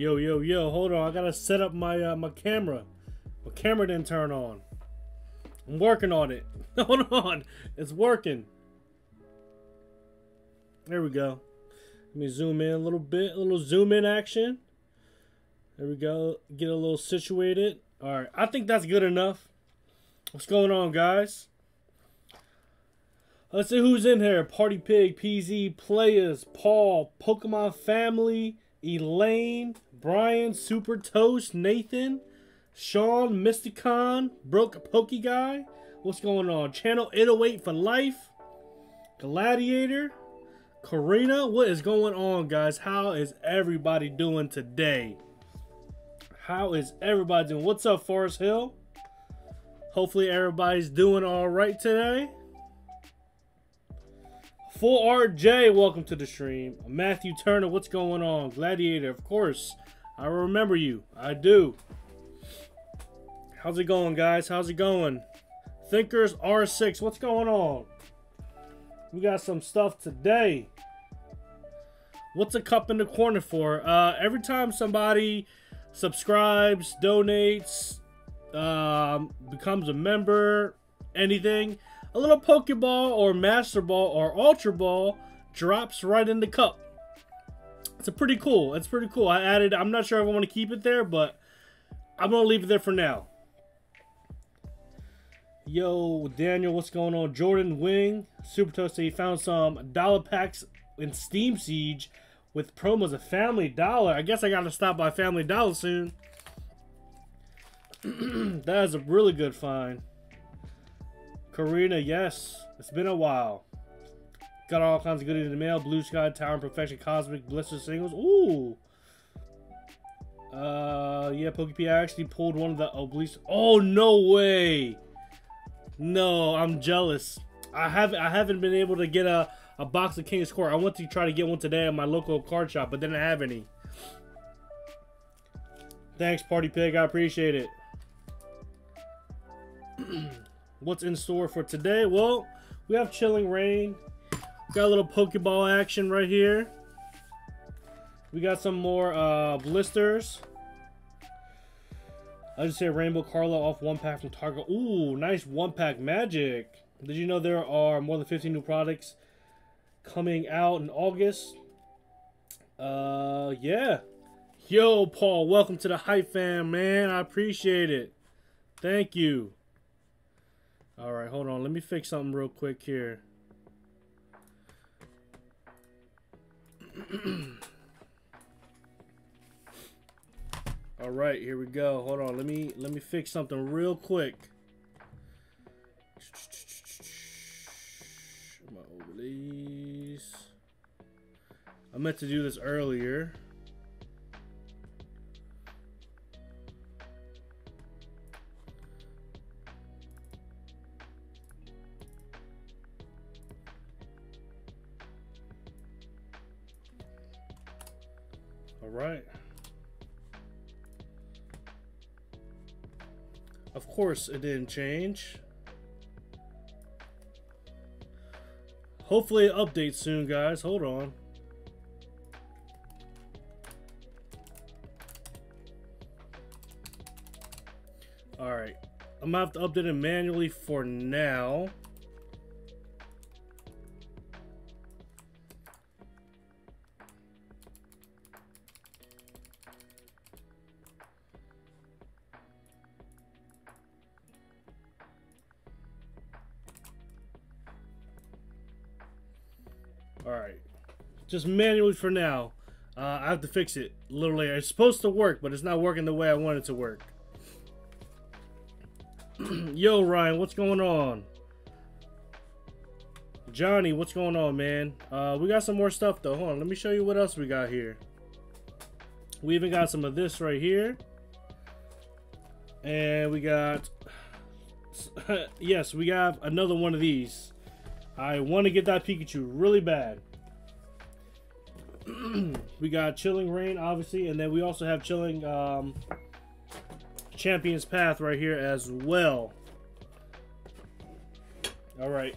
Yo, yo, yo, hold on. I gotta set up my uh, my camera. My camera didn't turn on. I'm working on it. hold on. It's working. There we go. Let me zoom in a little bit. A little zoom in action. There we go. Get a little situated. Alright. I think that's good enough. What's going on, guys? Let's see who's in here. Party Pig, PZ, Players, Paul, Pokemon Family, Elaine, Brian, Super Toast, Nathan, Sean, Mysticon, Broke Pokey Guy. What's going on? Channel 808 for life. Gladiator. Karina, what is going on, guys? How is everybody doing today? How is everybody doing? What's up, Forest Hill? Hopefully everybody's doing all right today. Full RJ, welcome to the stream. Matthew Turner, what's going on? Gladiator, of course. I remember you. I do. How's it going, guys? How's it going? Thinkers R6, what's going on? We got some stuff today. What's a cup in the corner for? Uh, every time somebody subscribes, donates, um, becomes a member, anything, a little Pokeball or Master Ball or Ultra Ball drops right in the cup. It's a pretty cool. It's pretty cool. I added, I'm not sure if I want to keep it there, but I'm going to leave it there for now. Yo, Daniel, what's going on? Jordan Wing, Super Toasty, he found some dollar packs in Steam Siege with promos of Family Dollar. I guess I got to stop by Family Dollar soon. that is a really good find. Karina, yes. It's been a while. Got all kinds of goodies in the mail. Blue Sky, Tower Perfection, Cosmic, Blister Singles. Ooh. Uh, yeah, PokeP, I actually pulled one of the obliques. Oh, no way. No, I'm jealous. I haven't I haven't been able to get a, a box of King's Court. I went to try to get one today at my local card shop, but didn't have any. Thanks, Party Pig. I appreciate it. what's in store for today? Well, we have Chilling Reign. Got a little Pokeball action right here. We got some more uh, blisters. I just say Rainbow Carla off one pack from Target. Ooh, nice one pack magic. Did you know there are more than 15 new products coming out in August? Uh, yeah. Yo, Paul, welcome to the Hype Fam, man. I appreciate it. Thank you. All right, hold on. Let me fix something real quick here. All right, here we go. Hold on. Let me let me fix something real quick. My overlays. I meant to do this earlier. All right. Of course it didn't change. Hopefully it updates soon, guys. Hold on. Alright. I'm going to have to update it manually for now. Just manually for now. Uh, I have to fix it. Literally, it's supposed to work, but it's not working the way I want it to work. Yo, Ryan, what's going on? Johnny, what's going on, man? Uh, we got some more stuff, though. Hold on, let me show you what else we got here. We even got some of this right here. And we got... yes, we have another one of these. I want to get that Pikachu really bad. we got Chilling Reign, obviously, and then we also have Chilling um, Champion's Path right here as well. All right.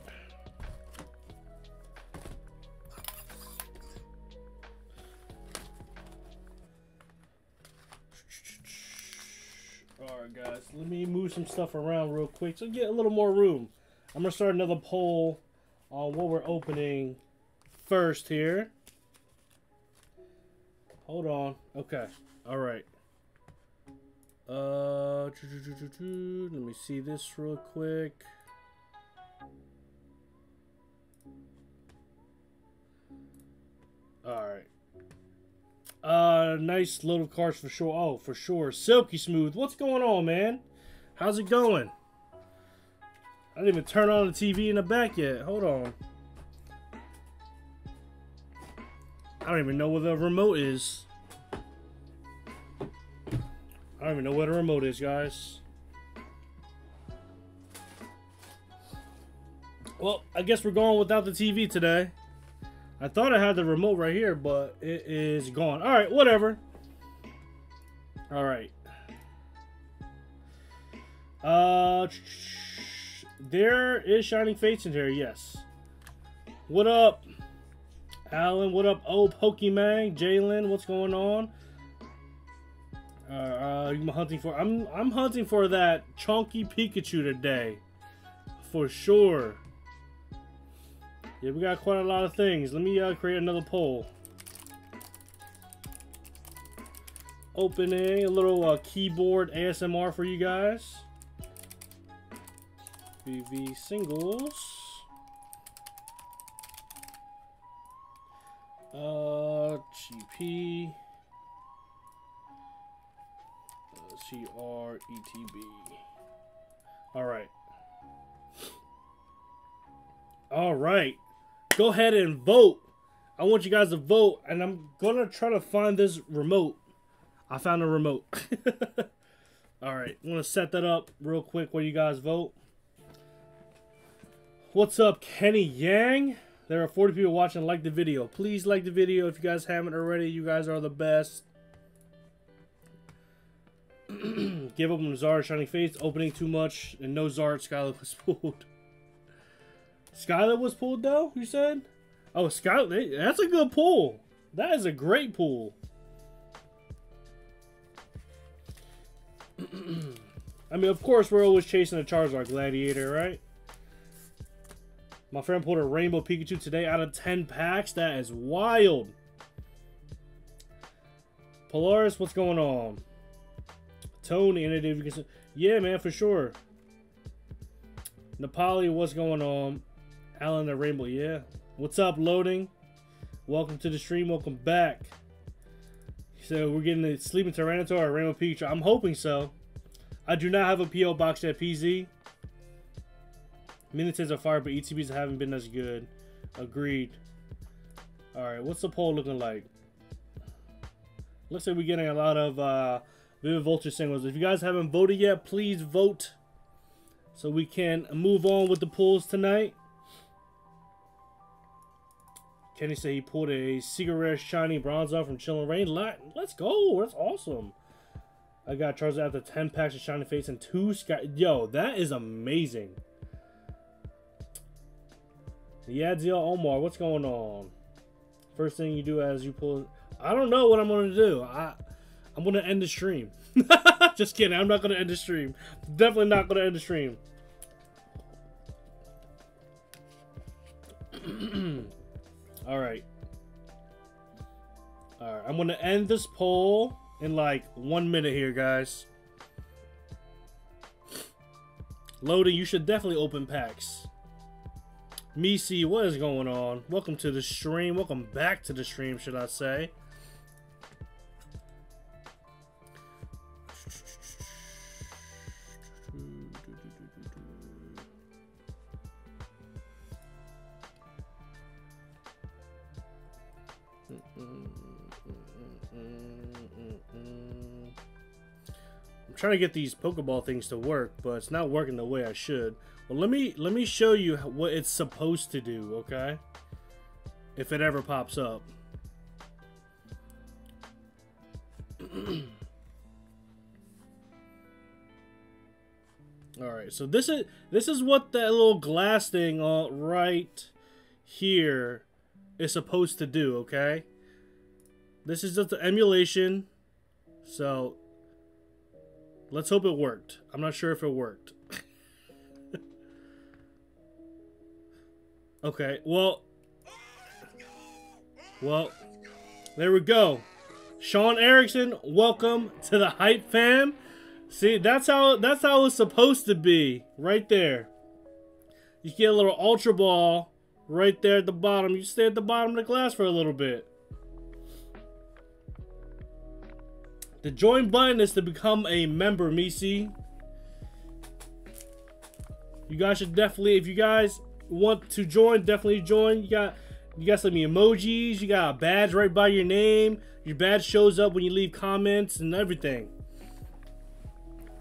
Alright, guys. Let me move some stuff around real quick so get a little more room. I'm going to start another poll on what we're opening first here. Hold on. Okay. Alright. Uh, let me see this real quick. Alright. Uh, nice little cards for sure. Oh, for sure. Silky Smooth. What's going on, man? How's it going? I didn't even turn on the TV in the back yet. Hold on. I don't even know where the remote is. I don't even know where the remote is, guys. Well, I guess we're going without the TV today. I thought I had the remote right here, but it is gone. All right, whatever. All right. Uh, there is Shining Fates in here, yes. What up, Alan? What up, oh Pokemon? Jalen, what's going on? Uh, uh, I'm hunting for. I'm I'm hunting for that chunky Pikachu today, for sure. Yeah, we got quite a lot of things. Let me uh, create another poll. Opening a little uh, keyboard ASMR for you guys. VV singles. Uh, GP. Uh, C-R-E-T-B. All right. All right go ahead and vote. I want you guys to vote, and I'm gonna try to find this remote. I found a remote. All right, I'm gonna set that up real quick while you guys vote. What's up, Kenny Yang? There are 40 people watching. Like the video. Please like the video if you guys haven't already. You guys are the best. Give up on Zard Shining Fates. Opening too much. And no Zard. Skylar was pulled. Skylar was pulled though, you said? Oh, Skylar, that's a good pull. That is a great pull. I mean, of course, we're always chasing a Charizard Gladiator, right? My friend pulled a Rainbow Pikachu today out of 10 packs. That is wild. Polaris, what's going on? Tony, and yeah, man, for sure. Nepali, what's going on? Alan the Rainbow, yeah. What's up, loading? Welcome to the stream. Welcome back. So we're getting the Sleeping Tyranitar or Rainbow Pikachu. I'm hoping so. I do not have a PO box at PZ. Minutes are fire, but ETBs haven't been as good. Agreed. Alright, what's the poll looking like? Looks like we're getting a lot of uh, Vivid Voltage singles. If you guys haven't voted yet, please vote so we can move on with the polls tonight. Kenny said he pulled a cigarette shiny Bronzong from Chilling Reign. Let's go. That's awesome. I got Charizard after 10 packs of Shiny Face and two Sky. Yo, that is amazing. Yadzia Omar, what's going on? First thing you do as you pull. I don't know what I'm going to do. I, I'm going to end the stream. Just kidding. I'm not going to end the stream. Definitely not going to end the stream. All right. All right. I'm going to end this poll in like one minute here, guys. Loading, you should definitely open packs. Misi, what is going on? Welcome to the stream. Welcome back to the stream, should I say. I'm trying to get these Pokeball things to work, but it's not working the way I should. Well, let me let me show you what it's supposed to do, okay? If it ever pops up. All right, so this is this is what that little glass thing all right here is supposed to do, okay? This is just the emulation. So Let's hope it worked. I'm not sure if it worked. Okay, well... Well, there we go. Sean Erickson, welcome to the Hype Fam. See, that's how that's how it's supposed to be, right there. You get a little Ultra Ball right there at the bottom. You stay at the bottom of the glass for a little bit. The join button is to become a member, Misi. You guys should definitely, if you guys want to join, definitely join. You got you got some emojis, you got a badge right by your name. Your badge shows up when you leave comments and everything.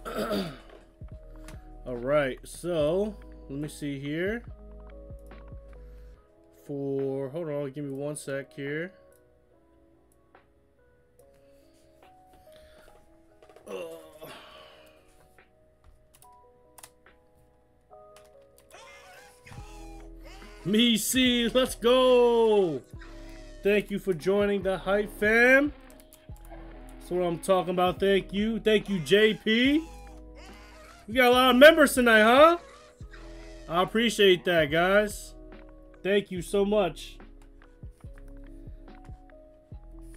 Alright, so let me see here. For hold on, give me one sec here. Uh, Me see, let's go! Thank you for joining the Hype Fam. That's what I'm talking about. Thank you. Thank you, JP. We got a lot of members tonight, huh? I appreciate that, guys. Thank you so much.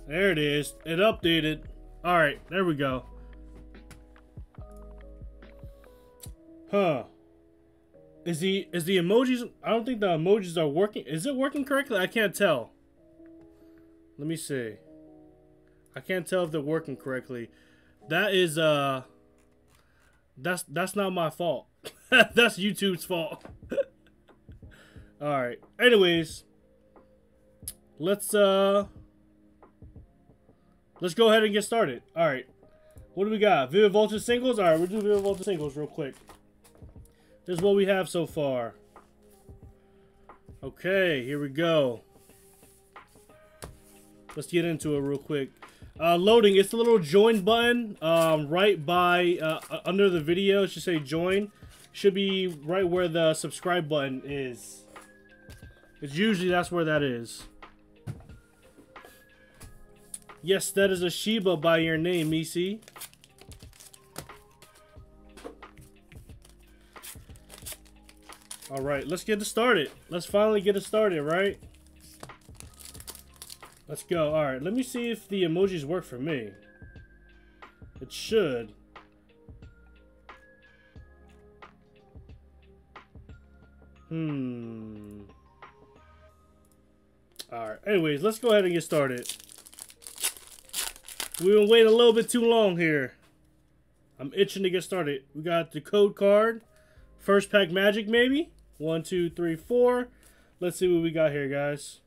There it is. It updated. Alright, there we go. Huh. Is the is the emojis I don't think the emojis are working. Is it working correctly? I can't tell. Let me see. I can't tell if they're working correctly. That is uh that's that's not my fault. that's YouTube's fault. Alright. Anyways. Let's uh Let's go ahead and get started. Alright. What do we got? Vivid Voltage singles? Alright, we'll do Vivid Voltage singles real quick. This is what we have so far. Okay, here we go. Let's get into it real quick. Uh, loading, it's the little join button um, right by, uh, under the video. It should say join. Should be right where the subscribe button is. It's usually that's where that is. Yes, that is a Shiba by your name, Misi. All right, let's get it started. Let's finally get it started, right? Let's go. All right, let me see if the emojis work for me. It should. Hmm. All right. Anyways, let's go ahead and get started. We've been waiting a little bit too long here. I'm itching to get started. We got the code card. First pack magic, maybe? One, two, three, four. Let's see what we got here, guys.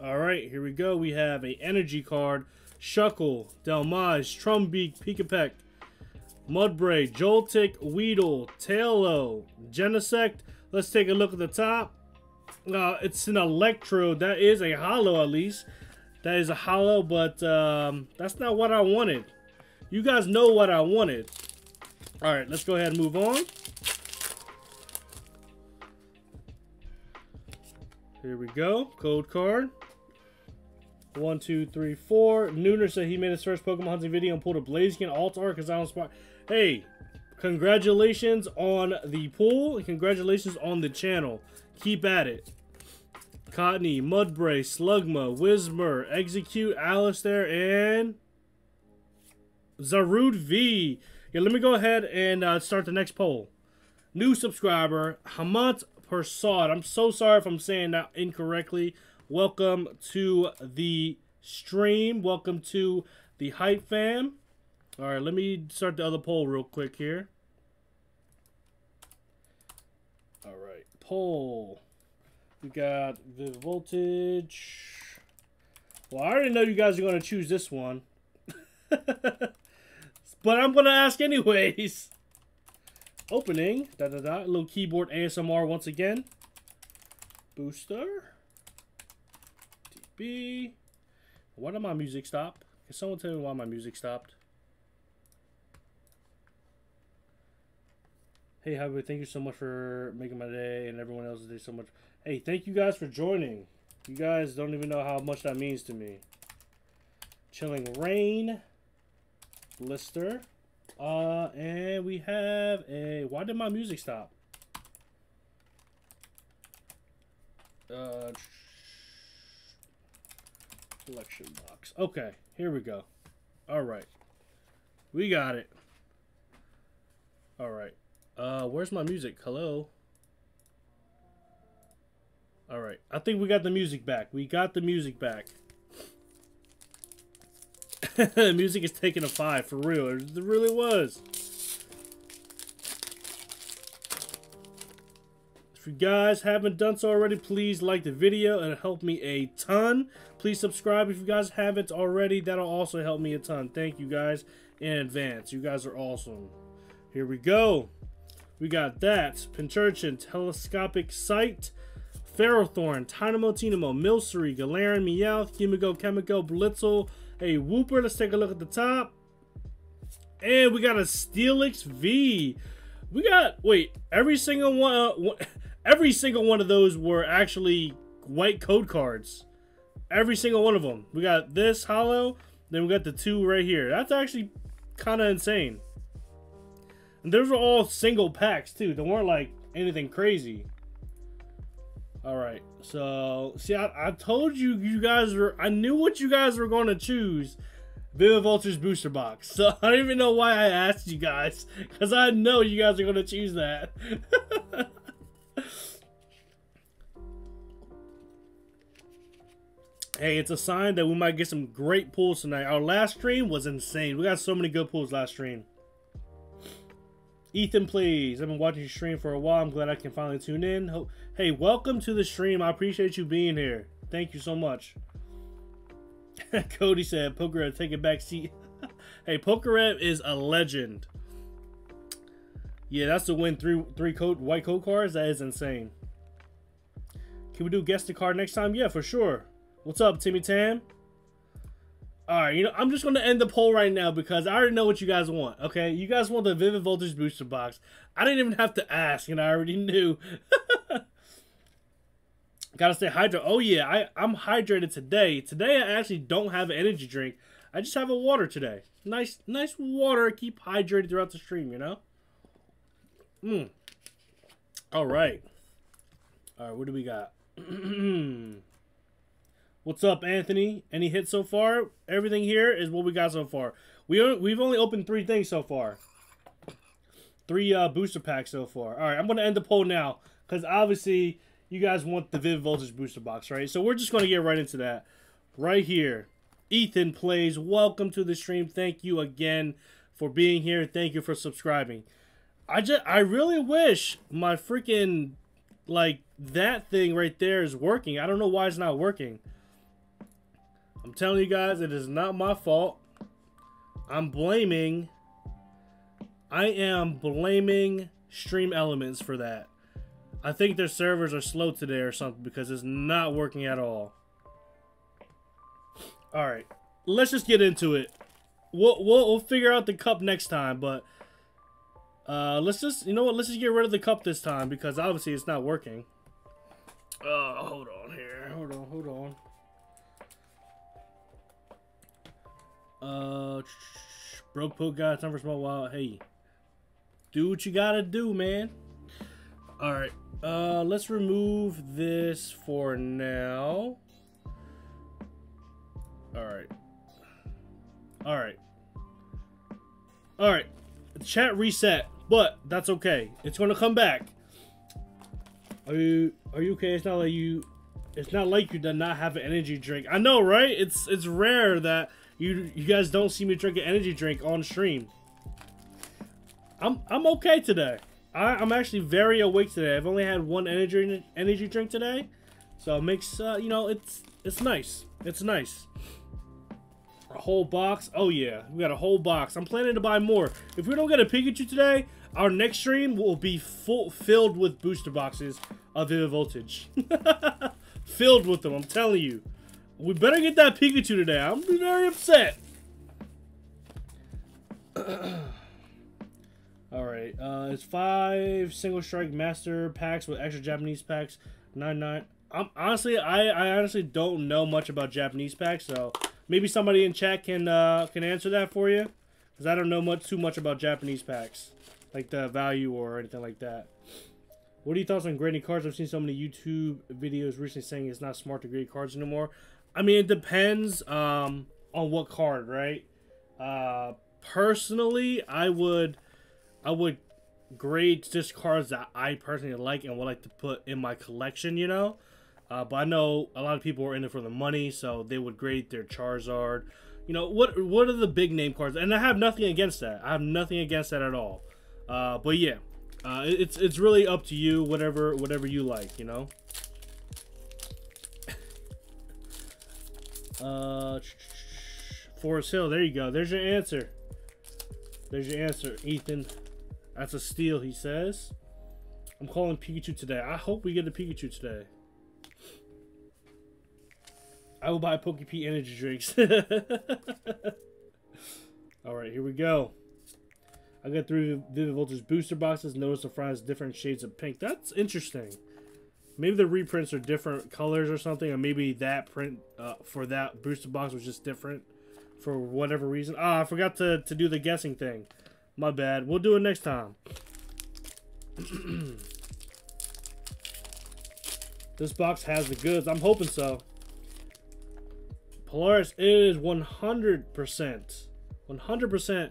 All right, here we go. We have a energy card. Shuckle, Dhelmise, Trumbeak, Pikipek, Mudbray, Joltik, Weedle, Tailo, Genesect. Let's take a look at the top. Uh, it's an Electro. That is a hollow, at least. That is a hollow, but um, that's not what I wanted. You guys know what I wanted. All right, let's go ahead and move on. Here we go. Code card. One, two, three, four. Nooner said he made his first Pokemon hunting video and pulled a Blaziken alt art because I don't spot. Hey, congratulations on the pull. Congratulations on the channel. Keep at it. Cottonee, Mudbray, Slugma, Whismur, Exeggcute, Allister, and Zarude V. Yeah, let me go ahead and uh, start the next poll. New subscriber, Hamant Persad. I'm so sorry if I'm saying that incorrectly. Welcome to the stream. Welcome to the Hype Fam. All right, let me start the other poll real quick here. All right, poll. We got the voltage. Well, I already know you guys are going to choose this one. but I'm going to ask anyways. Opening. Da da da. Little keyboard ASMR once again. Booster. TB. Why did my music stop? Can someone tell me why my music stopped? Hey, Javi, thank you so much for making my day and everyone else's day so much. Hey, thank you guys for joining. You guys don't even know how much that means to me. Chilling Reign. Blister. Uh, and we have a. Why did my music stop? Uh, selection box. Okay, here we go. All right, we got it. All right. Uh, where's my music? Hello. All right. I think we got the music back. We got the music back. music is taking a five for real. It really was. If you guys haven't done so already, please like the video. It'll help me a ton. Please subscribe if you guys haven't already. That'll also help me a ton. Thank you guys in advance. You guys are awesome. Here we go. We got that. Pincurchin, Telescopic Sight, Ferrothorn, Tynamo, Tinamo, Milcery, Galarian, Meowth, Kimiko, Chemical, Blitzle, a Wooper. Let's take a look at the top. And we got a Steelix V. We got, wait, every single one, uh, every single one of those were actually white code cards. Every single one of them. We got this hollow, then we got the two right here. That's actually kind of insane. And those were all single packs too. They weren't like anything crazy. All right, so see, I, I told you you guys were. I knew what you guys were going to choose. Vivid Voltage's booster box. So I don't even know why I asked you guys, because I know you guys are going to choose that. hey, it's a sign that we might get some great pulls tonight. Our last stream was insane. We got so many good pulls last stream. Ethan, please. I've been watching your stream for a while. I'm glad I can finally tune in. Hey, welcome to the stream. I appreciate you being here. Thank you so much. Cody said, Pokerev, take a back seat. hey, Pokerev is a legend. Yeah, that's to win three three code white code cards. That is insane. Can we do guess the card next time? Yeah, for sure. What's up, Timmy Tam? Alright, you know, I'm just going to end the poll right now because I already know what you guys want, okay? You guys want the Vivid Voltage Booster Box. I didn't even have to ask, and I already knew. Gotta stay hydrated. Oh, yeah, I, I'm hydrated today. Today, I actually don't have an energy drink. I just have a water today. Nice, nice water. Keep hydrated throughout the stream, you know? Mmm. Alright. Alright, what do we got? What's up, Anthony? Any hits so far? Everything here is what we got so far. We we've only opened three things so far. Three uh, booster packs so far. All right, I'm gonna end the poll now because obviously you guys want the Vivid Voltage booster box, right? So we're just gonna get right into that right here. Ethan plays. Welcome to the stream. Thank you again for being here. Thank you for subscribing. I just I really wish my freaking like that thing right there is working. I don't know why it's not working. I'm telling you guys, it is not my fault. I'm blaming. I am blaming Stream Elements for that. I think their servers are slow today or something because it's not working at all. All right, let's just get into it. We'll, we'll, we'll figure out the cup next time, but uh, let's just, you know what, let's just get rid of the cup this time because obviously it's not working. Uh, hold on here, hold on, hold on. Uh, broke poke guy, time for small while. Hey, do what you gotta do, man. All right. Uh, let's remove this for now. All right. All right. All right. Chat reset, but that's okay. It's gonna come back. Are you Are you okay? It's not like you. It's not like you did not have an energy drink. I know, right? It's it's rare that you you guys don't see me drink an energy drink on stream. I'm I'm okay today. I, I'm actually very awake today. I've only had one energy energy drink today, so it makes uh, you know it's it's nice. It's nice. A whole box. Oh yeah, we got a whole box. I'm planning to buy more. If we don't get a Pikachu today, our next stream will be full filled with booster boxes of Vivid Voltage. filled with them. I'm telling you. We better get that Pikachu today. I'm be very upset. Alright, uh, it's five single strike master packs with extra Japanese packs. Nine nine. I'm honestly, I, I honestly don't know much about Japanese packs, so maybe somebody in chat can uh, can answer that for you, Because I don't know much too much about Japanese packs. Like the value or anything like that. What are your thoughts on grading cards? I've seen so many YouTube videos recently saying it's not smart to grade cards anymore. I mean, it depends um, on what card, right? Uh, personally, I would, I would grade just cards that I personally like and would like to put in my collection. You know, uh, but I know a lot of people are in it for the money, so they would grade their Charizard. You know what? What are the big name cards? And I have nothing against that. I have nothing against that at all. Uh, but yeah, uh, it's it's really up to you, whatever whatever you like, you know. Uh, Forest Hill. There you go. There's your answer. There's your answer, Ethan. That's a steal, he says. I'm calling Pikachu today. I hope we get a Pikachu today. I will buy Poke Pete energy drinks. All right, here we go. I got three Vivid booster boxes. Notice the front has different shades of pink. That's interesting. Maybe the reprints are different colors or something, or maybe that print uh, for that booster box was just different for whatever reason. Ah, I forgot to, to do the guessing thing. My bad. We'll do it next time. this box has the goods. I'm hoping so. Polaris is 100%. 100%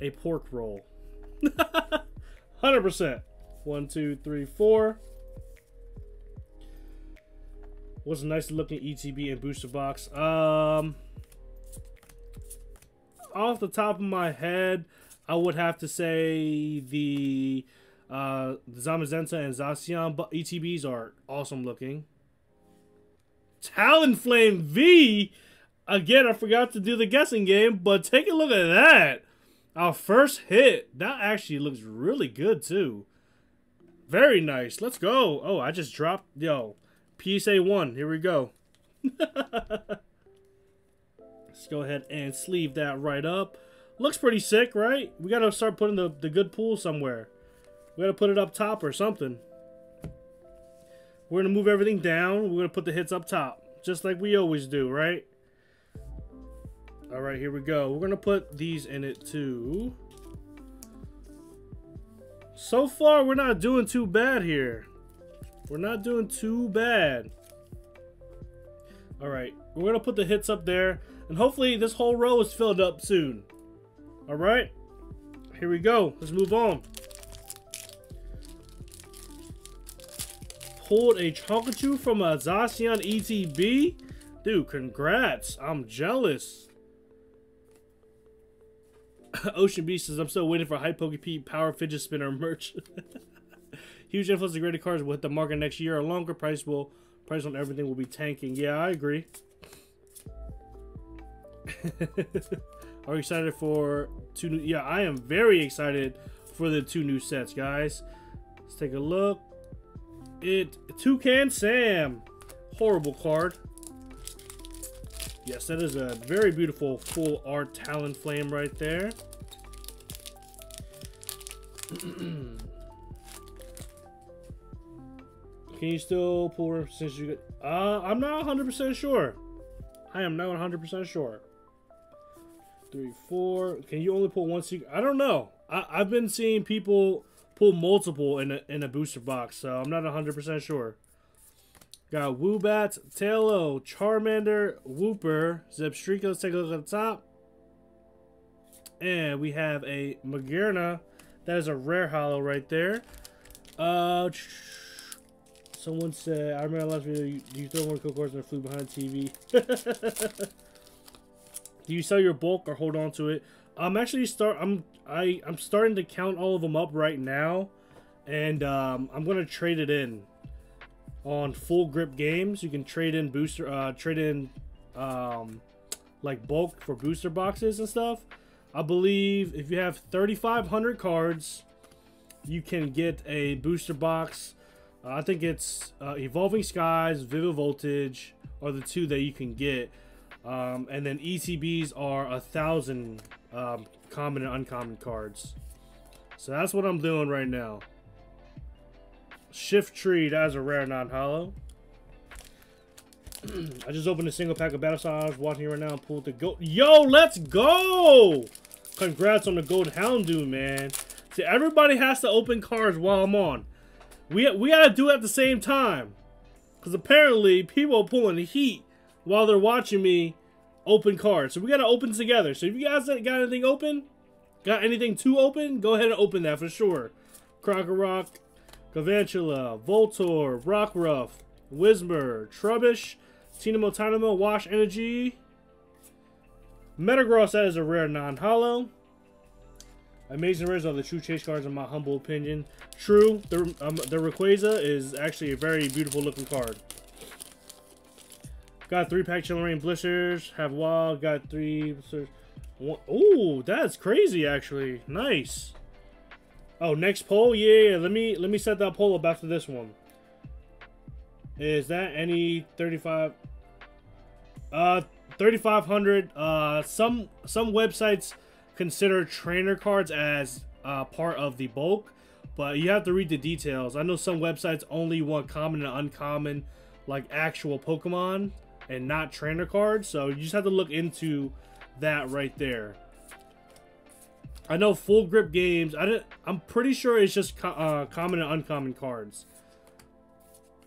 a pork roll. 100%. One, two, three, four. What's a nice looking ETB and booster box? Um, off the top of my head, I would have to say the uh, Zamazenta and Zacian ETBs are awesome looking. Talonflame V! Again, I forgot to do the guessing game, but take a look at that. Our first hit. That actually looks really good, too. Very nice. Let's go. Oh, I just dropped, yo, PSA 1. Here we go. Let's go ahead and sleeve that right up. Looks pretty sick, right? We got to start putting the, the good pool somewhere. We got to put it up top or something. We're to move everything down. We're to put the hits up top. Just like we always do, right? All right, here we go. We're to put these in it too. So far, we're not doing too bad here. We're not doing too bad. All right, we're to put the hits up there. And hopefully this whole row is filled up soon. All right, here we go. Let's move on. Pulled a Chonkachu from a Zacian ETB. Dude, congrats. I'm jealous. Ocean Beast says, I'm still waiting for Hype Poke Pete Power Fidget Spinner merch. Huge influence of graded cards will hit the market next year. A longer price will price on everything will be tanking. Yeah, I agree. Are you excited for two new? Yeah, I am very excited for the two new sets, guys. Let's take a look. It Toucan Sam, horrible card. Yes, that is a very beautiful full art Talon Flame right there. Can you still pull since you get... Uh, I'm not 100% sure. I am not 100% sure. Three, four. Can you only pull one secret? I don't know. I, I've been seeing people pull multiple in a, in a booster box, so I'm not 100% sure. Got Woobat, Tailo, Charmander, Wooper, Zebstrika. Let's take a look at the top. And we have a Magearna. That is a rare hollow right there. Uh, someone said, I remember last video, you, do you throw more cool cards and flew behind TV? do you sell your bulk or hold on to it? I'm actually start. I'm I I'm starting to count all of them up right now, and um, I'm gonna trade it in on full grip games. You can trade in booster, uh, trade in um, like bulk for booster boxes and stuff. I believe if you have 3,500 cards, you can get a booster box. Uh, I think it's uh, Evolving Skies, Vivid Voltage are the two that you can get. Um, and then ETBs are a thousand um, common and uncommon cards. So that's what I'm doing right now. Shiftry, that is a rare non-hollow. I just opened a single pack of Battle Styles, watching right now, and pulled the go. Yo, let's go! Congrats on the gold Houndoom, man. See, everybody has to open cards while I'm on. We, we gotta do it at the same time. Because apparently, people are pulling heat while they're watching me open cards. So we gotta open together. So if you guys got anything open, got anything to open, go ahead and open that for sure. Krokorok, Galvantula, Voltorb, Rockruff, Whismur, Trubbish, Tynamo Tynamo, Wash Energy, Metagross, that is a rare non-hollow. Amazing rares are the true chase cards in my humble opinion. True, the, um, the Rayquaza is actually a very beautiful looking card. Got three pack Chilling Blisters. Have wild. Got three. Oh, that's crazy actually. Nice. Oh, next poll? Yeah, yeah, let me let me set that poll up after this one. Is that any 35 uh 3500 uh some some websites consider trainer cards as uh, part of the bulk, but you have to read the details. I know some websites only want common and uncommon like actual Pokemon and not trainer cards, so you just have to look into that right there. I know full grip games. I didn't. I'm pretty sure it's just co uh, common and uncommon cards,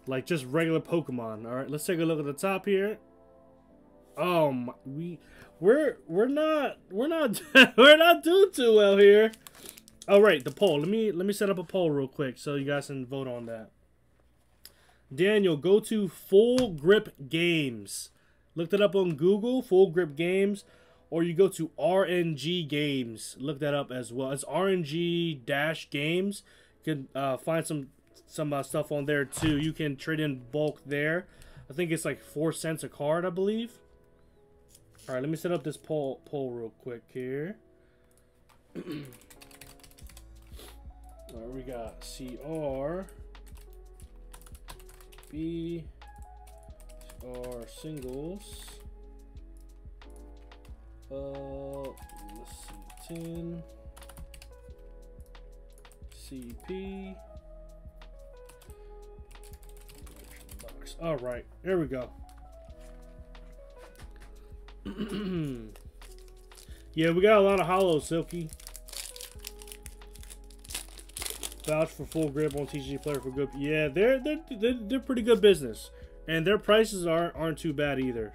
like just regular Pokemon. All right, let's take a look at the top here. Um, we we're we're not we're not we're not doing too well here. All right, the poll. Let me let me set up a poll real quick so you guys can vote on that. Daniel, go to Full Grip Games. Looked it up on Google, Full Grip Games or you go to RNG Games. Look that up as well. It's RNG Dash Games. You can uh, find some some uh, stuff on there too. You can trade in bulk there. I think it's like four cents a card, I believe. All right, let me set up this poll poll real quick here. All right, we got CR, B, R singles. Uh, let's see, 10 CP. All right, there we go. yeah, we got a lot of hollow Silky. Vouch for full grip on TCG player for good. Yeah, they're they're they're, they're pretty good business, and their prices aren't aren't too bad either.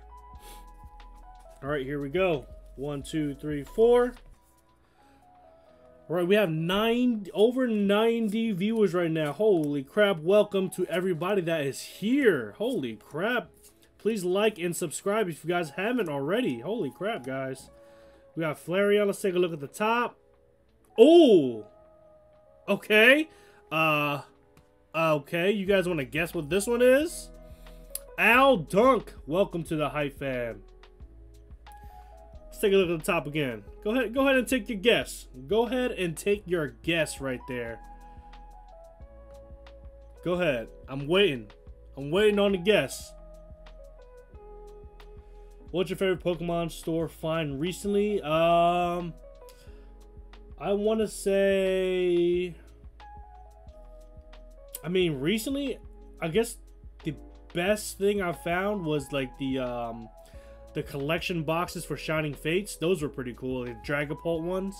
All right, here we go. One, two, three, four. All right, we have nine over 90 viewers right now. Holy crap. Welcome to everybody that is here. Holy crap. Please like and subscribe if you guys haven't already. Holy crap, guys. We got Flareon. Let's take a look at the top. Oh! Okay. Uh, okay. You guys want to guess what this one is? Al Dunk. Welcome to the Hype Fam. Let's take a look at the top again. Go ahead, go ahead and take your guess. Go ahead and take your guess right there. Go ahead. I'm waiting. I'm waiting on the guess. What's your favorite Pokemon store find recently? Um, I want to say. I mean, recently, I guess the best thing I found was like the um the collection boxes for Shining Fates, those were pretty cool. The Dragapult ones,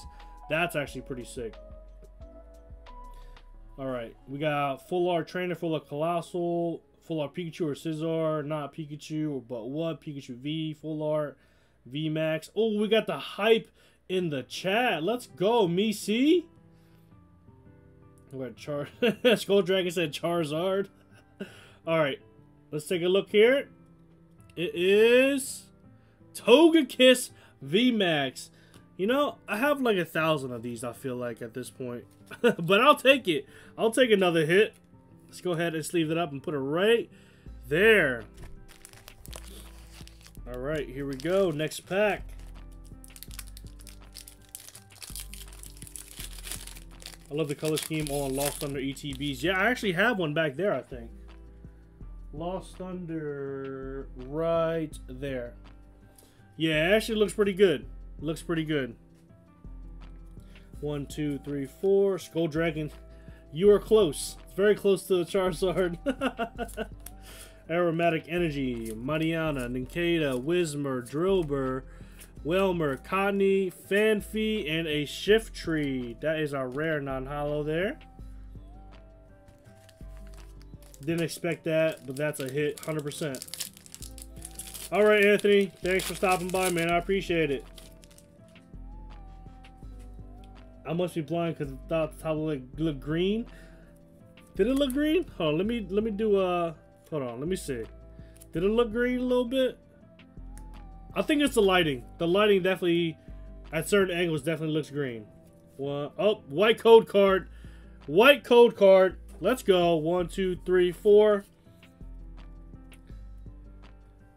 that's actually pretty sick. Alright, we got Full Art Trainer, Full of Coalossal, Full Art Pikachu or Scizor, not Pikachu, but what? Pikachu V, Full Art, V Max. Oh, we got the hype in the chat. Let's go, me see. What Char Skull Dragon said Charizard. Alright, let's take a look here. It is Togekiss VMAX. You know, I have like a thousand of these, I feel like, at this point. but I'll take it. I'll take another hit. Let's go ahead and sleeve it up and put it right there. All right, here we go. Next pack. I love the color scheme on Lost Thunder ETBs. Yeah, I actually have one back there, I think. Lost Thunder right there. Yeah, actually looks pretty good. Looks pretty good. One, two, three, four. Skull Dragon. You are close. Very close to the Charizard. Aromatic Energy, Mariana, Nincada, Whismur, Drillbur, Wailmer, Cottonee, Phanpy, and a Shiftry. That is our rare non-holo there. Didn't expect that, but that's a hit 100%. All right, Anthony. Thanks for stopping by, man. I appreciate it. I must be blind because I thought the top look, look green. Did it look green? Hold on, let me let me do uh hold on, let me see. Did it look green a little bit? I think it's the lighting. The lighting definitely at certain angles definitely looks green. One oh white code card. White code card. Let's go. One, two, three, four.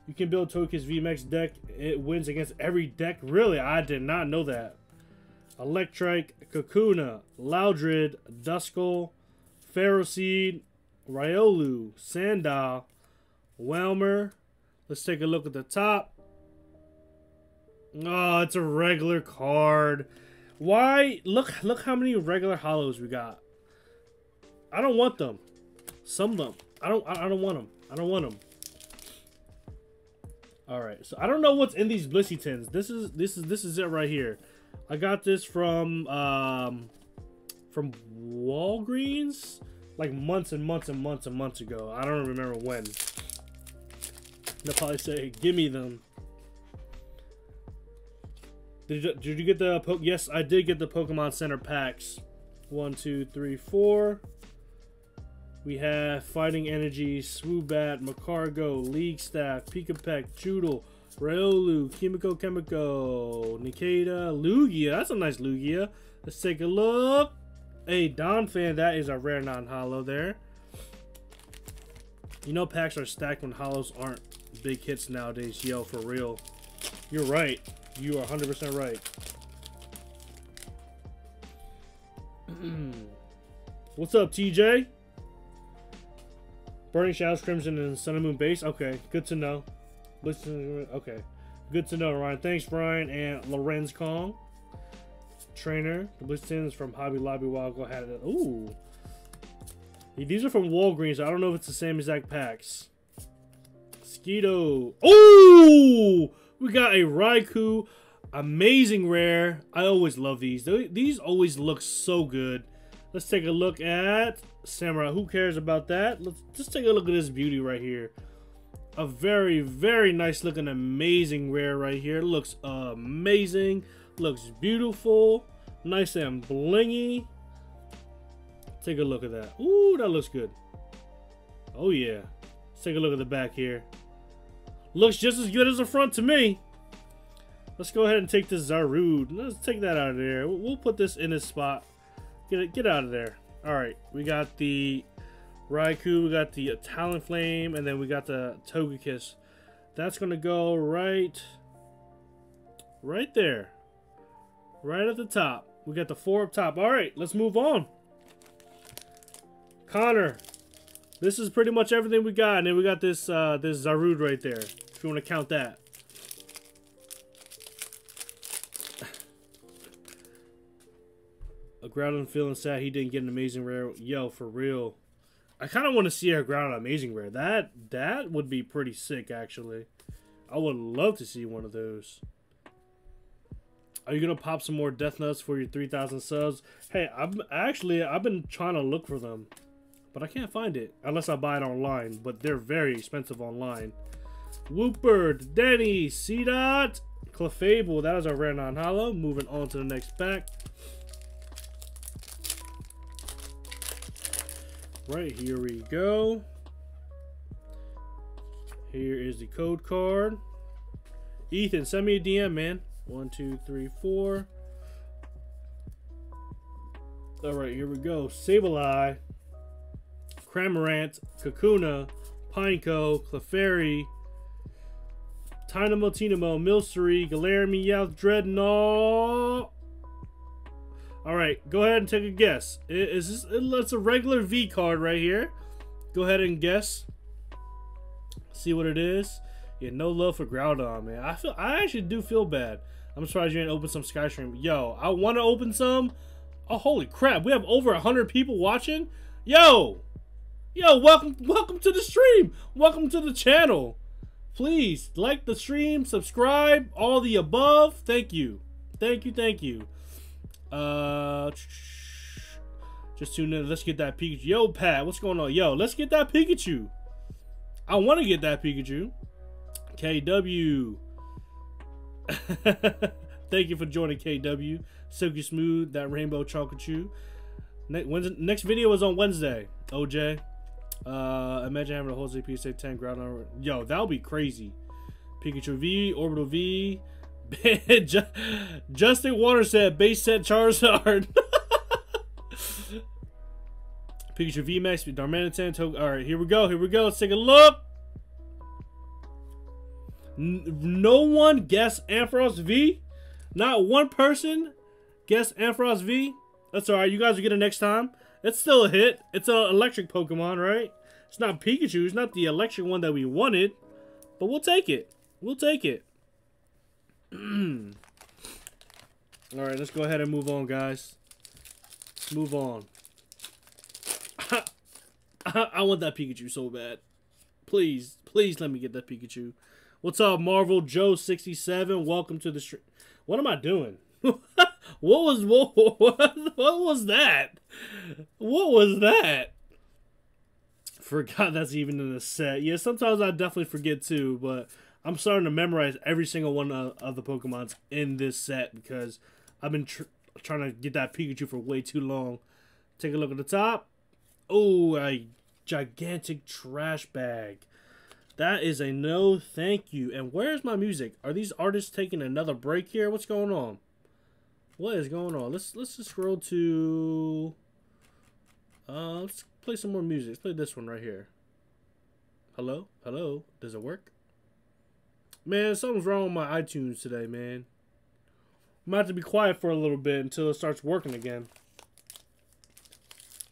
You can build Togekiss VMAX deck. It wins against every deck. Really? I did not know that. Electric, Kakuna, Loudred, Duskull, Ferroseed, Riolu, Sandile, Wailmer. Let's take a look at the top. Oh, it's a regular card. Why? Look, look how many regular holos we got. I don't want them. Some of them. I don't. I don't want them. I don't want them. All right, so I don't know what's in these Blissey tins. This is this is this is it right here. I got this from um from Walgreens like months and months and months and months ago. I don't remember when. They'll probably say, "Give me them." Did you, did you get the Yes, I did get the Pokemon Center packs. One, two, three, four. We have Fighting Energy, Swoobat, Magcargo, League Staff, Pikipek, Joodle, Riolu, Kimiko Chemico, Nikita, Lugia. That's a nice Lugia. Let's take a look. Hey, fan, that is a rare non-holo there. You know packs are stacked when holos aren't big hits nowadays. Yo, for real. You're right. You are 100% right. What's up, TJ? Burning Shadows, Crimson, and Sun and Moon base. Okay, good to know. Listen, okay, good to know, Ryan. Thanks, Brian and Lorenz Kong. Trainer, the Blitzins from Hobby Lobby while go had it. Ooh, these are from Walgreens. I don't know if it's the same exact packs. Skeeto. Ooh, we got a Raikou, amazing rare. I always love these. These always look so good. Let's take a look at Samurai. Who cares about that? Let's just take a look at this beauty right here. A very, very nice looking, amazing rare right here. Looks amazing. Looks beautiful. Nice and blingy. Take a look at that. Ooh, that looks good. Oh, yeah. Let's take a look at the back here. Looks just as good as the front to me. Let's go ahead and take this Zarude. Let's take that out of there. We'll put this in its spot. Get it, get out of there. All right, we got the Raikou, we got the Talonflame, and then we got the Togekiss. That's gonna go right, right there, right at the top. We got the four up top. All right, let's move on. Connor, this is pretty much everything we got, and then we got this uh, this Zarude right there. If you want to count that. a Groudon feeling sad he didn't get an amazing rare. Yo, for real. I kind of want to see a Groudon amazing rare. That that would be pretty sick, actually. I would love to see one of those. Are you gonna pop some more Death Nuts for your 3,000 subs? Hey, I'm actually I've been trying to look for them, but I can't find it unless I buy it online. But they're very expensive online. Woopert, Denny, Seedot, Clefable. That is a rare non-holo. Moving on to the next pack. Right, here we go. Here is the code card. Ethan, send me a DM, man. One, two, three, four. All right, here we go. Sableye, Cramorant, Kakuna, Pineco, Clefairy, Tynamo, Tinamo, Milcery, Galarian, Meowth, Drednaw, all right, go ahead and take a guess. Is this? It's a regular V card right here. Go ahead and guess. See what it is. Yeah, no love for Groudon, man. I feel. I actually do feel bad. I'm surprised you didn't open some Skystream. Yo, I want to open some. Oh, holy crap! We have over hundred people watching. Yo, yo, welcome, welcome to the stream. Welcome to the channel. Please like the stream, subscribe, all the above. Thank you. Thank you, thank you. Uh just tune in. Let's get that Pikachu. Yo, Pat, what's going on? Yo, let's get that Pikachu. I want to get that Pikachu. KW. Thank you for joining KW. Silky Smooth, that Rainbow Chocolate Chew. Next, next video is on Wednesday, OJ. Uh, imagine having a whole ZP say 10 ground. Yo, that would be crazy. Pikachu V, Orbeetle V. Justin Water said base set Charizard. Pikachu V Max, Darmanitan, Alright, here we go. Here we go. Let's take a look. No one guessed Ampharos V. Not one person guessed Ampharos V. That's alright. You guys will get it next time. It's still a hit. It's an electric Pokemon, right? It's not Pikachu. It's not the electric one that we wanted. But we'll take it. We'll take it. Alright, let's go ahead and move on, guys. Let's move on. I want that Pikachu so bad. Please, please let me get that Pikachu. What's up, Marvel Joe sixty seven? Welcome to the stream. What am I doing? what was what, what, what was that? What was that? Forgot that's even in the set. Yeah, sometimes I definitely forget too, but I'm starting to memorize every single one of, of the Pokemons in this set because I've been tr trying to get that Pikachu for way too long. Take a look at the top. Oh, a gigantic trash bag. That is a no thank you. And where's my music? Are these artists taking another break here? What's going on? What is going on? Let's let's just scroll to uh let's play some more music. Let's play this one right here. Hello? Hello? Does it work? Man, something's wrong with my iTunes today, man. I'm about to be quiet for a little bit until it starts working again.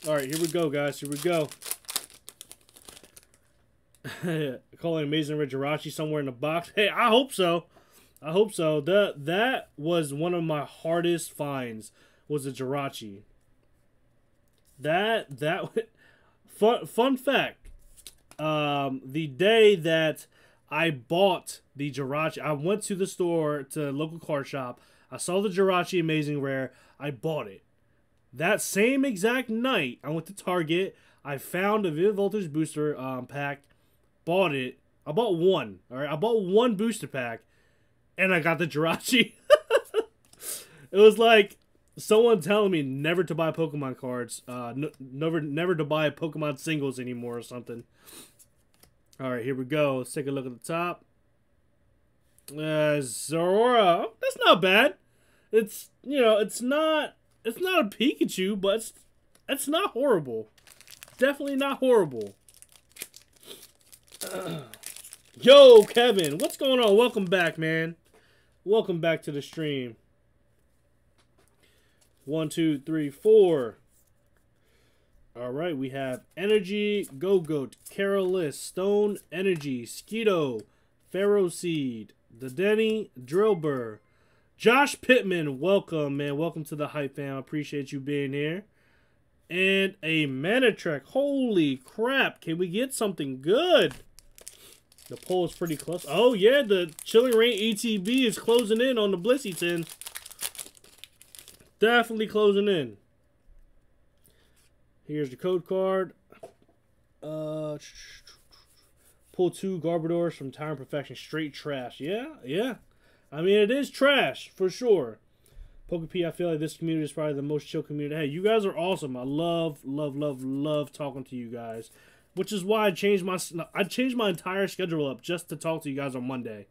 Alright, here we go, guys. Here we go. Calling Amazing Red Jirachi somewhere in the box. Hey, I hope so. I hope so. That that was one of my hardest finds was a Jirachi. That that fun fun fact. Um, the day that I bought the Jirachi, I went to the store to local car shop. I saw the Jirachi Amazing Rare. I bought it. That same exact night, I went to Target. I found a Vivid Voltage booster um, pack, bought it. I bought one. All right, I bought one booster pack, and I got the Jirachi. it was like someone telling me never to buy Pokemon cards, uh, never never to buy Pokemon singles anymore or something. All right, here we go. Let's take a look at the top. Uh, Zora, that's not bad. It's you know, it's not it's not a Pikachu, but it's, it's not horrible. Definitely not horrible. Yo, Kevin, what's going on? Welcome back, man. Welcome back to the stream. One, two, three, four. All right, we have Energy, Gogoat, Carolus, Stone Energy, Skeeto, Ferroseed, the Denny, Drillbur, Josh Pittman, welcome, man. Welcome to the Hype Fam. Appreciate you being here. And a Manatrak. Holy crap. Can we get something good? The poll is pretty close. Oh, yeah. The Chilling Reign ETB is closing in on the Blissey tin. Definitely closing in. Here's the code card. Uh, pull two Garbodors from Tyrant Perfection. Straight trash. Yeah, yeah. I mean, it is trash for sure. Poke Pete, I feel like this community is probably the most chill community. Hey, you guys are awesome. I love, love, love, love talking to you guys, which is why I changed my I changed my entire schedule up just to talk to you guys on Monday.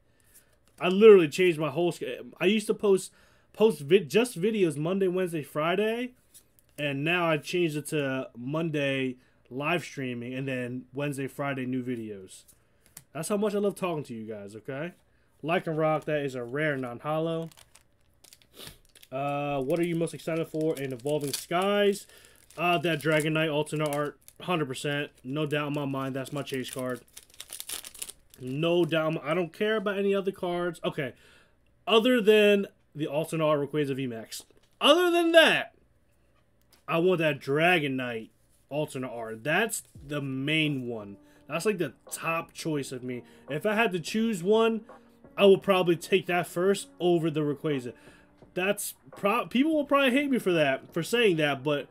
I literally changed my whole. I used to post post vid, just videos Monday, Wednesday, Friday, and now I changed it to Monday live streaming and then Wednesday, Friday new videos. That's how much I love talking to you guys. Okay. like and Rock, that is a rare non-holo. Uh, what are you most excited for in Evolving Skies? Uh, that Dragonite alternate art, 100%. No doubt in my mind, that's my chase card. No doubt. I don't care about any other cards. Okay. Other than the alternate art Rayquaza VMAX. Other than that, I want that Dragonite alternate art. That's the main one. That's like the top choice of me. If I had to choose one, I would probably take that first over the Rayquaza. That's pro people will probably hate me for that, for saying that, but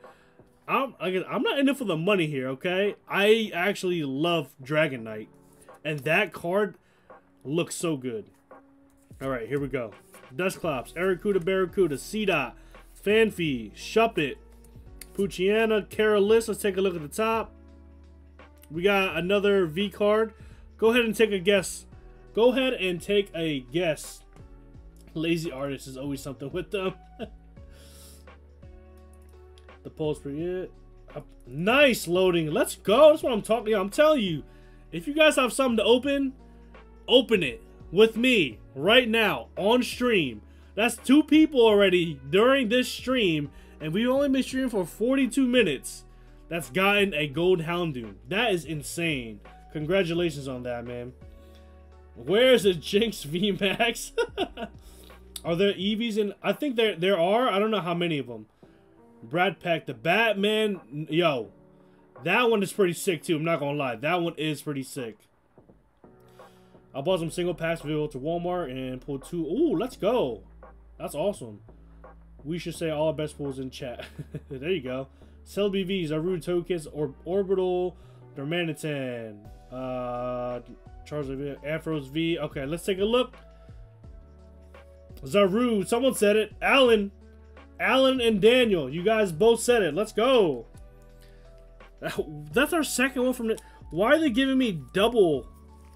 I'm again, I'm not in it for the money here, okay? I actually love Dragonite. And that card looks so good. Alright, here we go. Dusclops, Arrokuda, Barraskewda, Seedot, Phanpy, Shuppet, Poochyena, Karalis. Let's take a look at the top. We got another V card. Go ahead and take a guess. Go ahead and take a guess. Lazy artist is always something with them. the pulse for it. Nice loading. Let's go. That's what I'm talking. I'm telling you. If you guys have something to open, open it with me right now on stream. That's two people already during this stream, and we've only been streaming for 42 minutes. That's gotten a gold Houndoom. That is insane. Congratulations on that, man. Where's the Jinx VMAX? are there EVs in? I think there there are. I don't know how many of them. Brad Peck, the Batman. Yo, that one is pretty sick too. I'm not gonna lie. That one is pretty sick. I bought some single packs to Walmart and pulled two. Ooh, let's go. That's awesome. We should say all our best pulls in chat. there you go. Cell BVs, Aru tokens, or Orbeetle, Darmanitan, uh, Charles V, Ampharos V. Okay, let's take a look. Zaru, someone said it. Alan, Alan and Daniel, you guys both said it. Let's go. That's our second one from. Why are they giving me double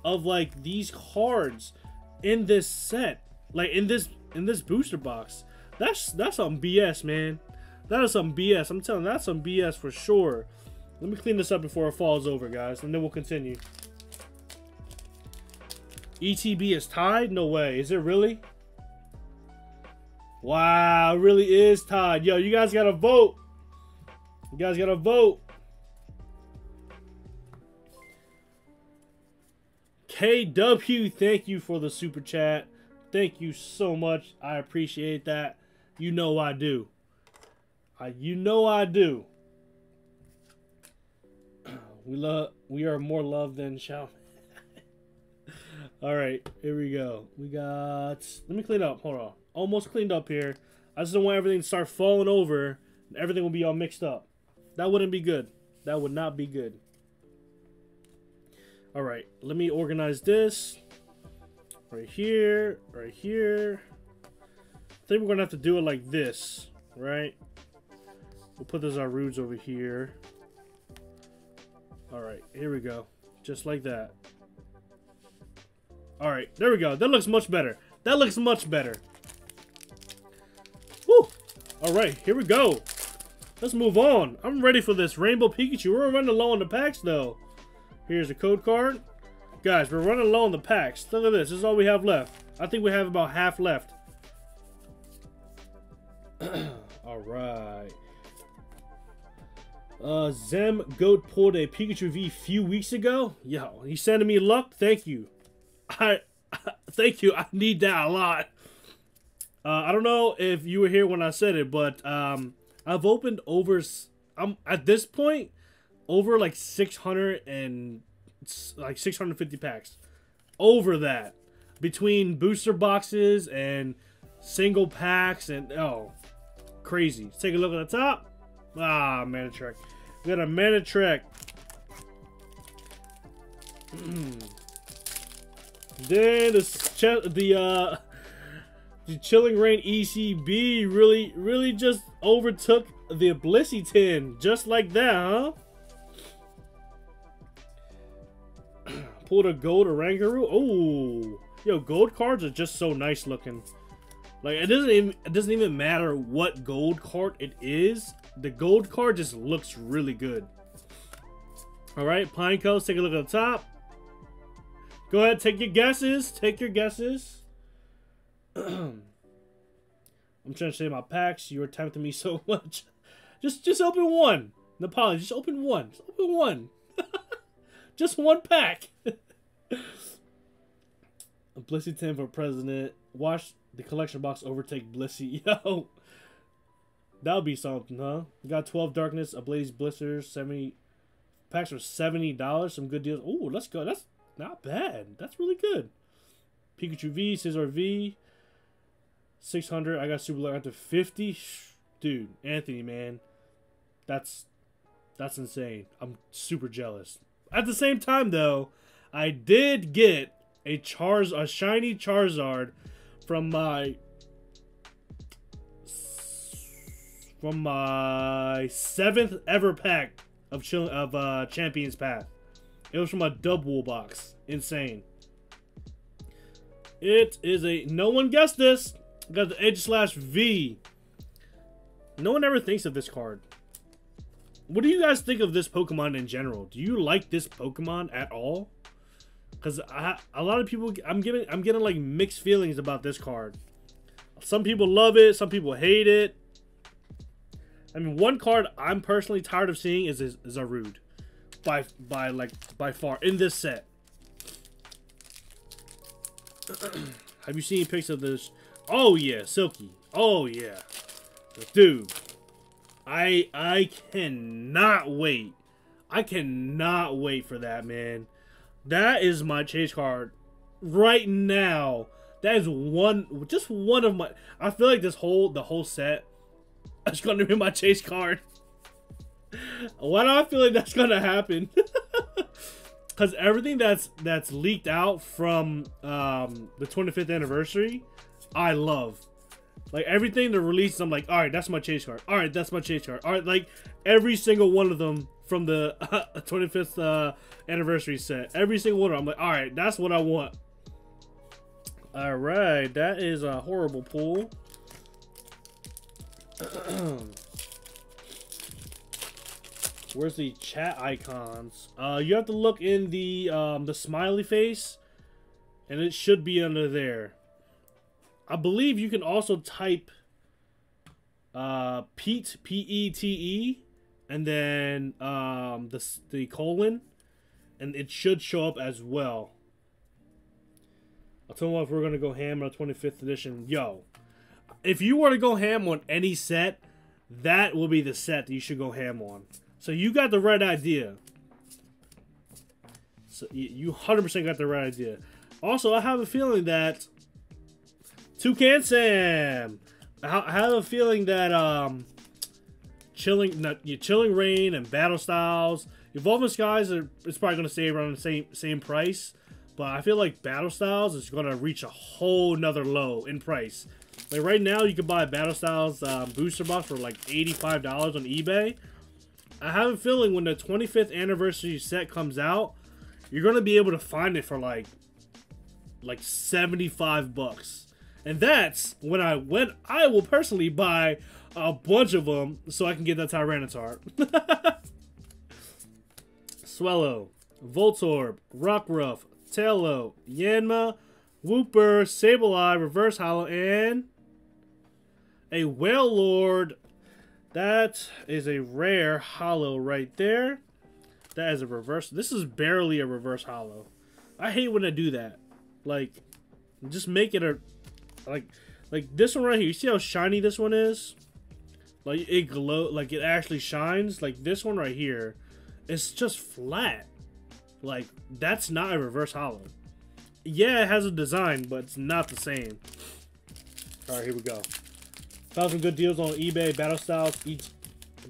of like these cards in this set? Like in this in this booster box. That's that's some BS, man. That is some BS. I'm telling you, that's some BS for sure. Let me clean this up before it falls over, guys, and then we'll continue. ETB is tied? No way. Is it really? Wow, really is Todd. Yo, you guys gotta vote. You guys gotta vote. KW, thank you for the super chat. Thank you so much. I appreciate that. You know I do. I, you know I do. We love. We are more loved than Xiaomi. All right, here we go. We got. Let me clean up. Hold on. Almost cleaned up here. I just don't want everything to start falling over. Everything will be all mixed up. That wouldn't be good. That would not be good. All right, let me organize this. Right here, right here. I think we're gonna have to do it like this, right? We'll put those Zarudes over here. All right, here we go. Just like that. All right, there we go. That looks much better. That looks much better. All right, here we go. Let's move on. I'm ready for this Rainbow Pikachu. We're running low on the packs, though. Here's a code card. Guys, we're running low on the packs. Look at this. This is all we have left. I think we have about half left. all right. Uh, Zem Goat pulled a Pikachu V few weeks ago. Yo, he's sending me luck. Thank you. I, thank you. I need that a lot. Uh, I don't know if you were here when I said it, but um, I've opened over. I'm at this point over like 600 and like 650 packs. Over that. Between booster boxes and single packs and oh crazy. Let's take a look at the top. Ah, Manatrak. We got a Manatrak. then the the uh the Chilling Reign ECB really really just overtook the Blissey tin just like that, huh? pulled a gold Oranguru. Oh, yo, gold cards are just so nice looking. Like it doesn't even it doesn't even matter what gold card it is. The gold card just looks really good. All right, Pineco, take a look at the top. Go ahead, take your guesses. Take your guesses. I'm trying to say my packs. You are tempting me so much. Just just open one. Nepali, just open one. Just open one. Just one pack. Blissey 10 for president. Watch the collection box overtake Blissey. Yo. That would be something, huh? You got 12 Darkness, Ablaze Blisters, 70 packs for seventy dollars. Some good deals. Oh, let's go. That's not bad. That's really good. Pikachu V, Scizor V, six hundred. I got Super Luck to fifty. Dude, Anthony, man, that's that's insane. I'm super jealous. At the same time, though, I did get a Charz, a shiny Charizard from my from my seventh ever pack of chill of uh, Champions Path. It was from a double box. Insane. It is a no one guessed this. Got the Edge Slash V. No one ever thinks of this card. What do you guys think of this Pokemon in general? Do you like this Pokemon at all? Because a lot of people, I'm getting, I'm getting like mixed feelings about this card. Some people love it, some people hate it. I mean, one card I'm personally tired of seeing is, Zarude, by by like by far in this set. Have you seen pics of this? Oh yeah, Silky. Oh yeah, dude. I I cannot wait. I cannot wait for that man. That is my chase card right now. That is one, just one of my. I feel like this whole the whole set is gonna be my chase card. Why do I feel like that's gonna happen? Because everything that's that's leaked out from um, the 25th anniversary, I love. Like everything they're released, I'm like, all right, that's my chase card. All right, that's my chase card. All right, like every single one of them from the uh, 25th uh, anniversary set. Every single one. I'm like, all right, that's what I want. All right, that is a horrible pull. Where's the chat icons? Uh, you have to look in the um, the smiley face, and it should be under there. I believe you can also type uh, Pete P E T E and then um, the the colon, and it should show up as well. I'll tell you what, if we're gonna go ham on a 25th edition, yo, if you were to go ham on any set, that will be the set that you should go ham on. So you got the right idea. So you 100% got the right idea. Also, I have a feeling that Toucan Sam. I have a feeling that um, chilling, not, chilling reign and battle styles. Evolving skies are it's probably going to stay around the same same price, but I feel like battle styles is going to reach a whole nother low in price. Like right now, you can buy battle styles um, booster box for like eighty five dollars on eBay. I have a feeling when the 25th anniversary set comes out, you're going to be able to find it for like like 75 bucks. And that's when I when I will personally buy a bunch of them so I can get that Tyranitar. Swellow, Voltorb, Rockruff, Taillow, Yanma, Wooper, Sableye, Reverse Holo, and a Wailord. That is a rare holo right there. That is a reverse. This is barely a reverse holo. I hate when I do that. Like, just make it a like like this one right here. You see how shiny this one is? Like it glow, like it actually shines. Like this one right here, it's just flat. Like that's not a reverse holo. Yeah, it has a design, but it's not the same. All right, here we go. Found some good deals on eBay. Battle Styles each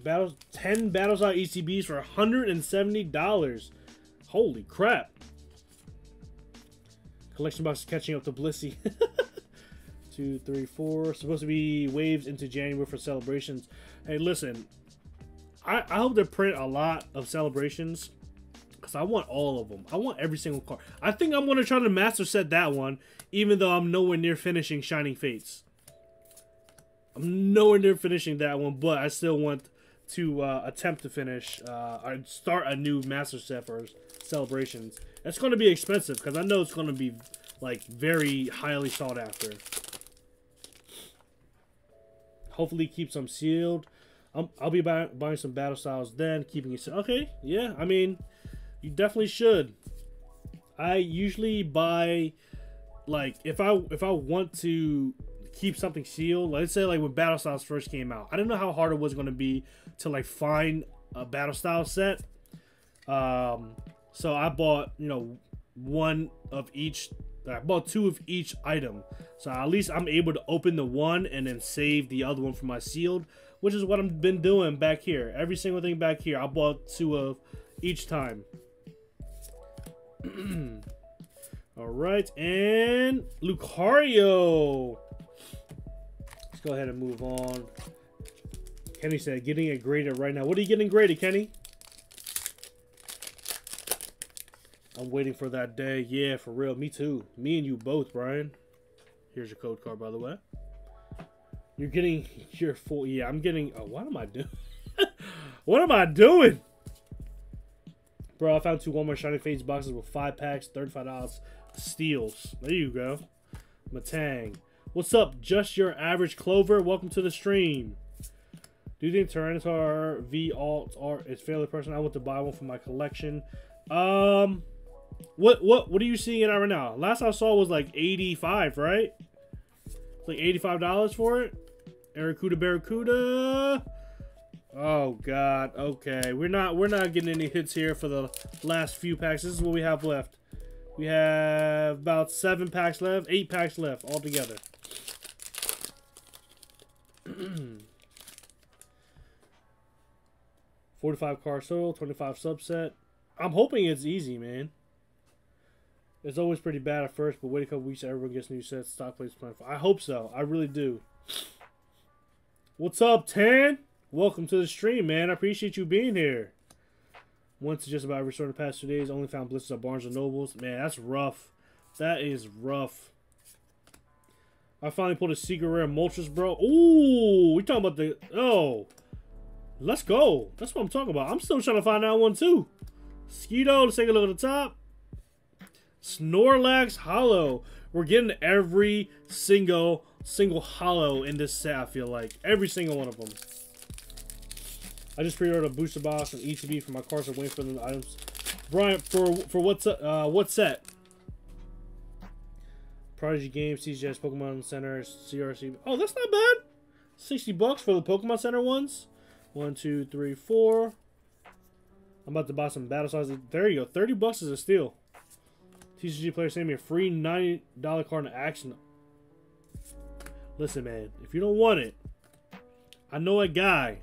battle ten Battle Style ECBs for hundred and seventy dollars. Holy crap! Collection box is catching up to Blissey. two, three, four. Supposed to be waves into January for celebrations. Hey, listen, I, I hope they print a lot of celebrations because I want all of them. I want every single card. I think I'm going to try to master set that one, even though I'm nowhere near finishing Shining Fates. I'm nowhere near finishing that one, but I still want to uh, attempt to finish uh, or start a new master set for celebrations. It's going to be expensive because I know it's going to be like very highly sought after. Hopefully keep some sealed. I'll, I'll be buy, buying some battle styles then, keeping it. Okay, yeah, I mean, you definitely should. I usually buy, like, if I if I want to keep something sealed, let's say like when battle styles first came out, I didn't know how hard it was going to be to like find a battle style set. Um, so I bought, you know, one of each. I bought two of each item. So at least I'm able to open the one and then save the other one for my sealed, which is what I've been doing back here. Every single thing back here, I bought two of each time. All right, and Lucario. Let's go ahead and move on. Kenny said, getting it graded right now. What are you getting graded, Kenny? I'm waiting for that day. Yeah, for real. Me too. Me and you both, Brian. Here's your code card, by the way. You're getting your full. Yeah, I'm getting. Oh, what am I doing? what am I doing? Bro, I found two Walmart Shining Fates boxes with five packs, $35 steals. There you go. Matang. What's up? Just your average Clover. Welcome to the stream. Do you think Tyranitar V Alt are is fairly personal? I want to buy one for my collection. Um, what what what are you seeing it at right now? Last I saw was like 85, right? It's like $85 for it. Barracuda Barracuda. Oh god. Okay. We're not we're not getting any hits here for the last few packs. This is what we have left. We have about seven packs left, eight packs left altogether. 45 car solo, 25 subset. I'm hoping it's easy, man. It's always pretty bad at first, but wait a couple weeks, everyone gets new sets, stock plays plentiful. I hope so. I really do. What's up, Tan? Welcome to the stream, man. I appreciate you being here. Once just about every store in the past two days. Only found blisters at Barnes & Nobles. Man, that's rough. That is rough. I finally pulled a secret rare Moltres, bro. Ooh, we talking about the... Oh. Let's go. That's what I'm talking about. I'm still trying to find that one, too. Skeeto, let's take a look at the top. Snorlax Holo. We're getting every single single holo in this set, I feel like. Every single one of them. I just pre-ordered a booster box and ETB for my cards. I'm waiting for the items. Brian, for for what's uh what set? Prodigy Games, CGS, Pokemon Center, CRC. Oh, that's not bad. 60 bucks for the Pokemon Center ones. One, two, three, four. I'm about to buy some battle sizes. There you go. 30 bucks is a steal. TCG player send me a free $90 card in action. Listen, man. If you don't want it, I know a guy.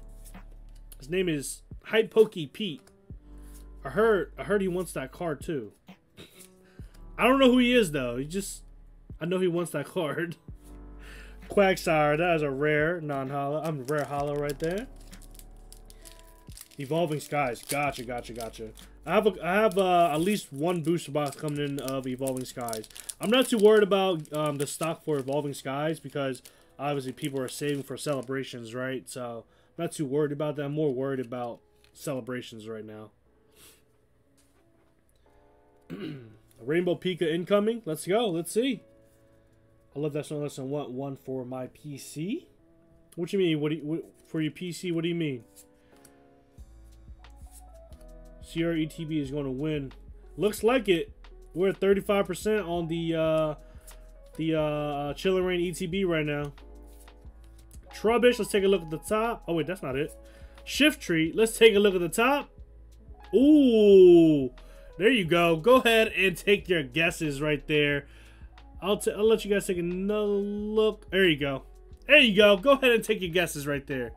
His name is Hype Poke Pete. I heard I heard he wants that card too. I don't know who he is though. He just I know he wants that card. Quagsire, that is a rare non-holo. I'm rare holo right there. Evolving Skies. Gotcha, gotcha, gotcha. I have a, I have uh, at least one booster box coming in of Evolving Skies. I'm not too worried about um, the stock for Evolving Skies because obviously people are saving for celebrations, right? So I'm not too worried about that. I'm more worried about celebrations right now. Rainbow Pika incoming. Let's go. Let's see. I love that song. Listen, want one for my PC? What do you mean? What, do you, what for your PC? What do you mean? CRETB is going to win. Looks like it. We're at 35% on the uh, the uh, Chilling Reign ETB right now. Trubbish, let's take a look at the top. Oh, wait, that's not it. Shiftry, let's take a look at the top. Ooh, there you go. Go ahead and take your guesses right there. I'll, I'll let you guys take another look. There you go. There you go. Go ahead and take your guesses right there.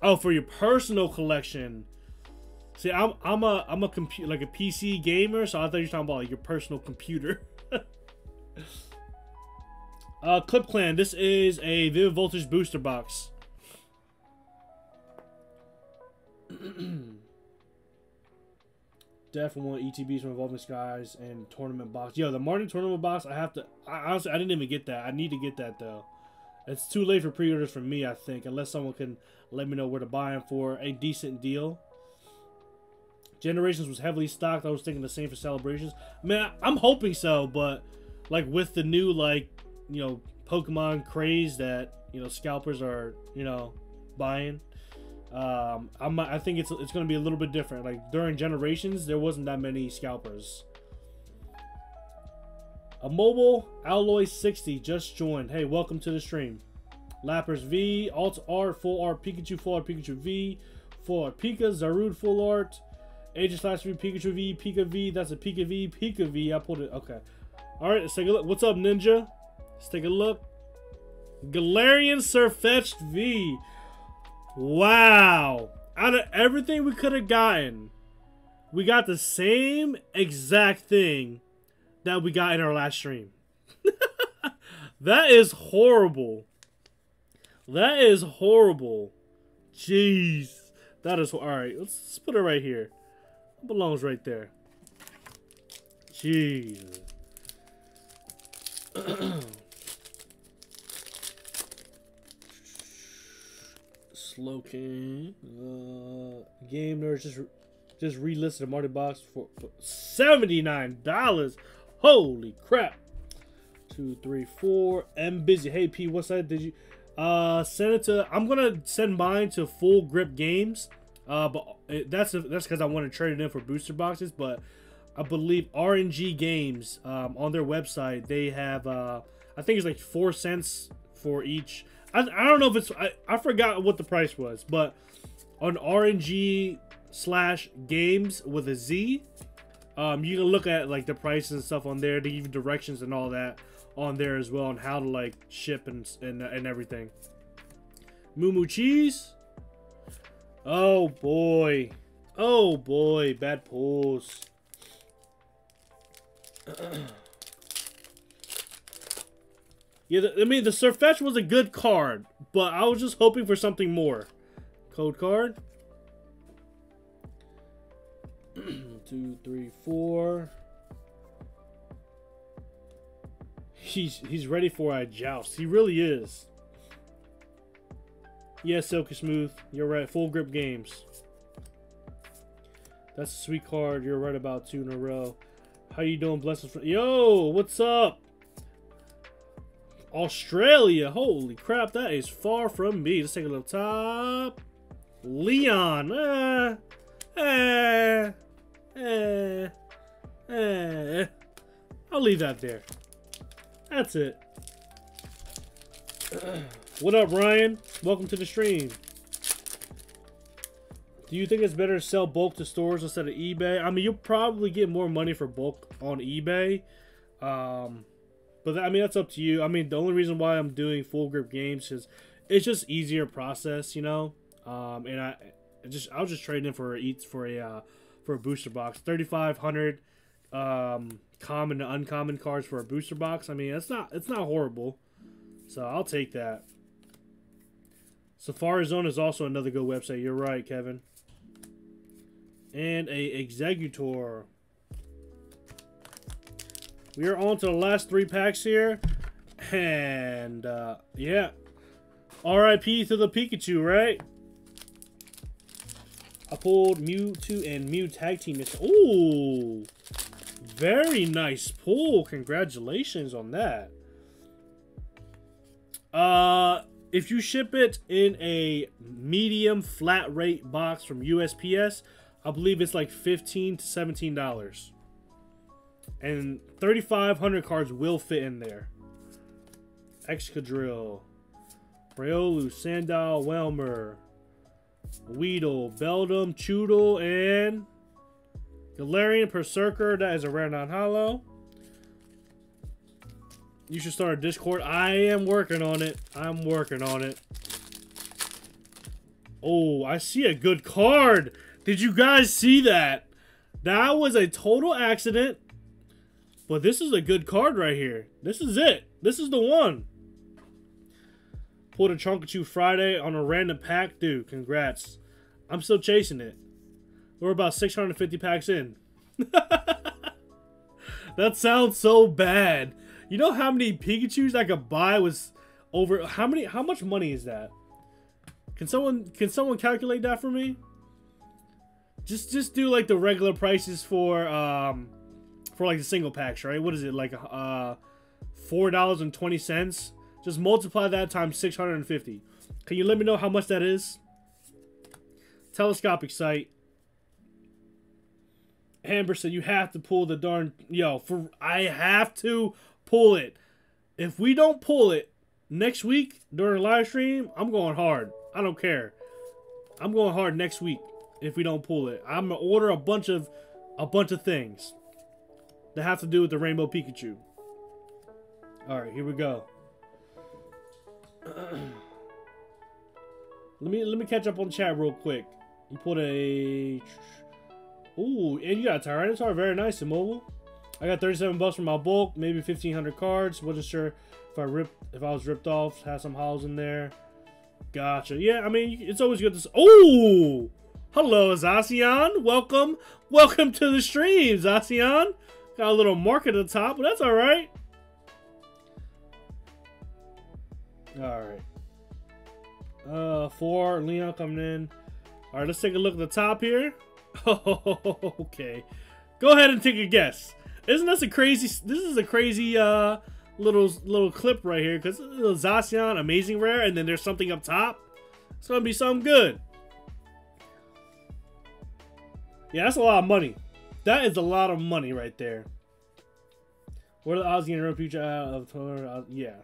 Oh, for your personal collection. See, I'm I'm a I'm a computer like a PC gamer, so I thought you were talking about like your personal computer. uh, Clip Clan, this is a Vivid Voltage booster box. Definitely want ETBs from Evolving Skies and tournament box. Yo, the Marnie tournament box, I have to. I, honestly, I didn't even get that. I need to get that though. It's too late for pre-orders for me, I think, unless someone can let me know where to buy them for a decent deal. Generations was heavily stocked. I was thinking the same for Celebrations. I, I'm hoping so, but like with the new like you know Pokemon craze that you know scalpers are you know buying. Um, I'm, I think it's it's going to be a little bit different. Like during Generations, there wasn't that many scalpers. A mobile Alloy 60 just joined. Hey, welcome to the stream. Lappers V, Alt Art, Full Art Pikachu, Full Art Pikachu V, Full Art Pika, Zarude Full Art, Agent slash V, Pikachu V, Pika V. That's a Pika V, Pika V. I pulled it. Okay. All right, let's take a look. What's up, Ninja? Let's take a look. Galarian Sirfetch'd V. Wow. Out of everything we could have gotten, we got the same exact thing that we got in our last stream. that is horrible. That is horrible. Jeez. That is all right. Let's, let's put it right here. Belongs right there. Jeez. Slowking. Uh, game nerds just just relisted a Marnie box for seventy nine dollars. Holy crap! Two, three, four. M busy. Hey P, what's that? Did you uh send it to? I'm gonna send mine to Full Grip Games. Uh, but it, that's that's because I want to trade it in for booster boxes. But I believe RNG Games um, on their website they have uh I think it's like four cents for each I, I don't know if it's I, I forgot what the price was, but on RNG slash games with a Z, um, you can look at like the prices and stuff on there. They give directions and all that on there as well on how to like ship and and, and everything. Moo Moo Cheese. Oh boy. Oh boy, bad pulls. Yeah, I mean, the Sirfetch'd was a good card, but I was just hoping for something more. Code card. Two, three, four. He's he's ready for a joust. He really is. Yes, Silky Smooth. You're right. Full grip games. That's a sweet card. You're right about two in a row. How you doing, blessings? Yo, what's up? Australia. Holy crap, that is far from me. Let's take a little top. Leon. Eh, eh, eh, eh. I'll leave that there. That's it. What up, Ryan? Welcome to the stream. Do you think it's better to sell bulk to stores instead of eBay? I mean, you'll probably get more money for bulk on eBay. Um, but I mean, that's up to you. I mean, the only reason why I'm doing full grip games is it's just easier process, you know. Um, and I just I was just trading in for eats for a uh, for a booster box, thirty five hundred um, common to uncommon cards for a booster box. I mean, it's not it's not horrible, so I'll take that. Safari Zone is also another good website. You're right, Kevin. And a Exeggcute. We are on to the last three packs here. And, uh, yeah. RIP to the Pikachu, right? I pulled Mewtwo and Mew Tag Team. Ooh! Very nice pull. Congratulations on that. Uh, if you ship it in a medium flat rate box from USPS, I believe it's like 15 to $17 and 3,500 cards will fit in there. Excadrill, Riolu, Sandile, Wailmer, Weedle, Beldum, Chewtle, and Galarian Perrserker. That is a rare non-holo. You should start a Discord. I am working on it. I'm working on it. Oh, I see a good card. Did you guys see that? That was a total accident. But this is a good card right here. This is it. This is the one. Pulled a Chonkachu Friday on a random pack. Dude, congrats. I'm still chasing it. We're about 650 packs in. that sounds so bad. You know how many Pikachus I could buy was over how many how much money is that? Can someone can someone calculate that for me? Just just do like the regular prices for um for like the single packs, right? What is it like? Uh, four dollars and twenty cents. Just multiply that times six hundred and fifty. Can you let me know how much that is? Telescopic sight. Amber said you have to pull the darn yo for I have to pull it. If we don't pull it next week during a live stream, I'm going hard. I don't care. I'm going hard next week. if we don't pull it. I'm gonna order a bunch of a bunch of things that have to do with the Rainbow Pikachu. All right, here we go. let me let me catch up on chat real quick. You put a ooh, and you got a Tyranitar, very nice, immobile. I got 37 bucks from my bulk, maybe 1500 cards. Wasn't sure if I ripped if I was ripped off. Had some holes in there. Gotcha. Yeah, I mean it's always good to. Oh, hello, Zacian. Welcome, welcome to the stream, Zacian. Got a little mark at the top, but that's all right. All right. Uh, four Leon coming in. All right, let's take a look at the top here. Okay. Go ahead and take a guess. Isn't this a crazy? This is a crazy uh little little clip right here because Zacian, amazing rare, and then there's something up top. It's gonna be something good. Yeah, that's a lot of money. That is a lot of money right there. What are the odds getting a future out of uh, yeah.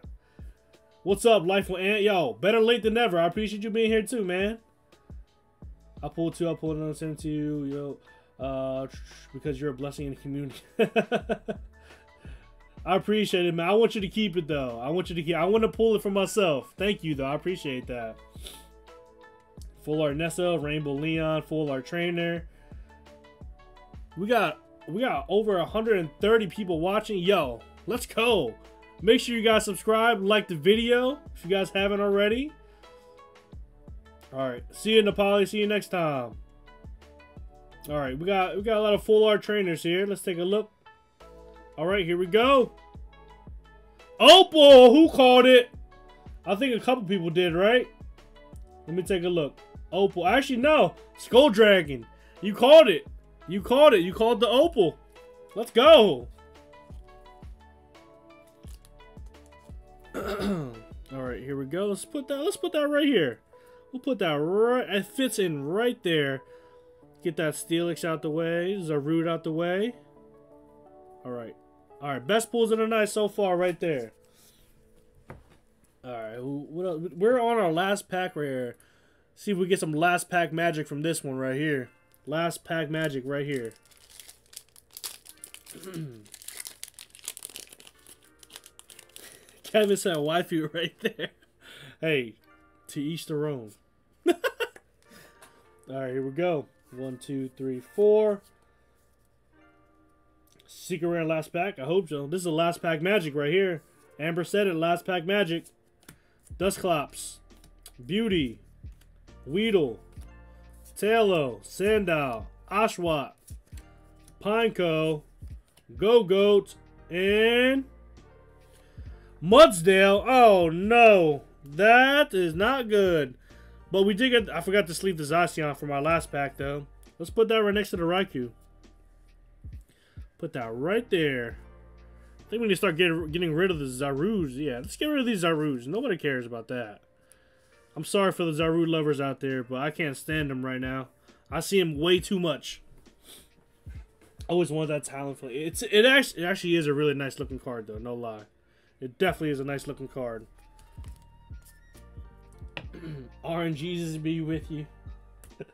What's up, Life with Ant? Yo, better late than never. I appreciate you being here too, man. I pulled two, I pulled another send to you, yo. Uh, because you're a blessing in the community. I appreciate it, man. I want you to keep it though. I want you to keep. I want to pull it for myself. Thank you, though. I appreciate that. Full art Nessa, Rainbow Leon, full art trainer. We got we got over 130 people watching. Yo, let's go. Make sure you guys subscribe, like the video if you guys haven't already. All right, see you, in Nepali. See you next time. All right, we got we got a lot of full art trainers here. Let's take a look. All right, here we go. Opal, who called it? I think a couple people did, right? Let me take a look. Opal. Actually, no. Skull Dragon. You called it. You called it. You called the Opal. Let's go. All right, here we go. Let's put that. Let's put that right here. We'll put that right. It fits in right there. Get that Steelix out the way. Zarude out the way. All right. All right. Best pulls of the night so far right there. All right. We're on our last pack right here. See if we get some last pack magic from this one right here. Last pack magic right here. Kevin said waifu right there. Hey, to each their own. All right, here we go. One, two, three, four. Secret rare last pack. I hope so. This is the last pack magic right here. Amber said it. Last pack magic. Dusclops. Beauty. Weedle. Taillow. Sandile. Oshawott. Pineco. Gogoat. And Mudsdale. Oh no. That is not good. But we did get... I forgot to sleeve the Zacian from our last pack, though. Let's put that right next to the Raikou. Put that right there. I think we need to start getting, getting rid of the Zarudes. Yeah, let's get rid of these Zarudes. Nobody cares about that. I'm sorry for the Zarude lovers out there, but I can't stand them right now. I see them way too much. I always wanted that talent. It's it actually it actually is a really nice looking card though. No lie, it definitely is a nice looking card. RNGesus be with you.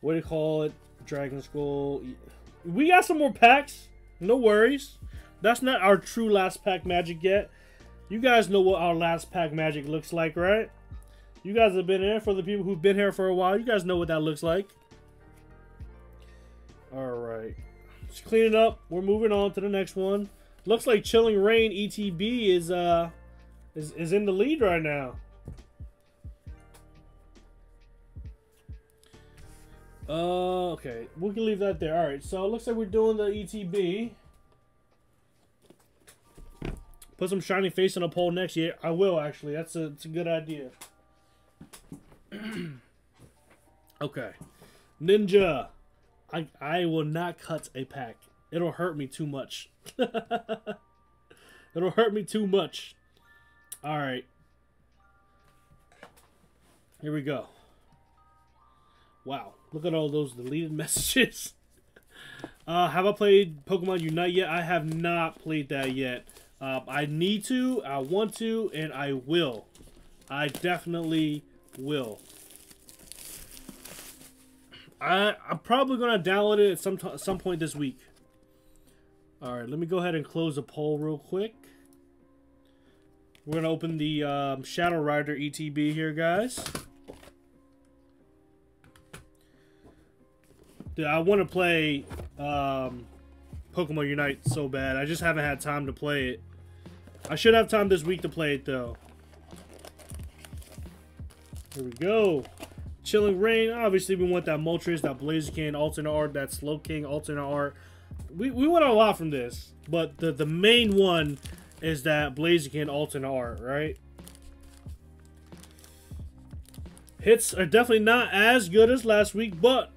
what do you call it? Dragon Skull. We got some more packs. No worries. That's not our true last pack magic yet. You guys know what our last pack magic looks like, right? You guys have been here. For the people who've been here for a while, you guys know what that looks like. Alright. Just clean it up. We're moving on to the next one. Looks like Chilling Reign ETB is uh is, is in the lead right now. Uh, okay, we can leave that there. All right, so it looks like we're doing the ETB. Put some Shiny Fates on a poll next year. I will actually. That's a, that's a good idea. okay, Ninja. I I will not cut a pack. It'll hurt me too much. It'll hurt me too much. All right. Here we go. Wow. Look at all those deleted messages. uh, have I played Pokemon Unite yet? I have not played that yet. Uh, I need to, I want to, and I will. I definitely will. I I'm probably gonna download it at some some point this week. All right, let me go ahead and close the poll real quick. We're gonna open the um, Shadow Rider ETB here, guys. Dude, I want to play um, Pokemon Unite so bad. I just haven't had time to play it. I should have time this week to play it, though. Here we go. Chilling Reign. Obviously, we want that Moltres, that Blaziken, alternate art, that Slowking, alternate art. We, we want a lot from this. But the, the main one is that Blaziken alternate art, right? Hits are definitely not as good as last week, but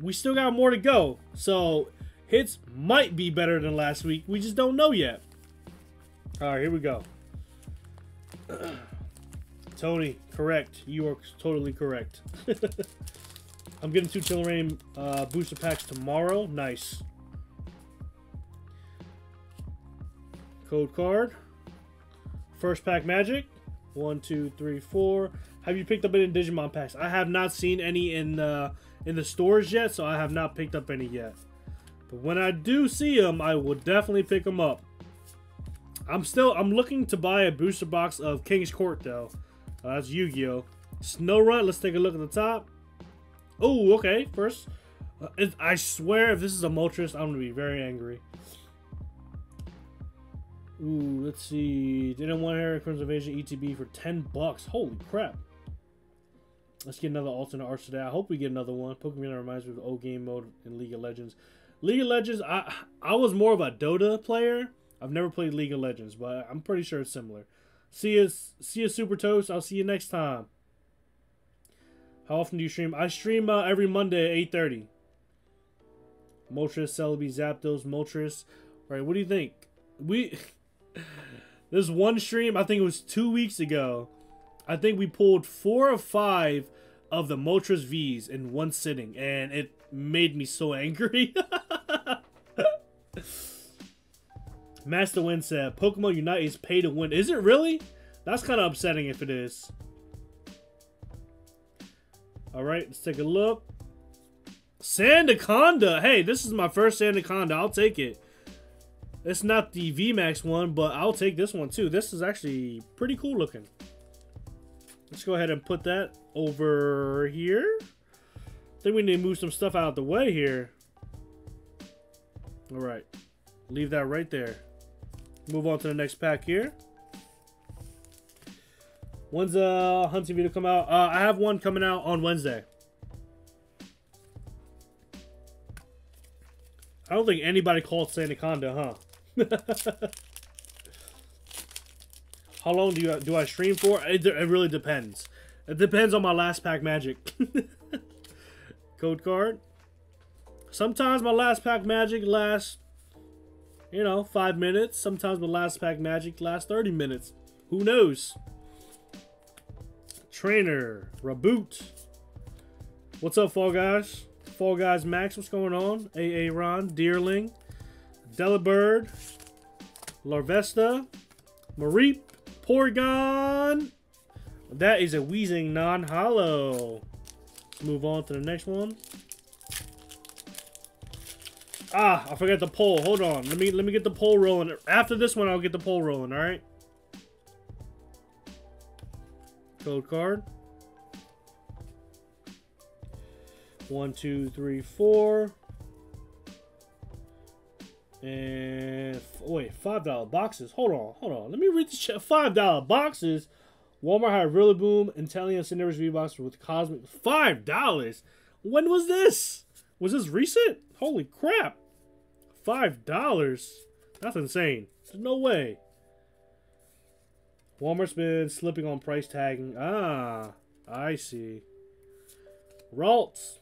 we still got more to go. So hits might be better than last week. We just don't know yet. All right, here we go. Tony, correct. You are totally correct. I'm getting two Chilling uh, booster packs tomorrow. Nice. Code card. First pack magic. One, two, three, four. Have you picked up any Digimon packs? I have not seen any in the in the stores yet, so I have not picked up any yet. But when I do see them, I will definitely pick them up. I'm still I'm looking to buy a booster box of King's Court though. Uh, that's Yu-Gi-Oh. Snorunt. Let's take a look at the top. Oh, okay. First, uh, I swear, if this is a Moltres, I'm gonna be very angry. Ooh, let's see. Didn't want Hair Crimson Invasion ETB for 10 bucks. Holy crap. Let's get another alternate art today. I hope we get another one. Pokemon reminds me of old game mode in League of Legends. League of Legends, I I was more of a Dota player. I've never played League of Legends, but I'm pretty sure it's similar. See you, see you, Super Toast. I'll see you next time. How often do you stream? I stream uh, every Monday at 8.30. Moltres, Celebi, Zapdos, Moltres. All right, what do you think? We... this one stream, I think it was two weeks ago. I think we pulled four or five of the Moltres Vs in one sitting, and it made me so angry. Master Win said, Pokemon Unite is pay to win. Is it really? That's kind of upsetting if it is. Alright, let's take a look. Sandaconda! Hey, this is my first Sandaconda. I'll take it. It's not the VMAX one, but I'll take this one too. This is actually pretty cool looking. Let's go ahead and put that over here. I think we need to move some stuff out of the way here. Alright. Leave that right there. Move on to the next pack here. When's uh, hunting video come out? Uh, I have one coming out on Wednesday. I don't think anybody called Sandaconda, huh? How long do you do I stream for? It, it really depends. It depends on my last pack magic. Code card. Sometimes my last pack magic lasts you know, five minutes. Sometimes my last pack magic lasts 30 minutes. Who knows? Trainer, Reboot. What's up, Fall Guys? Fall Guys Max, what's going on? AA Ron, Deerling, Delibird, Larvesta, Mareep, Porygon. That is a Weezing non-holo. Let's Move on to the next one. Ah, I forgot the poll. Hold on. Let me let me get the poll rolling. After this one, I'll get the poll rolling, alright? Code card. One, two, three, four. And wait, five dollar boxes. Hold on, hold on. Let me read this. Five dollar boxes. Walmart had Rillaboom, Inteleon Cinderace V-Box with Cosmic. Five dollars. When was this? Was this recent? Holy crap. Five dollars? That's insane. There's no way. Walmart's been slipping on price tagging. Ah, I see. Ralts.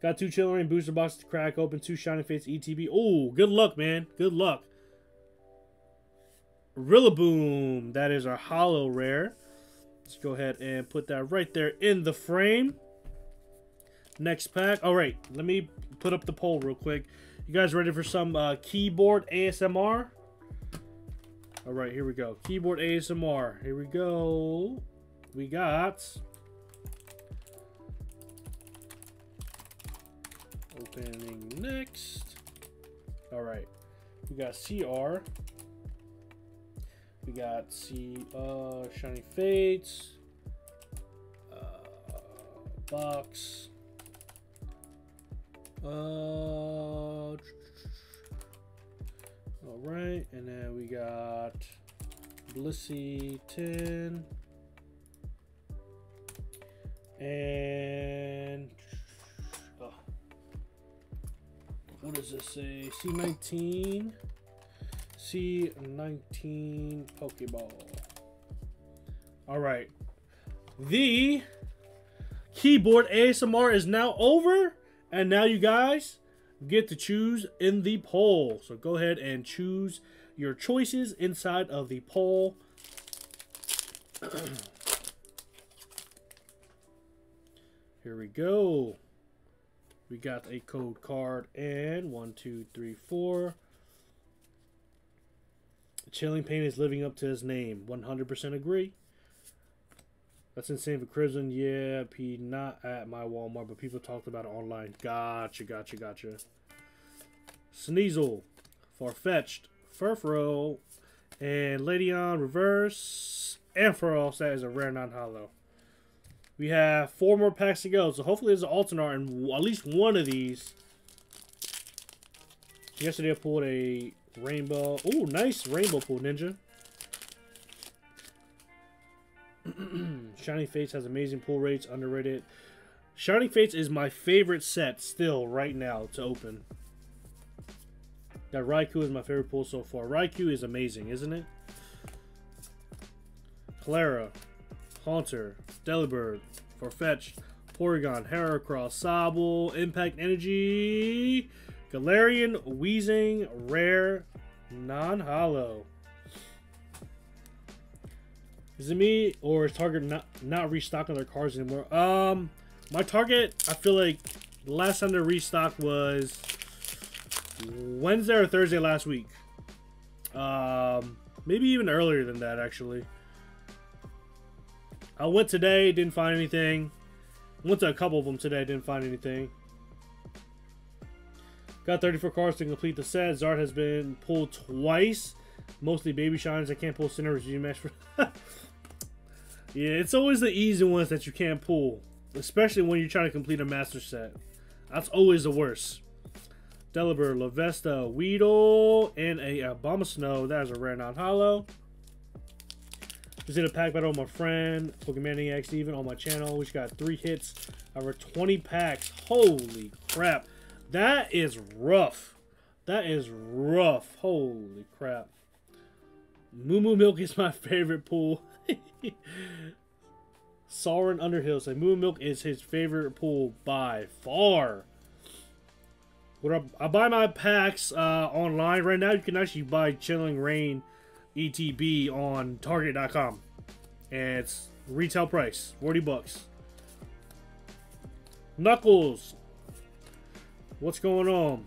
Got two Chilling booster boxes to crack open, two Shining Fates ETB. Oh, good luck, man. Good luck. Rillaboom. That is our holo rare. Let's go ahead and put that right there in the frame. Next pack. All right, let me put up the poll real quick. You guys ready for some uh, keyboard ASMR? All right, here we go. Keyboard ASMR. Here we go. We got Next. All right. We got CR. We got C uh Shiny Fates. Uh, box. Uh all right, and then we got Blissey 10 and what does this say? C19 C19 Pokeball. All right. The keyboard ASMR is now over. And now you guys get to choose in the poll. So go ahead and choose your choices inside of the poll. Here we go. We got a code card and one, two, three, four. Chilling Pain is living up to his name. 100% agree. That's insane for Crimson. Yeah, P not at my Walmart, but people talked about it online. Gotcha, gotcha, gotcha. Sneasel, Farfetch'd, Furfrou, and Ledian Reverse, and Furrow. That is a rare non-holo. We have four more packs to go, so hopefully there's an Altanar in at least one of these. Yesterday I pulled a rainbow. Oh, nice rainbow pool, Ninja. Shining Fates has amazing pull rates, underrated. Shining Fates is my favorite set still right now to open. That Raikou is my favorite pull so far. Raikou is amazing, isn't it? Klara, Haunter, Delibird, Farfetch, Porygon, Heracross, Sobble, Impact Energy, Galarian, Weezing, Rare, Non-Holo. Is it me or is Target not not restocking their cards anymore? Um, my Target, I feel like the last time they restocked was Wednesday or Thursday last week. Um, maybe even earlier than that, actually. I went today, didn't find anything. Went to a couple of them today, didn't find anything. Got 34 cards to complete the set. Zard has been pulled twice. Mostly baby shines. I can't pull G-Max for... yeah, it's always the easy ones that you can't pull. Especially when you're trying to complete a master set. That's always the worst. Delibird, Larvesta, Weedle, and a Abomasnow. That is a rare non-holo. Just did a pack battle with my friend, Pokemaniac Steven, on my channel. We just got three hits over 20 packs. Holy crap. That is rough. That is rough. Holy crap. Moo Moo Milk is my favorite pool. Sauron Underhill said Moo Milk is his favorite pool by far. What I, I buy my packs uh, online right now. You can actually buy Chilling Reign ETB on Target.com, and it's retail price forty bucks. Knuckles, what's going on?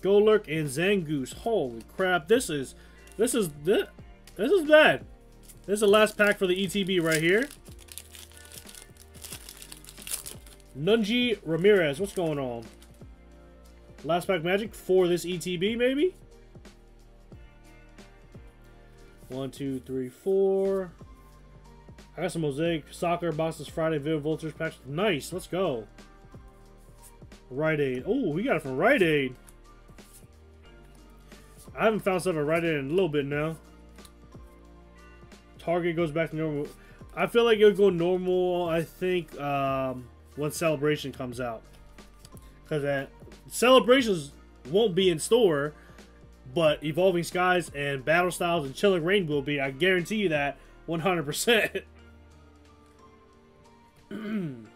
Golurk and Zangoose. Holy crap! This is this is this, this is bad. This is the last pack for the ETB right here. Nunji Ramirez, what's going on? Last pack magic for this ETB, maybe? One, two, three, four. I got some Mosaic Soccer boxes Friday Vivid Voltage packs. Nice, let's go. Rite Aid. Oh, we got it from Rite Aid. I haven't found at Rite Aid in a little bit now. Target goes back to normal. I feel like it'll go normal, I think, um, when Celebration comes out. Because that Celebrations won't be in store, but Evolving Skies and Battle Styles and Chilling Reign will be. I guarantee you that 100%.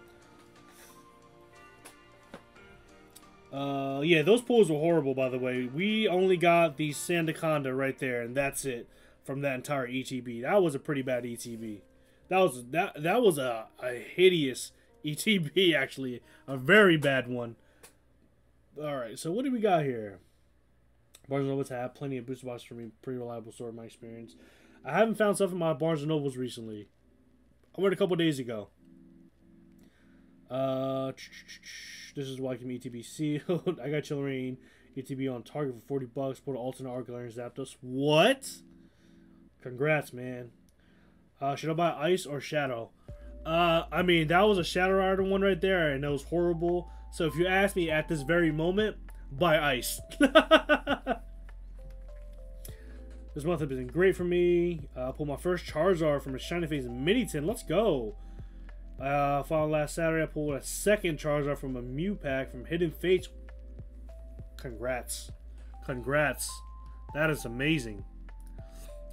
uh, yeah, those pools were horrible, by the way. We only got the Sandaconda right there, and that's it from that entire ETB. That was a pretty bad ETB. That was that that was a, a hideous ETB actually, a very bad one. All right, so what do we got here? Barnes & Noble have plenty of booster boxes for me. Pretty reliable store in my experience. I haven't found stuff in my Barnes & Nobles recently. I went a couple days ago. Uh, this is why I can ETB sealed. I got Chilling Reign ETB on target for 40 bucks. Put an alternate Arc Galarian Zapdos. What? Congrats, man. Uh, should I buy Ice or Shadow? Uh, I mean, that was a Shadow Rider one right there, and that was horrible. So if you ask me at this very moment, buy Ice. this month has been great for me. Uh, I pulled my first Charizard from a Shiny Fates Mini Tin. Let's go. Uh, following last Saturday, I pulled a second Charizard from a Mew pack from Hidden Fates. Congrats. Congrats. That is amazing.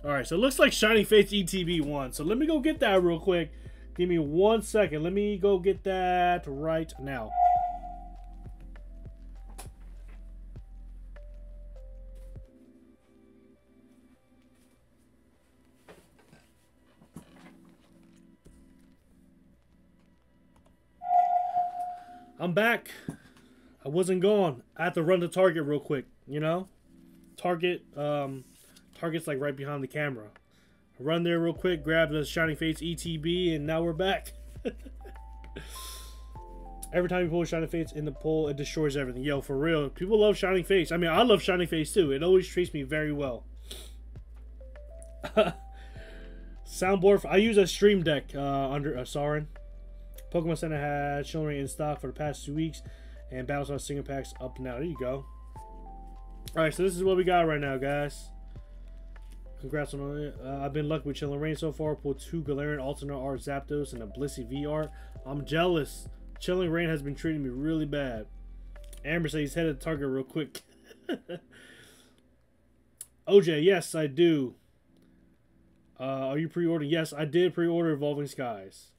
Alright, so it looks like Shiny Fates ETB won. So let me go get that real quick. Give me one second. Let me go get that right now. I'm back. I wasn't gone. I had to run to Target real quick, you know? Target, um, Target's like right behind the camera. I run there real quick, grab the Shining Fates ETB, and now we're back. Every time you pull Shining Fates in the pull, it destroys everything. Yo, for real. People love Shining Fates. I mean, I love Shining Fates too. It always treats me very well. Soundboard. I use a Stream Deck uh, under uh, Sauron. Pokemon Center had Chilling Reign in stock for the past two weeks, and Battle Styles single packs up now. There you go. Alright, so this is what we got right now, guys. Congrats on. Uh, I've been lucky with Chilling Reign so far. Pulled two Galarian alternate art Zapdos and a Blissey V art. I'm jealous. Chilling Reign has been treating me really bad. Amber says he's headed to Target real quick. OJ, yes, I do. Uh, are you pre-ordering? Yes, I did pre-order Evolving Skies.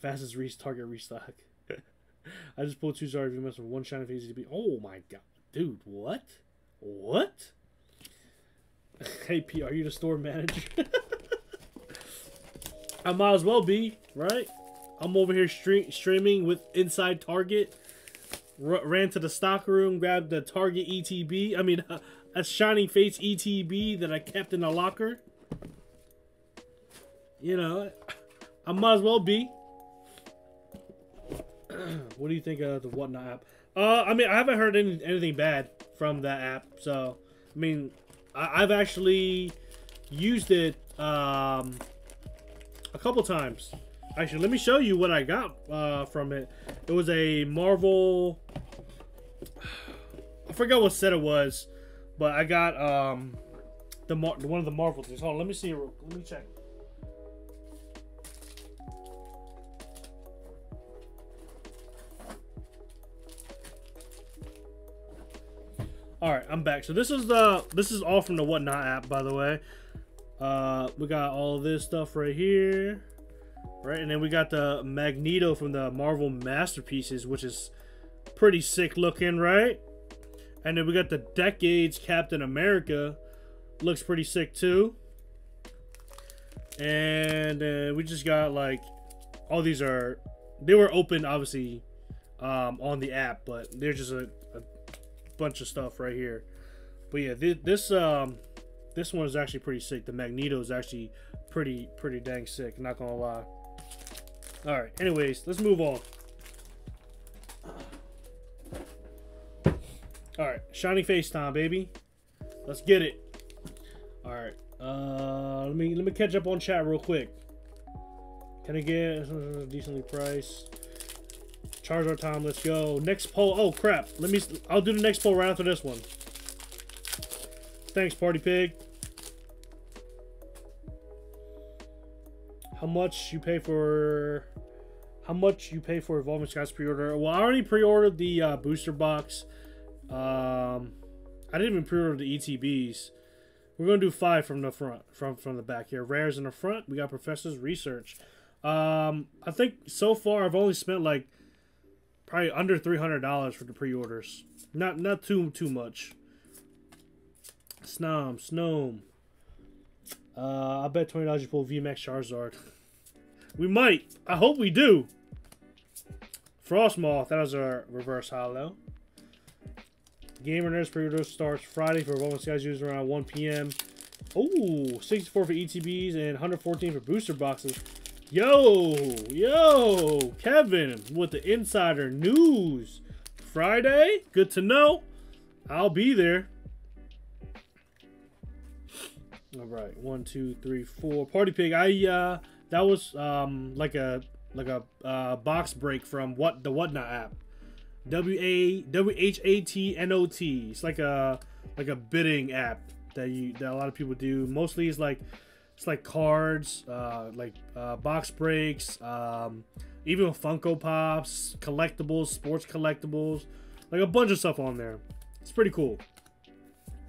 Fastest reach target restock. I just pulled two Zard VMS from one Shiny Fates be. Oh my god. Dude, what? What? hey, P, are you the store manager? I might as well be, right? I'm over here stream streaming with Inside Target. R ran to the stock room, grabbed the Target ETB. I mean, a Shining Fates ETB that I kept in a locker. You know, I might as well be. what do you think of the Whatnot app? Uh, I mean, I haven't heard any, anything bad from that app. So, I mean, I, have actually used it um, a couple times. Actually, let me show you what I got uh, from it. It was a Marvel... I forgot what set it was, but I got um, the one of the Marvel things. Hold on, let me see. Let me check. All right, I'm back. So this is the this is all from the Whatnot app, by the way. Uh, we got all this stuff right here, right, and then we got the Magneto from the Marvel Masterpieces, which is pretty sick looking, right? And then we got the Decades Captain America, looks pretty sick too. And uh, we just got like all these are they were open obviously um, on the app, but they're just a bunch of stuff right here. But yeah, this, this um this one is actually pretty sick. The Magneto is actually pretty pretty dang sick. Not gonna lie. All right. Anyways, let's move on. All right, Shiny Fates time, baby. Let's get it. All right. Uh, let me let me catch up on chat real quick. Can I get decently priced? Charizard time, let's go. Next poll. Oh, crap. Let me... I'll do the next poll right after this one. Thanks, Party Pig. How much you pay for... How much you pay for Evolving Skies pre-order? Well, I already pre-ordered the uh, booster box. Um, I didn't even pre-order the ETBs. We're gonna do five from the front, from from the back here. Rares in the front. We got Professor's Research. Um, I think so far I've only spent like probably under three hundred dollars for the pre-orders. Not not too too much. Snom, Snom. Uh, I bet twenty dollars you pull VMAX Charizard. we might. I hope we do. Frosmoth, that was our reverse holo. Gamer Nerds pre-order starts Friday for Evolving Skies users around 1 p.m. Oh, 64 for ETBs and 114 for booster boxes. Yo, yo, Kevin with the insider news. Friday, good to know. I'll be there. All right, one, two, three, four. Party pig. I uh, that was um like a like a uh, box break from what the whatnot app. W A W H A T N O T. It's like a like a bidding app that you that a lot of people do. Mostly it's like it's like cards, uh, like uh, box breaks, um, even Funko Pops, collectibles, sports collectibles, like a bunch of stuff on there. It's pretty cool.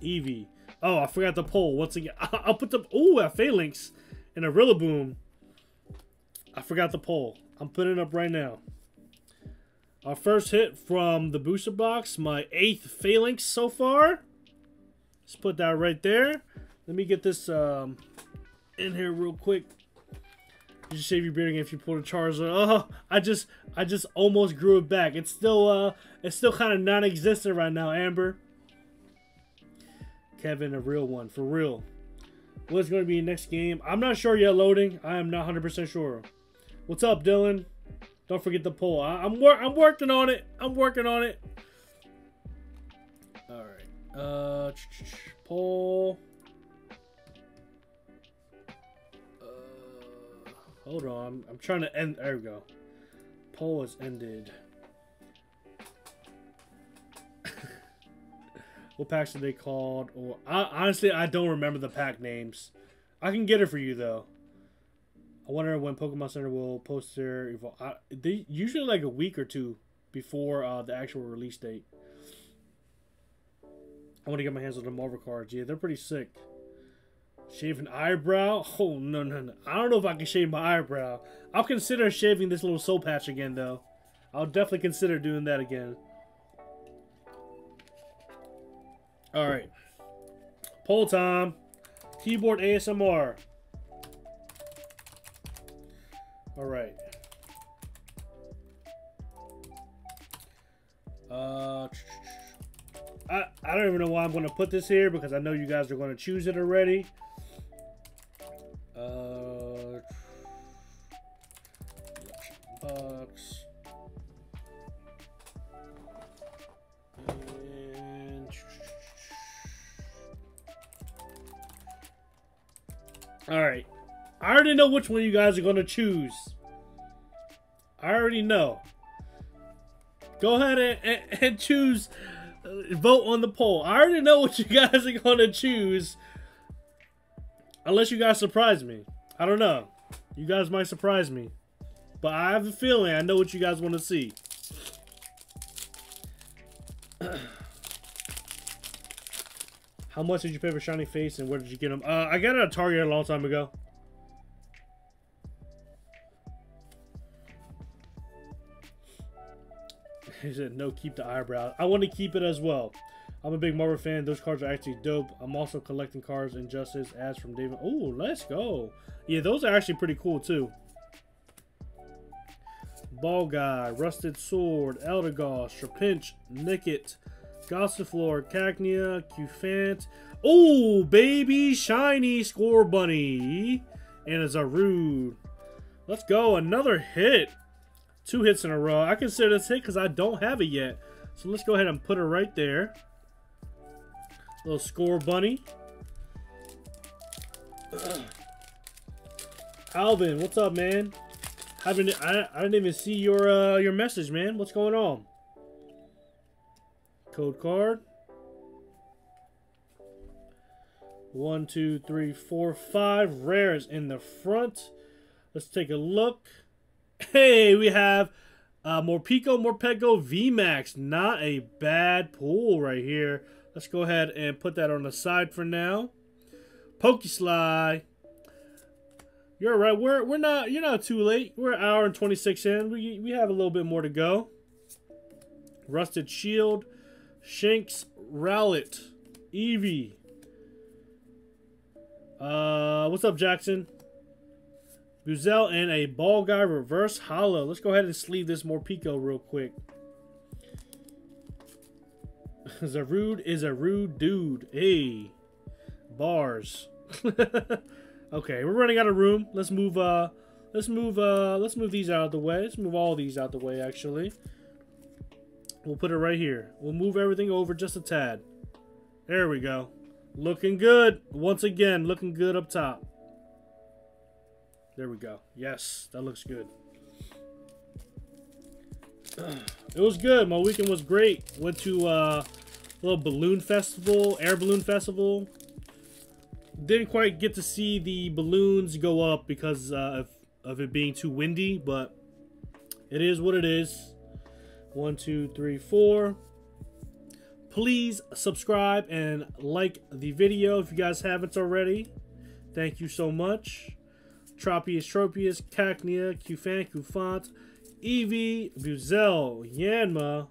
Eevee. Oh, I forgot the poll. Once again, I'll put the oh a Falinks and a Rillaboom. I forgot the poll. I'm putting it up right now. Our first hit from the booster box, my eighth Falinks so far. Let's put that right there. Let me get this um, in here real quick. You just save your bearding if you pull a Charizard. Oh, I just, I just almost grew it back. It's still, uh, it's still kind of non-existent right now, Amber. Kevin, a real one, for real. What's going to be next game? I'm not sure yet. Loading. I am not 100% sure. What's up, Dylan? Don't forget the poll. I, am wor I'm working on it. I'm working on it. All right. Uh, poll. Hold on. I'm, I'm trying to end. There we go. Poll has ended. what packs are they called? Or I, honestly, I don't remember the pack names. I can get it for you though. I wonder when Pokemon Center will post their I, they usually like a week or two before uh, the actual release date. I want to get my hands on the Marvel cards. Yeah, they're pretty sick. Shave an eyebrow? Oh no no no! I don't know if I can shave my eyebrow. I'll consider shaving this little soul patch again though. I'll definitely consider doing that again. All right, poll time. Keyboard ASMR. All right. Uh, I, I don't even know why I'm going to put this here because I know you guys are going to choose it already. Uh, box. And, all right. I already know which one you guys are going to choose. I already know. Go ahead and, and, and choose, uh, vote on the poll. I already know what you guys are going to choose. Unless you guys surprise me. I don't know. You guys might surprise me. But I have a feeling I know what you guys want to see. How much did you pay for Shiny Fates and where did you get them? Uh, I got it at Target a long time ago. He said, no, keep the eyebrow. I want to keep it as well. I'm a big Marvel fan. Those cards are actually dope. I'm also collecting cards Injustice ads from David. Oh, let's go. Yeah, those are actually pretty cool too. Ball Guy, Rusted Sword, Eldegoss, Trapinch, Nickit, Gossifleur, Cacnea, Cufant. Oh, baby, shiny Scorbunny. And a Zarude. Let's go. Another hit. Two hits in a row. I consider this hit because I don't have it yet. So let's go ahead and put it right there. Little Scorbunny. Alvin, what's up, man? Haven't I, I didn't even see your uh, your message, man. What's going on? Code card. One, two, three, four, five rares in the front. Let's take a look. Hey, we have uh, Morpeko, Morpeko, VMAX. Not a bad pool right here. Let's go ahead and put that on the side for now. Pokesly. You're right. We're we're not. You're not too late. We're an hour and 26 in. We we have a little bit more to go. Rusted Shield, Shanks, Rowlet, Eevee. Uh, what's up, Jackson? Buizel and a ball guy reverse holo. Let's go ahead and sleeve this Morpeko real quick. Zarude is a rude dude. Hey. Bars. okay, we're running out of room. Let's move uh let's move uh let's move these out of the way. Let's move all these out the way actually. We'll put it right here. We'll move everything over just a tad. There we go. Looking good. Once again, looking good up top. There we go. Yes, that looks good. It was good. My weekend was great. Went to uh, little balloon festival, air balloon festival. Didn't quite get to see the balloons go up because uh, of, of it being too windy, but it is what it is. One, two, three, four. Please subscribe and like the video if you guys haven't already. Thank you so much. Tropius, Tropius, Cacnea, Cufant, Cufant, Eevee, Buizel, Yanma.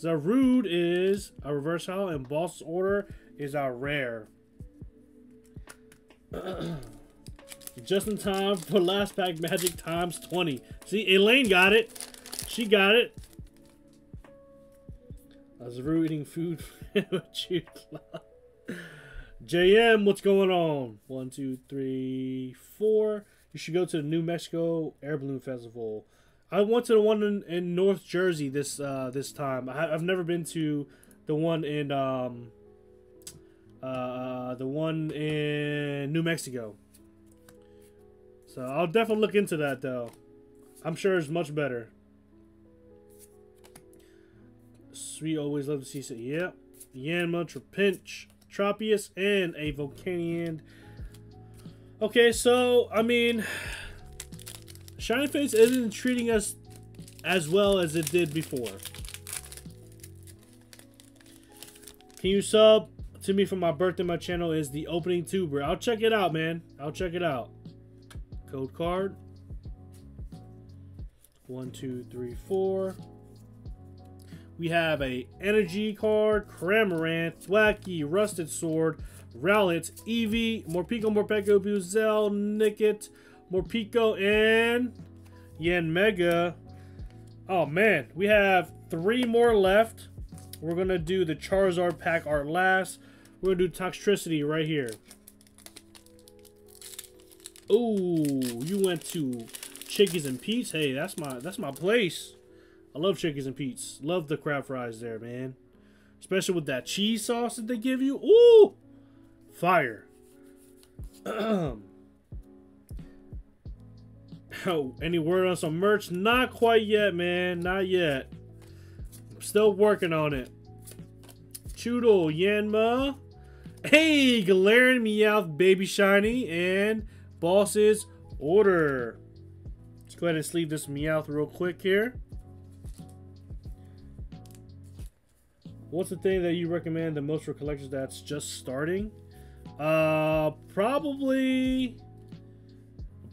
Zarude is a reverse holo, and Boss Order is our rare. Just in time for last pack magic times 20. See, Elaine got it. She got it. Uh, I was eating food JM, what's going on? One, two, three, four. You should go to the New Mexico Air Balloon Festival. I went to the one in, in North Jersey this uh, this time. I, have never been to the one in um, uh, the one in New Mexico. So I'll definitely look into that though. I'm sure it's much better. Sweet, always love to see so. Yep. Yanma, Trapinch, Tropius, and a Volcanion. Okay, so, I mean, Shiny Fates isn't treating us as well as it did before. Can you sub to me for my birthday? My channel is the opening tuber. I'll check it out, man. I'll check it out. Code card. One, two, three, four. We have a energy card, Cramorant, Thwackey, Rusted Sword, Rowlet, Eevee, Morpeko, Morpeko, Buizel, Nickit, Morpeko, and Yanmega. Oh man, we have three more left. We're gonna do the Charizard pack art last. We're gonna do Toxtricity right here. Oh, you went to Chickies and Pete's. Hey, that's my that's my place. I love Chickies and Pete's. Love the crab fries there, man. Especially with that cheese sauce that they give you. Ooh! Fire. oh, any word on some merch? Not quite yet, man. Not yet. I'm still working on it. Chewtle, Yanma. Hey, Galarian Meowth, Baby Shiny, and Boss's Order. Let's go ahead and sleeve this Meowth real quick here. What's the thing that you recommend the most for collectors that's just starting? Uh, probably,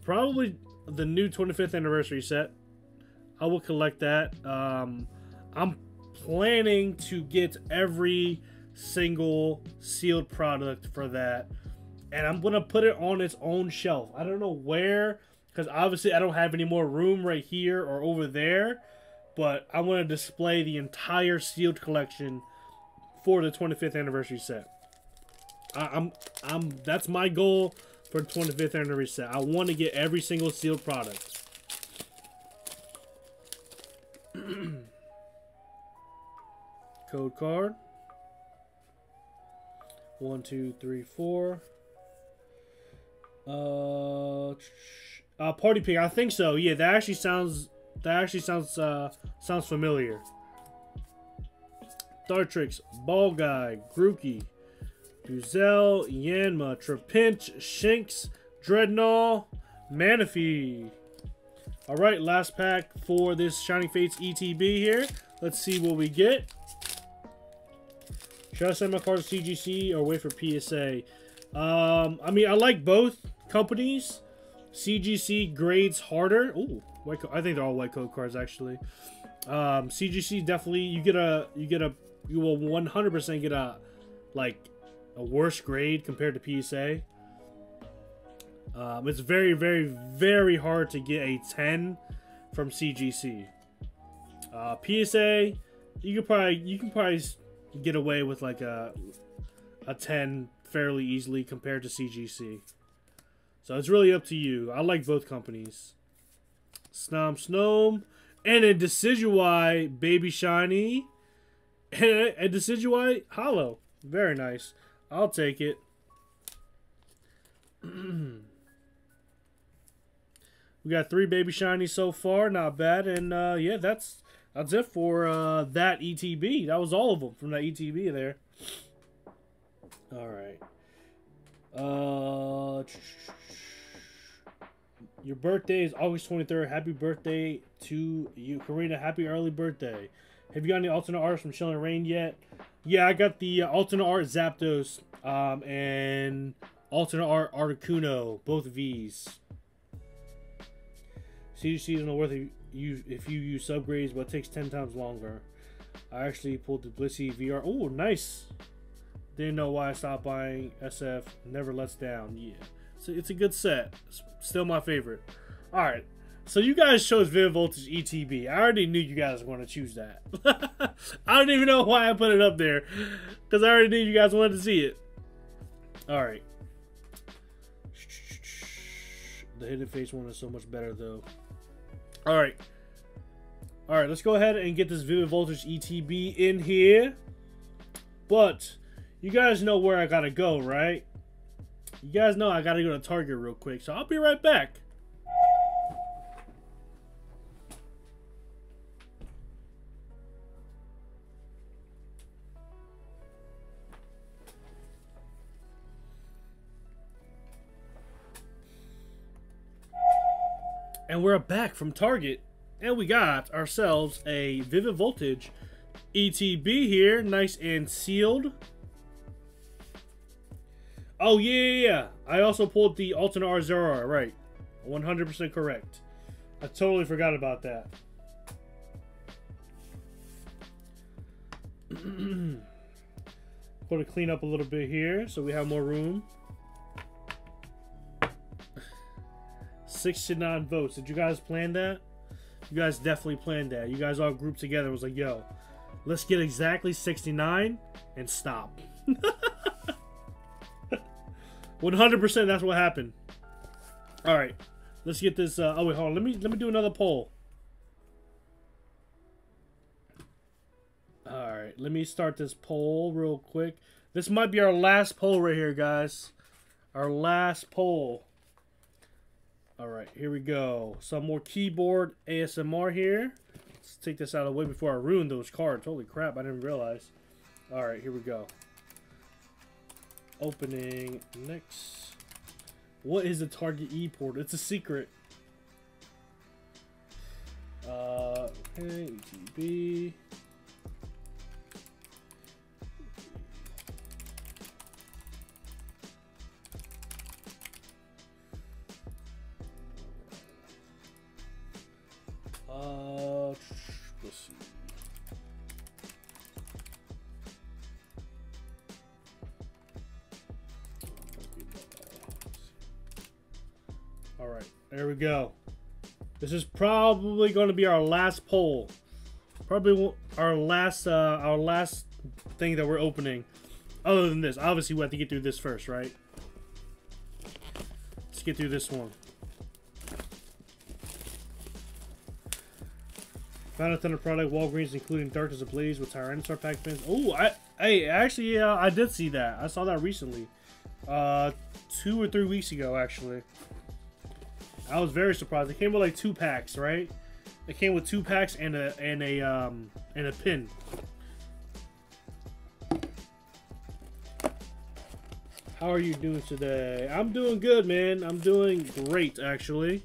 probably the new 25th anniversary set. I will collect that. Um, I'm planning to get every single sealed product for that, and I'm gonna put it on its own shelf. I don't know where, because obviously I don't have any more room right here or over there but I want to display the entire sealed collection for the 25th anniversary set. I, I'm, I'm, that's my goal for the 25th anniversary set. I want to get every single sealed product. Code card. One, two, three, four. Uh, uh, party pig. I think so. Yeah, that actually sounds that actually sounds uh, sounds familiar. Dartrix, Ball Guy, Grookey, Buizel, Yanma, Trapinch, Shinx, Drednaw, Manaphy. Alright, last pack for this Shining Fates ETB here. Let's see what we get. Should I send my card to CGC or wait for PSA? Um, I mean, I like both companies. CGC grades harder. Ooh, white I think they're all white code cards actually. Um, CGC definitely you get a you get a you will 100% get a like a worse grade compared to PSA. Um, it's very very very hard to get a 10 from CGC. Uh, PSA you can probably you can probably get away with like a a 10 fairly easily compared to CGC. So it's really up to you. I like both companies. Snom Snom, and a Decidueye Baby Shiny, and a, a Decidueye Holo. Very nice. I'll take it. we got three Baby Shinies so far. Not bad. And uh, yeah, that's that's it for uh, that ETB. That was all of them from that ETB there. All right. Uh, your birthday is August 23rd. Happy birthday to you, Karina. Happy early birthday. Have you got any alternate art from Chilling Reign yet? Yeah, I got the uh, alternate art Zapdos um, and alternate art Articuno, both V's. Is not worth it if you use subgrades, but it takes 10 times longer. I actually pulled the Blissey VR. Oh, nice. Didn't know why I stopped buying SF. Never lets down. Yeah. So it's a good set. Still my favorite. Alright. So you guys chose Vivid Voltage ETB. I already knew you guys were going to choose that. I don't even know why I put it up there. Because I already knew you guys wanted to see it. Alright. The Hidden Fates one is so much better though. Alright. Alright, let's go ahead and get this Vivid Voltage ETB in here. But you guys know where I gotta go, right? You guys know I gotta go to Target real quick, so I'll be right back. And we're back from Target, and we got ourselves a Vivid Voltage ETB here, nice and sealed. Oh, yeah, yeah, yeah. I also pulled the alternate R0R, right. 100% correct. I totally forgot about that. Going to clean up a little bit here so we have more room. 69 votes. Did you guys plan that? You guys definitely planned that. You guys all grouped together was like, yo, let's get exactly 69 and stop. 100% that's what happened. All right. Let's get this uh, oh wait, hold on. Let me let me do another poll. All right. Let me start this poll real quick. This might be our last poll right here, guys. Our last poll. All right, here we go. Some more keyboard ASMR here. Let's take this out of the way before I ruin those cards. Holy crap, I didn't realize. All right, here we go opening next. What is the target E port? It's a secret. Uh, okay, ETB. Go. This is probably going to be our last poll. Probably our last, uh, our last thing that we're opening. Other than this, obviously we have to get through this first, right? Let's get through this one. Found a of product, Walgreens, including Darkness Ablaze with Tyranitar pack pins. Oh, I, hey, actually, yeah, I did see that. I saw that recently. Uh, two or three weeks ago, actually. I was very surprised. It came with like two packs, right? It came with two packs and a and a um and a pin. How are you doing today? I'm doing good, man. I'm doing great, actually.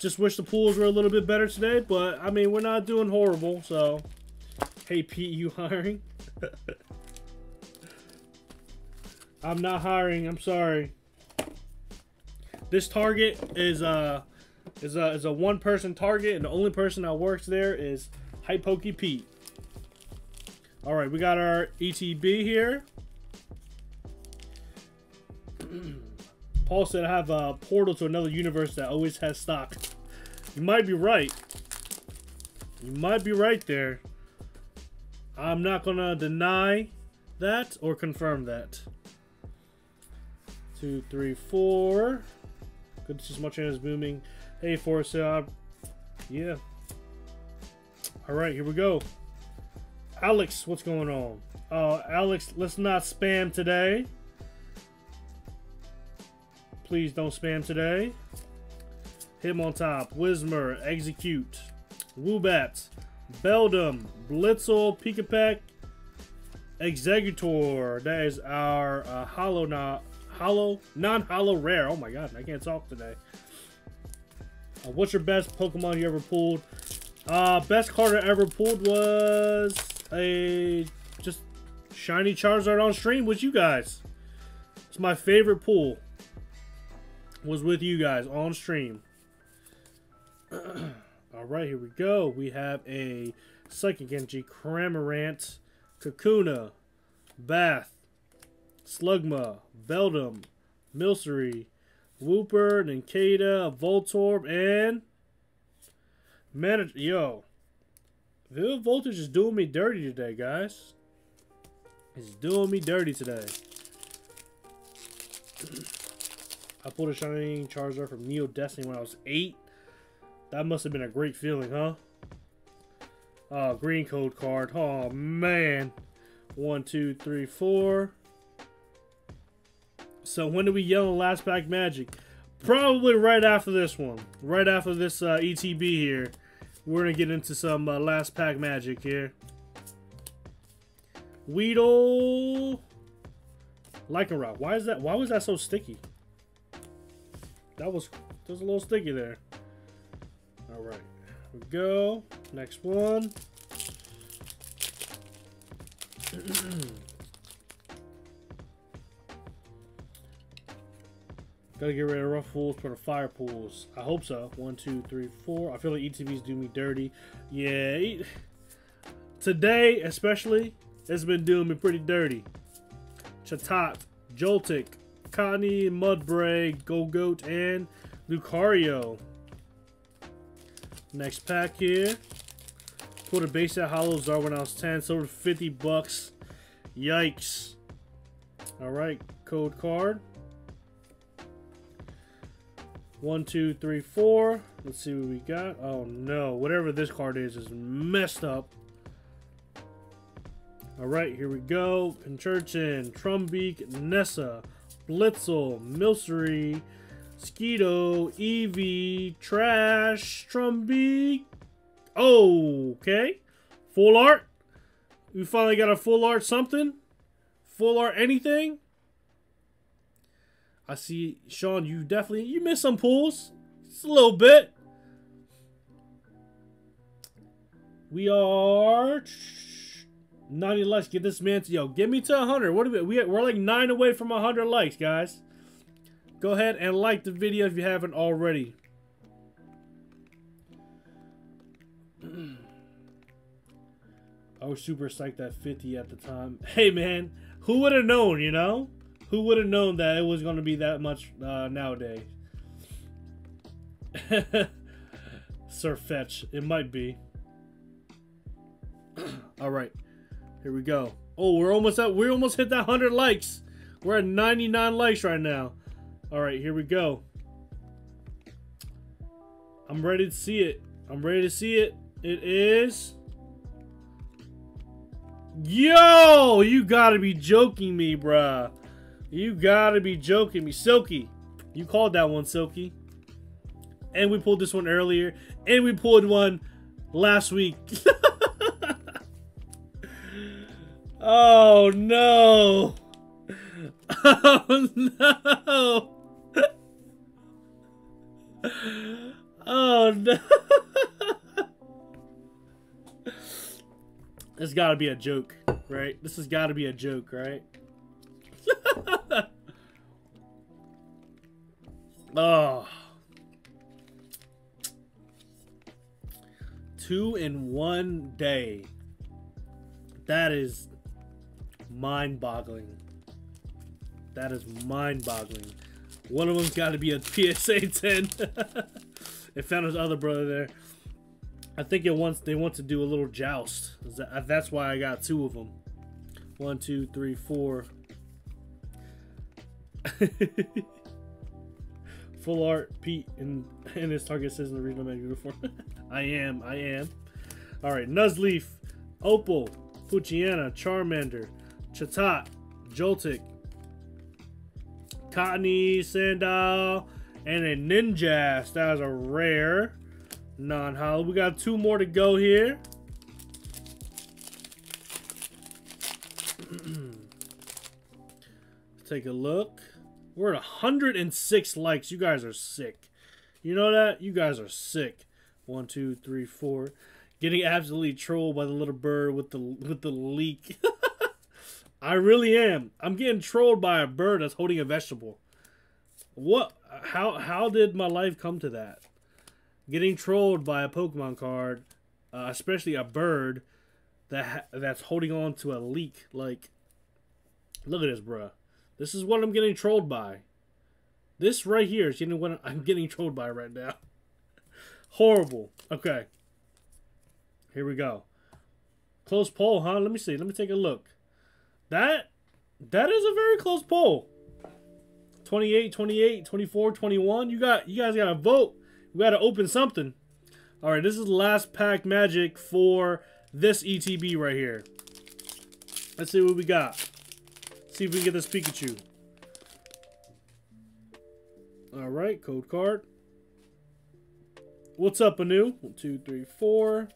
Just wish the pools were a little bit better today, but I mean, we're not doing horrible, so. Hey, Pete, you hiring? I'm not hiring. I'm sorry. This target is a is a is a one person target, and the only person that works there is Hype Poke Pete. All right, we got our ETB here. Paul said I have a portal to another universe that always has stock. You might be right. You might be right there. I'm not gonna deny that or confirm that. Two, three, four. Good to see as much as booming. Hey, Forza, Yeah. All right, here we go. Alex, what's going on? Uh, Alex, let's not spam today. Please don't spam today. Him on top. Whismur, Exeggcute. Woobat. Beldum. Blitzle, Pikipek. Exeggutor. That is our uh, holo, not holo, non-holo rare. Oh my god, I can't talk today. Uh, what's your best Pokemon you ever pulled? Uh, best card I ever pulled was a just shiny Charizard on stream with you guys. It's my favorite pull. Was with you guys on stream. All right, here we go. We have a Psychic Energy, Cramorant, Kakuna, Bath, Slugma, Beldum, Milcery, Wooper, Nincada, Voltorb, and Manager. Yo, Vivid Voltage is doing me dirty today, guys. He's doing me dirty today. I pulled a Shining Charizard from Neo Destiny when I was 8. That must have been a great feeling, huh? Oh, green code card. Oh, man. One, two, three, four. So when do we yell Last Pack Magic? Probably right after this one. Right after this uh, ETB here. We're going to get into some uh, Last Pack Magic here. Weedle. Lycanroc. Why is that? Why was that so sticky? That was, that was a little sticky there. All right. We go. Next one. Gotta get rid of rough pools, put a fire pools. I hope so. One, two, three, four. I feel like ETBs do me dirty. Yeah. Today, especially, it's been doing me pretty dirty. Chatot, Joltik, Cottonee, Mudbray, Gogoat, and Lucario. Next pack here. A base at Holo was 10. So 50 bucks. Yikes. Alright, code card. One, two, three, four. Let's see what we got. Oh no, whatever this card is is messed up. Alright, here we go. Pincurchin, Trumbeak, Nessa, Blitzle, Milcery, Skeeto, Eevee, Trash, Trumbeak. Oh, okay. Full art. We finally got a full art something. Full art anything. I see, Sean, you definitely, you missed some pulls. Just a little bit. We are 90 likes. Get this man to, yo, get me to 100. What are we, we we're like nine away from 100 likes, guys. Go ahead and like the video if you haven't already. I was super psyched at 50 at the time. Hey, man, who would have known, you know? Who would have known that it was going to be that much uh, nowadays? Sir Fetch, it might be. All right, here we go. Oh, we're almost at we almost hit that 100 likes. We're at 99 likes right now. All right, here we go. I'm ready to see it. I'm ready to see it. It is Yo, you gotta be joking me, bruh. You gotta be joking me. Silky. You called that one, Silky. And we pulled this one earlier. And we pulled one last week. oh, no. Oh, no. Oh, no. This got to be a joke, right? This has got to be a joke, right? Oh. Two in one day. That is mind-boggling. That is mind-boggling. One of them's got to be a PSA 10. it found his other brother there. I think it wants they want to do a little joust. That's why I got two of them. One, two, three, four. Full art Pete in in his target says in the regional mag uniform. I am, I am. All right, Nuzleaf, Opal, Poochyena, Charmander, Chatot, Joltik, Cottonee, Sandile, and a Ninjask. That is a rare non-holo. We got two more to go here. take a look. We're at 106 likes. You guys are sick. You know that? You guys are sick. One, two, three, four. Getting absolutely trolled by the little bird with the with the leek. I really am. I'm getting trolled by a bird that's holding a vegetable. What? How? How did my life come to that? Getting trolled by a Pokemon card, uh, especially a bird that that's holding on to a leek. Like, look at this, bruh. This is what I'm getting trolled by. This right here is know what I'm getting trolled by right now. Horrible. Okay. Here we go. Close poll, huh? Let me see. Let me take a look. That that is a very close poll. 28, 28, 24, 21. You got you guys got to vote. We got to open something. All right, this is the last pack magic for this ETB right here. Let's see what we got. See if we can get this Pikachu. All right, code card. What's up, Anu? One, two, three, four.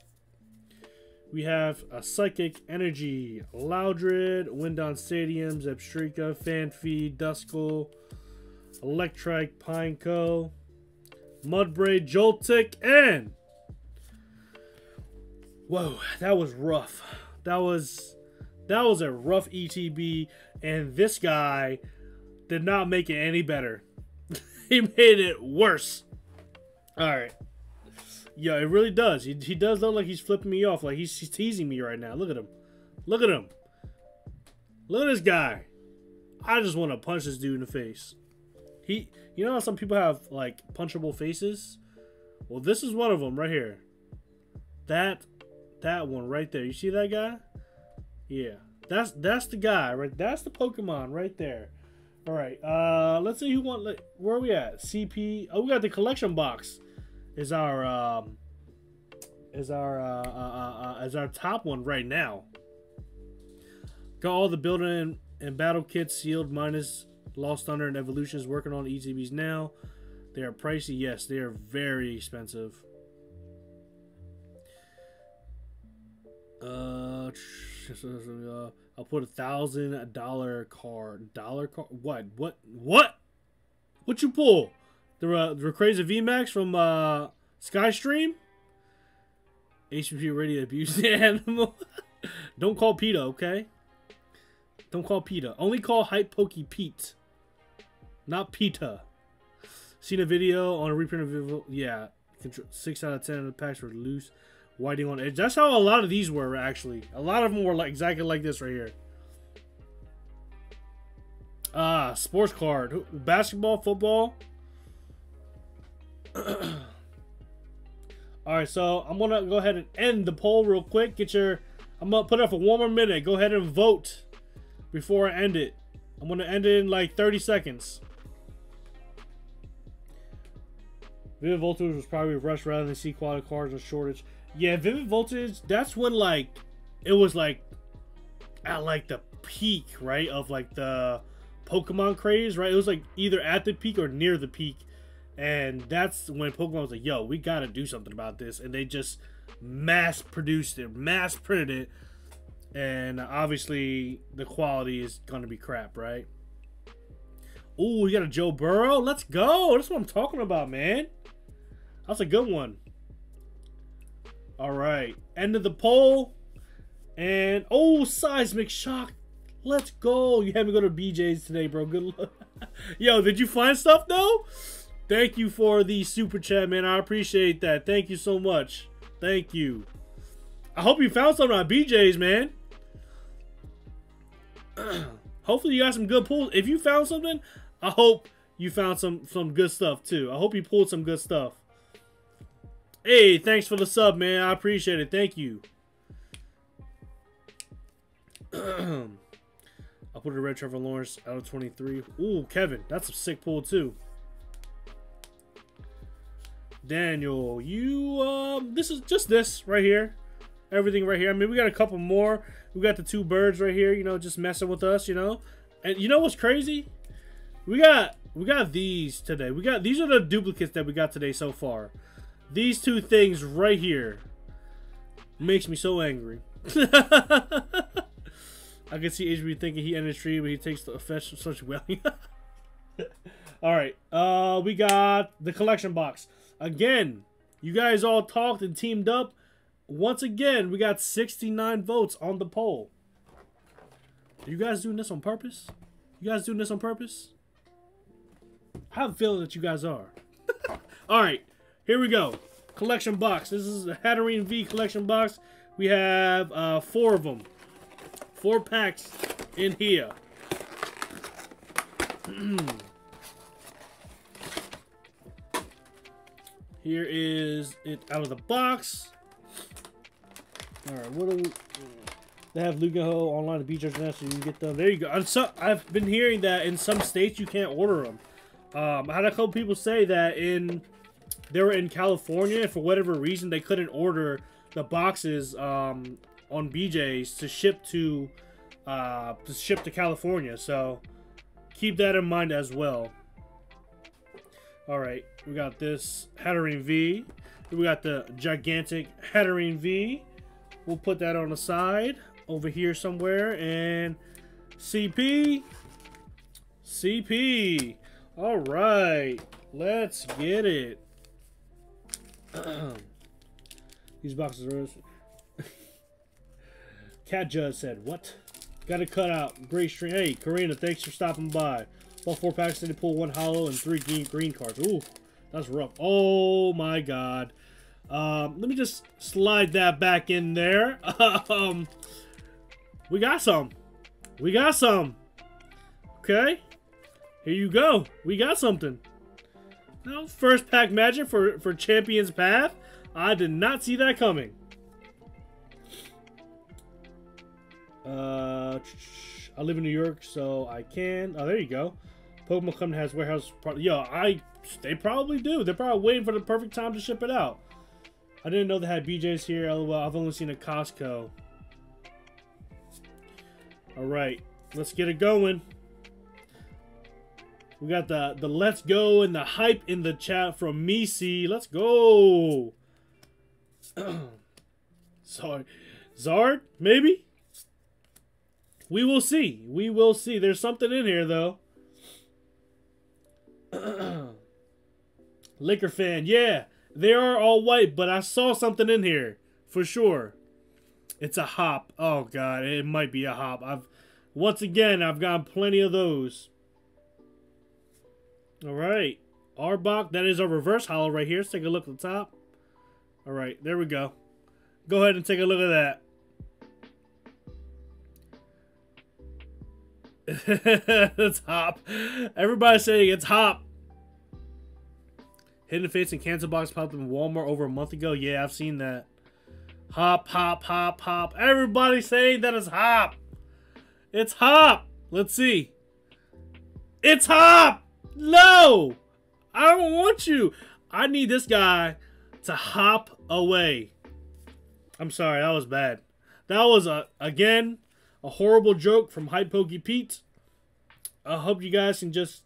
We have a Psychic Energy, Loudred, Wyndon Stadium, Zebstrika, Fanfeed, Duskull, Electrike, Pineco, Mudbray, Joltik, and... Whoa, that was rough. That was... That was a rough ETB, and this guy did not make it any better. he made it worse. Alright. Yeah, it really does. He, he does look like he's flipping me off. Like he's, he's teasing me right now. Look at him. Look at him. Look at this guy. I just want to punch this dude in the face. He, you know how some people have like punchable faces? Well, this is one of them right here. That, that one right there. You see that guy? Yeah, that's that's the guy right. That's the Pokemon right there. All right. Uh, let's see who want. Where are we at? CP. Oh, we got the collection box is our um, is our uh, uh, uh, uh, is our top one right now. Got all the building and battle kits sealed, minus Lost Thunder and Evolutions. Working on ETBs now. They are pricey. Yes, they are very expensive. Uh, I'll put a thousand dollar card. Dollar card. What? What? What? What you pull? The, uh, the Rayquaza VMAX from uh, Skystream. HPP ready to abuse animal. Don't call PETA, okay? Don't call PETA. Only call Hype Poke Pete. Not PETA. Seen a video on a reprint of Yeah. 6 out of 10 of the packs were loose. Whiting on edge. That's how a lot of these were, actually. A lot of them were like exactly like this right here. Ah, sports card. Basketball, football. Alright, so I'm gonna go ahead and end the poll real quick. Get your I'm gonna put it up for one more minute. Go ahead and vote before I end it. I'm gonna end it in like 30 seconds. Vivid Voltage was probably rushed rather than see quality cards or shortage. Yeah, Vivid Voltage, that's when like it was like at like the peak, right? Of like the Pokemon craze, right? It was like either at the peak or near the peak and that's when Pokemon was like, yo, we got to do something about this. And they just mass produced it, mass printed it. And obviously, the quality is to be crap, right? Ooh, we got a Joe Burrow. Let's go. That's what I'm talking about, man. That's a good one. All right. End of the poll. And, oh, Seismic Shock. Let's go. You had me go to BJ's today, bro. Good luck. Yo, did you find stuff, though? Thank you for the super chat, man. I appreciate that. Thank you so much. Thank you. I hope you found something on BJ's, man. Hopefully you got some good pulls. If you found something, I hope you found some some good stuff too. I hope you pulled some good stuff. Hey, thanks for the sub, man. I appreciate it. Thank you. I'll put a red Trevor Lawrence out of 23. Ooh, Kevin. That's a sick pull too. Daniel, you um, this is just this right here, everything right here. I mean, we got a couple more. We got the two birds right here, you know, just messing with us, you know. And you know what's crazy? We got we got these today. We got these are the duplicates that we got today so far. These two things right here makes me so angry. I can see HB thinking he ended the stream, but he takes the offense such well. all right, uh, we got the collection box again. You guys all talked and teamed up. Once again, we got 69 votes on the poll. Are you guys doing this on purpose? You guys doing this on purpose? I have a feeling that you guys are. all right, here we go. Collection box. This is a Hatterene V collection box. We have uh, four of them. Four packs in here. here is it out of the box. Alright, what do we... They have Lugaho online at Beach International. You can get them. There you go. So, I've been hearing that in some states you can't order them. Um, I had a couple people say that in they were in California for whatever reason they couldn't order the boxes um, on BJ's to ship to uh, to ship to California. So keep that in mind as well. All right, we got this Hatterene V. We got the gigantic Hatterene V. We'll put that on the side over here somewhere. And CP. CP. All right, let's get it. These boxes are. Cat Judge said, "What? Got to cut out. Great stream. Hey, Karina, thanks for stopping by. Bought four packs, to pull one holo and three green, green cards. Ooh, that's rough. Oh my god. Um, let me just slide that back in there. um, we got some. We got some. Okay. Here you go. We got something. Now, first pack magic for, for Champion's Path. I did not see that coming. Uh, I live in New York, so I can. Oh, there you go. Pokemon Company has warehouse. Yo, I they probably do. They're probably waiting for the perfect time to ship it out. I didn't know they had BJ's here. LOL. I've only seen a Costco. All right, let's get it going. We got the the let's go and the hype in the chat from Misi. Let's go. Sorry. Zard, maybe? We will see. We will see. There's something in here though. Liquor fan, yeah. They are all white, but I saw something in here. For sure. It's a hop. Oh god, it might be a hop. I've once again I've gotten plenty of those. All right. Arbok, that is a reverse holo right here. Let's take a look at the top. All right, there we go. Go ahead and take a look at that. it's hop. Everybody's saying it's hop. Hidden Fates and Cancel Box popped in Walmart over a month ago. Yeah, I've seen that. Hop, hop, hop, hop. Everybody's saying that it's hop. It's hop. Let's see. It's hop. No! I don't want you. I need this guy to hop away. I'm sorry, that was bad. That was, a, again, a horrible joke from Hype Poke Pete. I hope you guys can just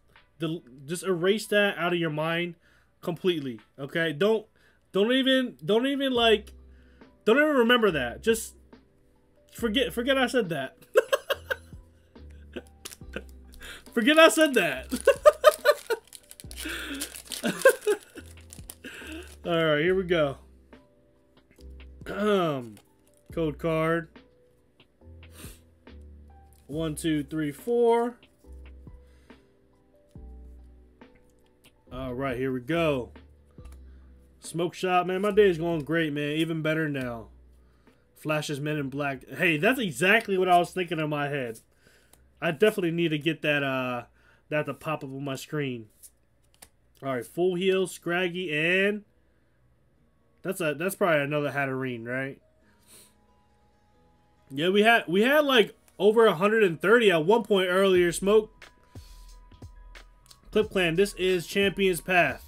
just erase that out of your mind completely. Okay? Don't don't even don't even like don't even remember that. Just forget forget I said that. forget I said that. Alright, here we go. Um, code card. One, two, three, four. Alright, here we go. Smoke shop, man. My day is going great, man. Even better now. Flashes Men in Black. Hey, that's exactly what I was thinking in my head. I definitely need to get that uh that to pop up on my screen. All right, full heal, Scraggy, and that's a that's probably another Hatterene, right? Yeah, we had we had like over 130 at one point earlier. Smoke Clip Clan. This is Champion's Path.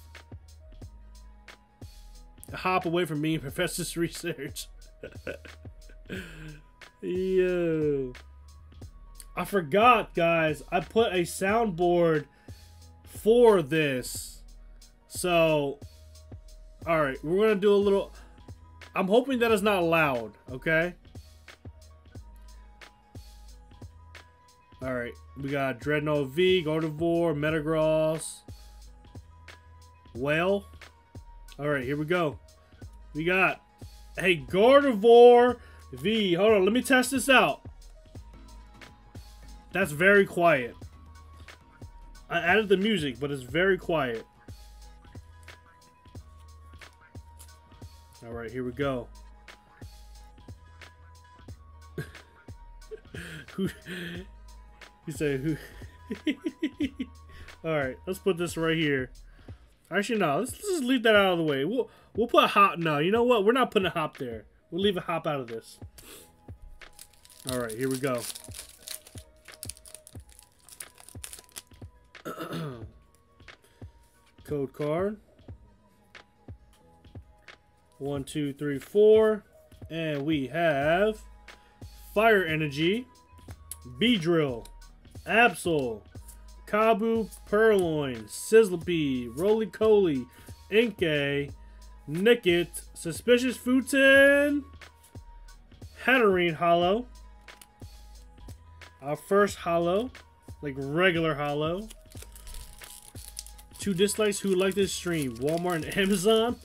hop away from me Professor's research. Yo. I forgot, guys. I put a soundboard for this. So, alright, we're going to do a little... I'm hoping that is not loud, okay? Alright, we got Drednaw V, Gardevoir, Metagross, Whale. Alright, here we go. We got a Gardevoir V. Hold on, let me test this out. That's very quiet. I added the music, but it's very quiet. All right, here we go. who? You say who? All right, let's put this right here. Actually, no. Let's, let's just leave that out of the way. We'll we'll put a hop. No, you know what? We're not putting a hop there. We'll leave a hop out of this. All right, here we go. Code card. One, two, three, four. And we have Fire Energy, Beedrill, Absol, Kabu Purrloin, Sizzlipede, Rolycoly, Inkay, Nickit, Suspicious Futon, Hatterene Holo. Our first holo, like regular holo. Two dislikes who like this stream, Walmart and Amazon.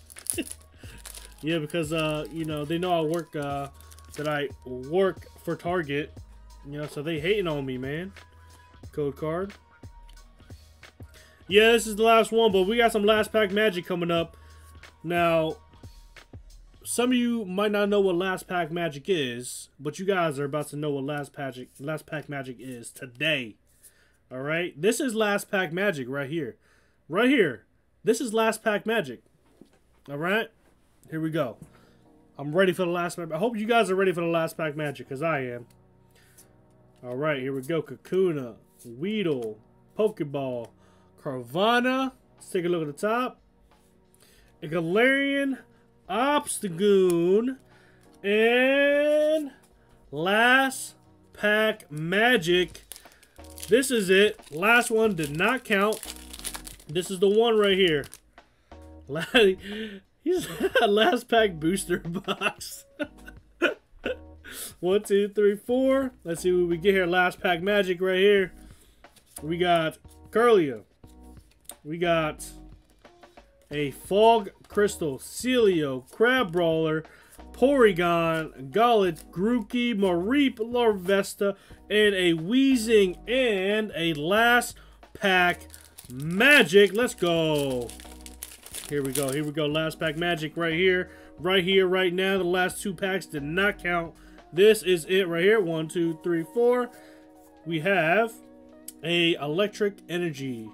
Yeah, because uh, you know, they know I work uh that I work for Target. You know, so they hating on me, man. Code card. Yeah, this is the last one, but we got some last pack magic coming up. Now, some of you might not know what last pack magic is, but you guys are about to know what last pack last pack magic is today. All right, this is last pack magic right here. Right here. This is last pack magic. All right. Here we go. I'm ready for the last pack. I hope you guys are ready for the last pack magic, because I am. All right, here we go. Kakuna, Weedle, Pokeball, Carvanha. Let's take a look at the top. A Galarian, Obstagoon, and last pack magic. This is it. Last one did not count. This is the one right here. He's a last pack booster box. one, two, three, four. Let's see what we get here. Last pack magic right here. We got Kirlia. We got a Fog Crystal, Celio, Crabrawler, Porygon, Golett, Grookey, Mareep, Larvesta, and a Weezing, and a last pack Magic. Let's go. Here we go. Here we go. Last pack Magic right here. Right here, right now. The last two packs did not count. This is it right here. One, two, three, four. We have a Electric Energy.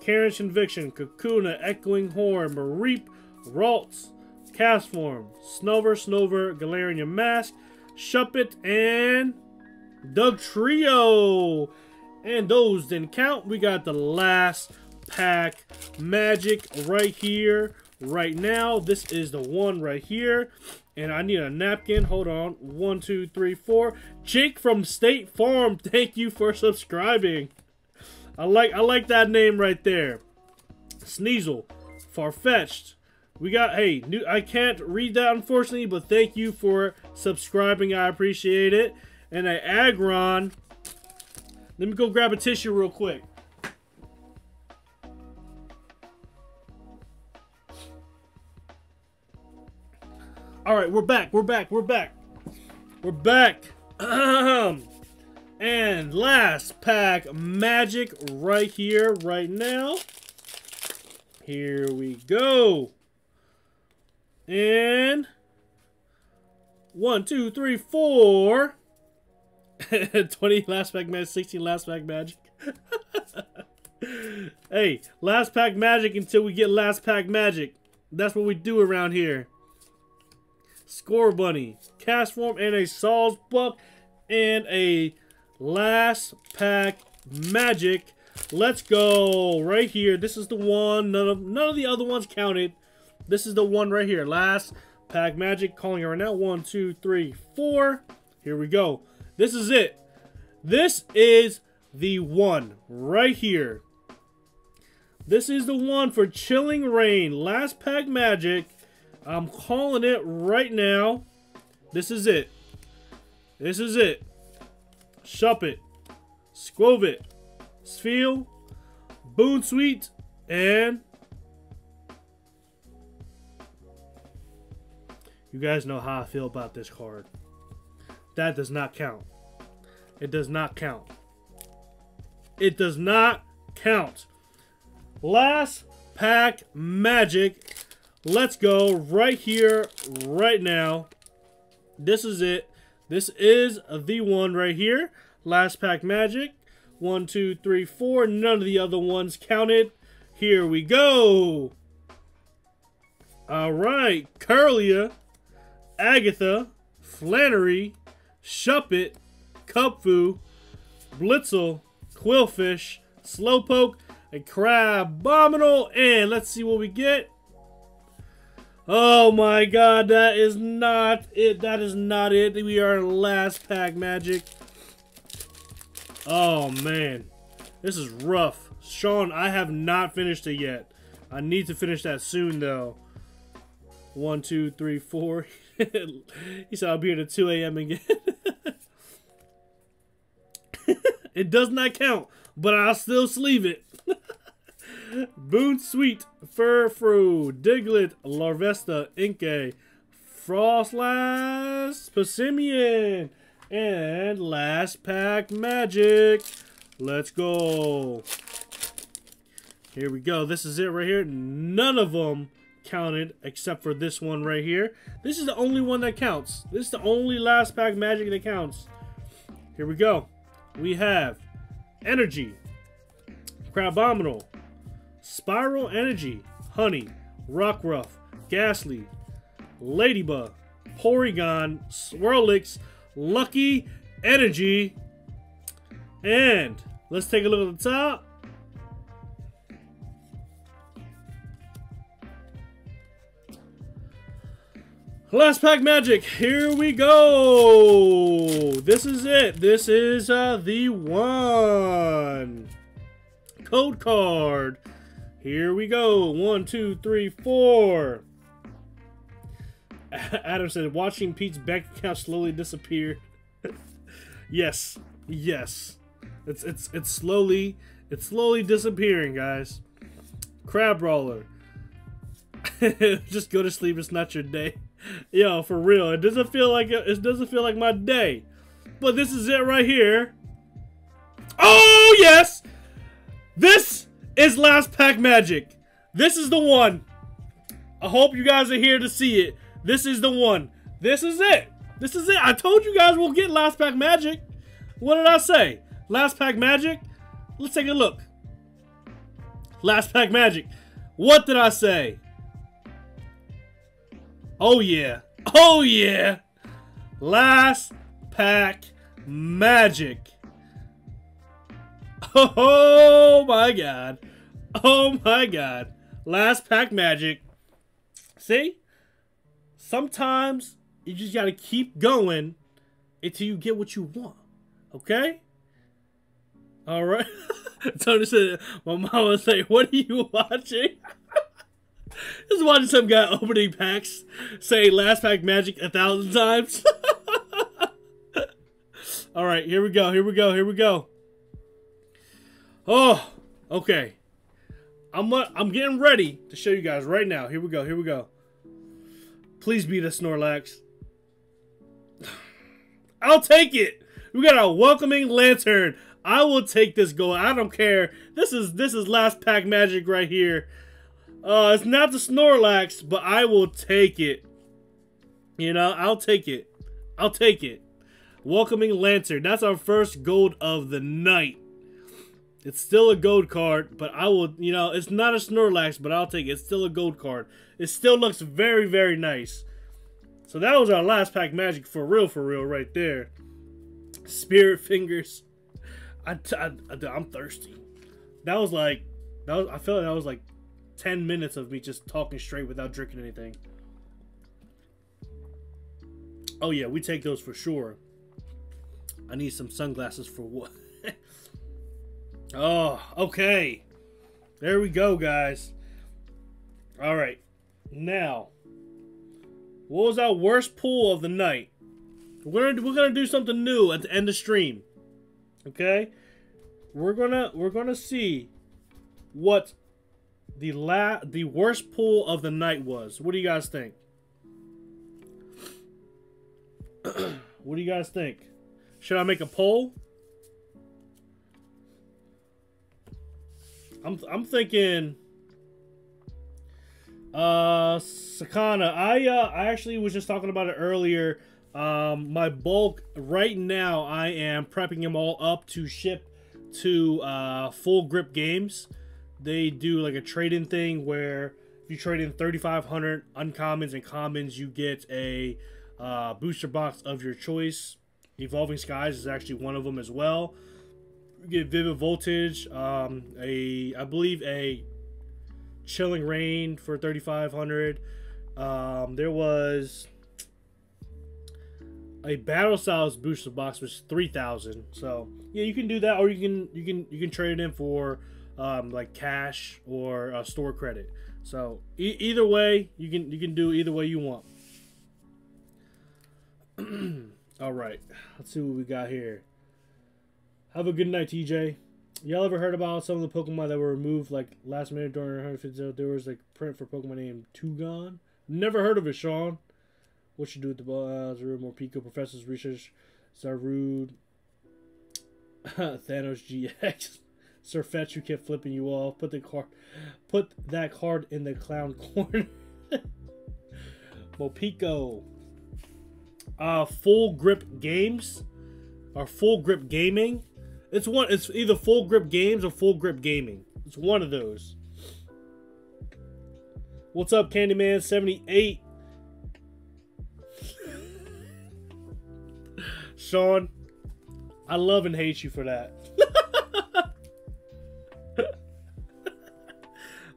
Karen's Conviction, Kakuna, Echoing Horn, Mareep, Ralts, Castform, Snover, Snover, Galarian Mask, Shuppet, and Dugtrio. And those didn't count. We got the last pack magic right here, right now. This is the one right here. And I need a napkin. Hold on. One, two, three, four. Jake from State Farm, thank you for subscribing. I like I like that name right there. Sneasel. Farfetch'd. We got, hey, new, I can't read that unfortunately, but thank you for subscribing. I appreciate it. And a Aggron. let me go grab a tissue real quick. All right, we're back. We're back. We're back. We're back. and last pack magic right here, right now. Here we go. And one, two, three, four. 20 last pack magic, 16 last pack magic. hey, last pack magic until we get last pack magic. That's what we do around here. Scorbunny, Castform, and a Sawsbuck, and a last pack magic. Let's go right here. This is the one. None of none of the other ones counted. This is the one right here. Last pack magic. Calling it right now. One, two, three, four. Here we go. This is it. This is the one right here. This is the one for Chilling Reign. Last pack magic. I'm calling it right now. This is it. This is it. Shuppet. Skwovet. Spheal. Bounsweet. And... You guys know how I feel about this card. That does not count. It does not count. It does not count. Last pack magic. Let's go right here, right now. This is it. This is the one right here. Last pack magic. One, two, three, four. None of the other ones counted. Here we go. All right. Kirlia, Agatha, Flannery, Shuppet, Kubfu, Blitzle, Qwilfish, Slowpoke, and Crabominable. And let's see what we get. Oh my god, that is not it. That is not it. We are last pack magic. Oh man. This is rough. Sean, I have not finished it yet. I need to finish that soon though. One, two, three, four. he said I'll be here at 2 a.m. again. it does not count, but I'll still sleeve it. Bounsweet, Furfrou, Diglett, Larvesta, Inkay, Froslass, Passimian, and Last Pack Magic. Let's go. Here we go. This is it right here. None of them counted except for this one right here. This is the only one that counts. This is the only Last Pack Magic that counts. Here we go. We have Energy, Crabominable, Spiral Energy, Honey, Rockruff, Gastly, Ladybug, Porygon, Swirlix, Lucky Energy, and let's take a look at the top. Last pack magic. Here we go. This is it. This is uh, the one. Code card. Here we go. One, two, three, four. Adam said, watching Pete's bank account slowly disappear. yes. Yes. It's it's it's slowly it's slowly disappearing, guys. Crab Crabrawler. Just go to sleep. It's not your day. Yo, for real, it doesn't feel like it doesn't feel like my day. But this is it right here. Oh yes, this is Last Pack Magic. This is the one. I hope you guys are here to see it. This is the one. This is it. This is it. I told you guys we'll get Last Pack Magic. What did I say? Last Pack Magic? Let's take a look. Last Pack Magic. What did I say? Oh yeah. Oh yeah. Last pack magic. Oh my god. Oh my god. Last pack magic. See? Sometimes you just gotta keep going until you get what you want. Okay? Alright. Tony said, my mom was like, what are you watching? Just watching some guy opening packs say last pack magic a thousand times. All right, here we go. Here we go. Here we go. Oh, okay. I'm uh, I'm getting ready to show you guys right now. Here we go. Here we go. Please beat the Snorlax. I'll take it. We got a welcoming lantern. I will take this goal. I don't care. This is this is last pack magic right here. Uh, it's not the Snorlax, but I will take it. You know, I'll take it. I'll take it. Welcoming Lantern. That's our first gold of the night. It's still a gold card, but I will, you know, it's not a Snorlax, but I'll take it. It's still a gold card. It still looks very, very nice. So that was our last pack magic for real, for real, right there. Spirit Fingers. I, I, I, am thirsty. That was like, that was, I feel like that was like 10 minutes of me just talking straight without drinking anything. Oh yeah, we take those for sure. I need some sunglasses for what? oh, okay. There we go, guys. All right. Now, what was our worst pull of the night? We're gonna we're gonna do something new at the end of stream. Okay? We're gonna we're gonna see what the la the worst pull of the night was. What do you guys think? what do you guys think? Should I make a poll? I'm I'm thinking uh Sakana, I uh I actually was just talking about it earlier. Um my bulk right now I am prepping them all up to ship to uh full grip games. They do like a trade-in thing where if you trade in 3500 uncommons and commons, you get a uh, booster box of your choice. Evolving Skies is actually one of them as well. Get Vivid Voltage, um, a I believe a Chilling Reign for 3500. Um, there was a Battle Styles booster box which is 3000. So, yeah, you can do that or you can you can you can trade it in for um, like cash or uh, store credit. So, e either way, you can you can do either way you want. All right, let's see what we got here. Have a good night, TJ. Y'all ever heard about some of the Pokemon that were removed like last minute during 150? There was like print for Pokemon named Tugon. Never heard of it, Sean. What you do with the uh, Zarude, Morpeko, Professor's Research, Zarude, Thanos GX, Sirfetch'd, who kept flipping you off. Put the card, put that card in the clown corner. Morpeko uh, full grip games or full grip gaming. It's one. It's either full grip games or full grip gaming. It's one of those. What's up, Candyman seventy eight? Sean, I love and hate you for that.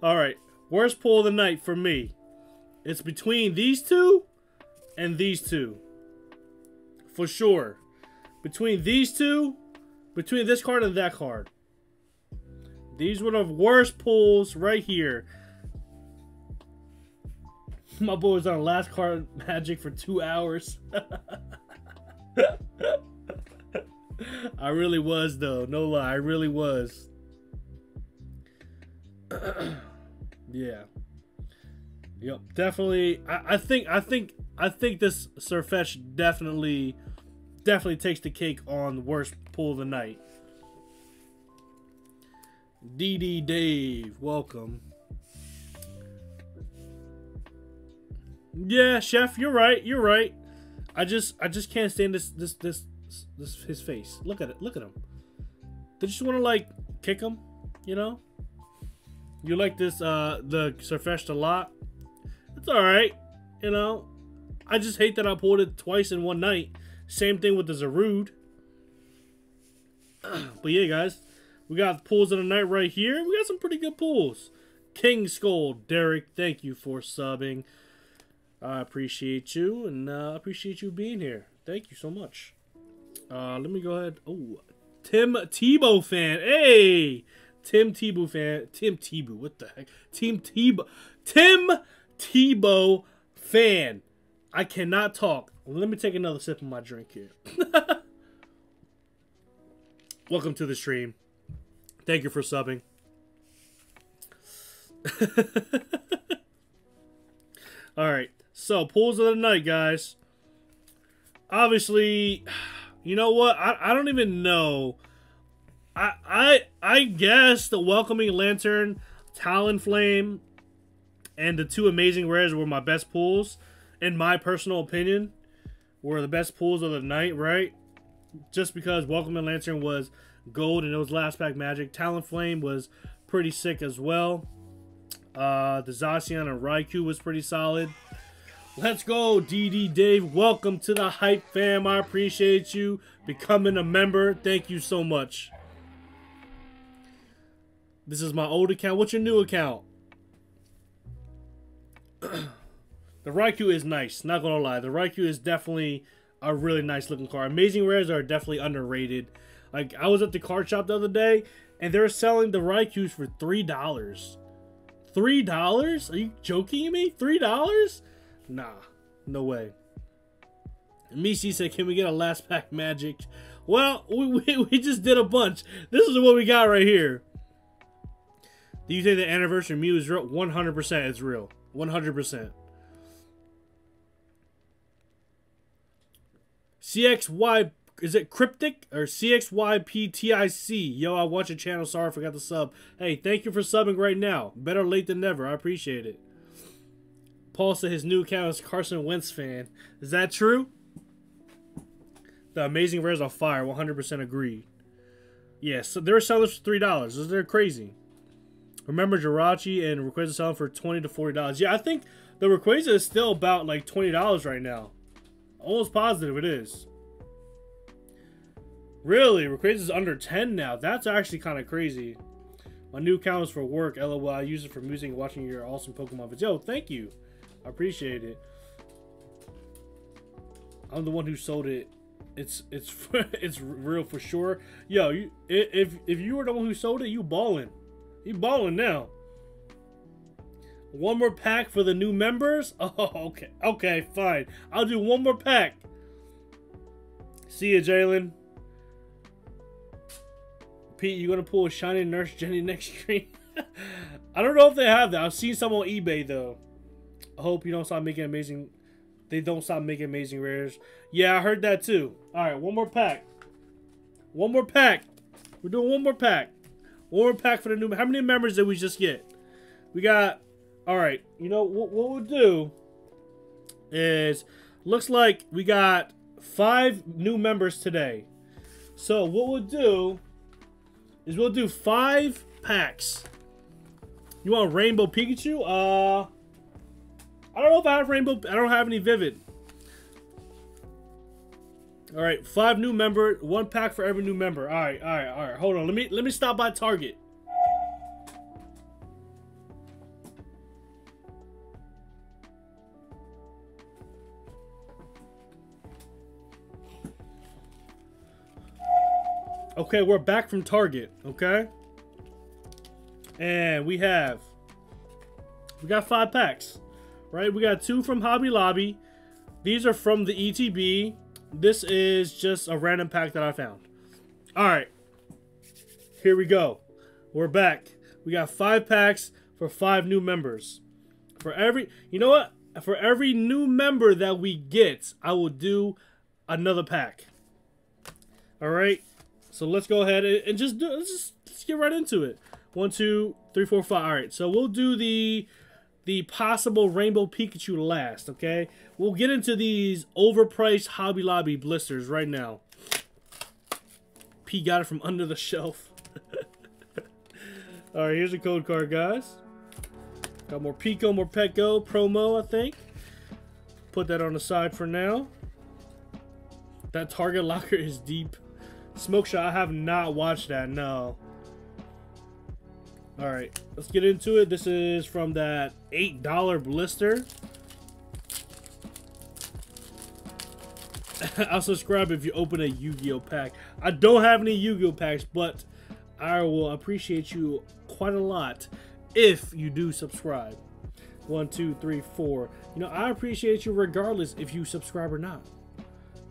All right, worst pull of the night for me. It's between these two and these two for sure. Between these two, between this card and that card. These were the worst pulls right here. My boy was on last card magic for two hours. I really was though, no lie, I really was. yeah. Yep, definitely. I, I think I think I think this Sirfetch'd definitely definitely takes the cake on worst pull the night. DD Dave, welcome. Yeah, chef, you're right. You're right. I just I just can't stand this this this this his face. Look at it. Look at him. They just want to like kick him, you know? You like this uh the Sirfetch'd a lot. It's all right, you know. I just hate that I pulled it twice in one night. Same thing with the Zarude. But yeah, guys, we got pulls of the night right here. We got some pretty good pulls. King Skull, Derek, thank you for subbing. I appreciate you, and uh, appreciate you being here. Thank you so much. Uh, let me go ahead. Oh, Tim Tebow fan. Hey, Tim Tebow fan. Tim Tebow. What the heck? Team Tebow. Tim Tebow fan. I cannot talk. Let me take another sip of my drink here. Welcome to the stream. Thank you for subbing. Alright, so pools of the night, guys. Obviously, you know what? I, I don't even know. I I I guess the welcoming lantern, Talonflame, and the two amazing rares were my best pools, in my personal opinion, were the best pools of the night, right? Just because Welcoming Lantern was gold and it was last pack magic. Talonflame was pretty sick as well. Uh, the Zacian and Raikou was pretty solid. Let's go, DD Dave. Welcome to the Hype fam. I appreciate you becoming a member. Thank you so much. This is my old account. What's your new account? the Raikou is nice. Not gonna lie, the Raikou is definitely a really nice looking car. Amazing rares are definitely underrated. Like I was at the card shop the other day, and they're selling the Raikous for three dollars. Three dollars? Are you joking me? Three dollars? Nah, no way. Misi said, "Can we get a last pack magic?" Well, we, we, we just did a bunch. This is what we got right here. Do you think the anniversary Mew is real? 100% it's real. 100%. CXY, is it Cryptic or CXYPTIC? Yo, I watch your channel. Sorry, I forgot to sub. Hey, thank you for subbing right now. Better late than never. I appreciate it. Paul said his new account is Carson Wentz fan. Is that true? The amazing rares on fire. 100% agree. Yes, yeah, so they're selling for three dollars. They're crazy. Remember Jirachi and Rayquaza selling for twenty to forty dollars. Yeah, I think the Rayquaza is still about like twenty dollars right now. Almost positive it is. Really, Rayquaza is under ten now. That's actually kind of crazy. My new account is for work. LOL. I use it for music and watching your awesome Pokemon videos. Yo, thank you. I appreciate it. I'm the one who sold it it's it's it's real for sure. Yo, you if if you were the one who sold it, you balling. You balling now. One more pack for the new members? Oh, okay. Okay, fine. I'll do one more pack. See ya, Jalen. Pete, you gonna pull a shiny Nurse Jenny next stream? I don't know if they have that. I've seen some on eBay though. I hope you don't stop making amazing they don't stop making amazing rares. Yeah, I heard that too. All right, one more pack. One more pack. We're doing one more pack. One more pack for the new. How many members did we just get? We got. All right. You know what? What we'll do is looks like we got five new members today. So what we'll do is we'll do five packs. You want Rainbow Pikachu? Uh. I don't know if I have rainbow. I don't have any vivid. All right, five new member, one pack for every new member. All right, all right, all right. Hold on. Let me let me stop by Target. Okay, we're back from Target, okay? And we have we got five packs right? We got two from Hobby Lobby. These are from the ETB. This is just a random pack that I found. All right. Here we go. We're back. We got five packs for five new members. For every, you know what? For every new member that we get, I will do another pack. All right. So let's go ahead and just do. Let's just let's get right into it. One, two, three, four, five. All right. So we'll do the the possible Rainbow Pikachu last, okay? We'll get into these overpriced Hobby Lobby blisters right now. P got it from under the shelf. Alright, here's a code card, guys. Got Morpeko, more Petco promo, I think. Put that on the side for now. That Target locker is deep. Smoke shot, I have not watched that, no. All right, let's get into it. This is from that $8 blister. I'll subscribe if you open a Yu-Gi-Oh pack. I don't have any Yu-Gi-Oh packs, but I will appreciate you quite a lot if you do subscribe. One, two, three, four. You know, I appreciate you regardless if you subscribe or not.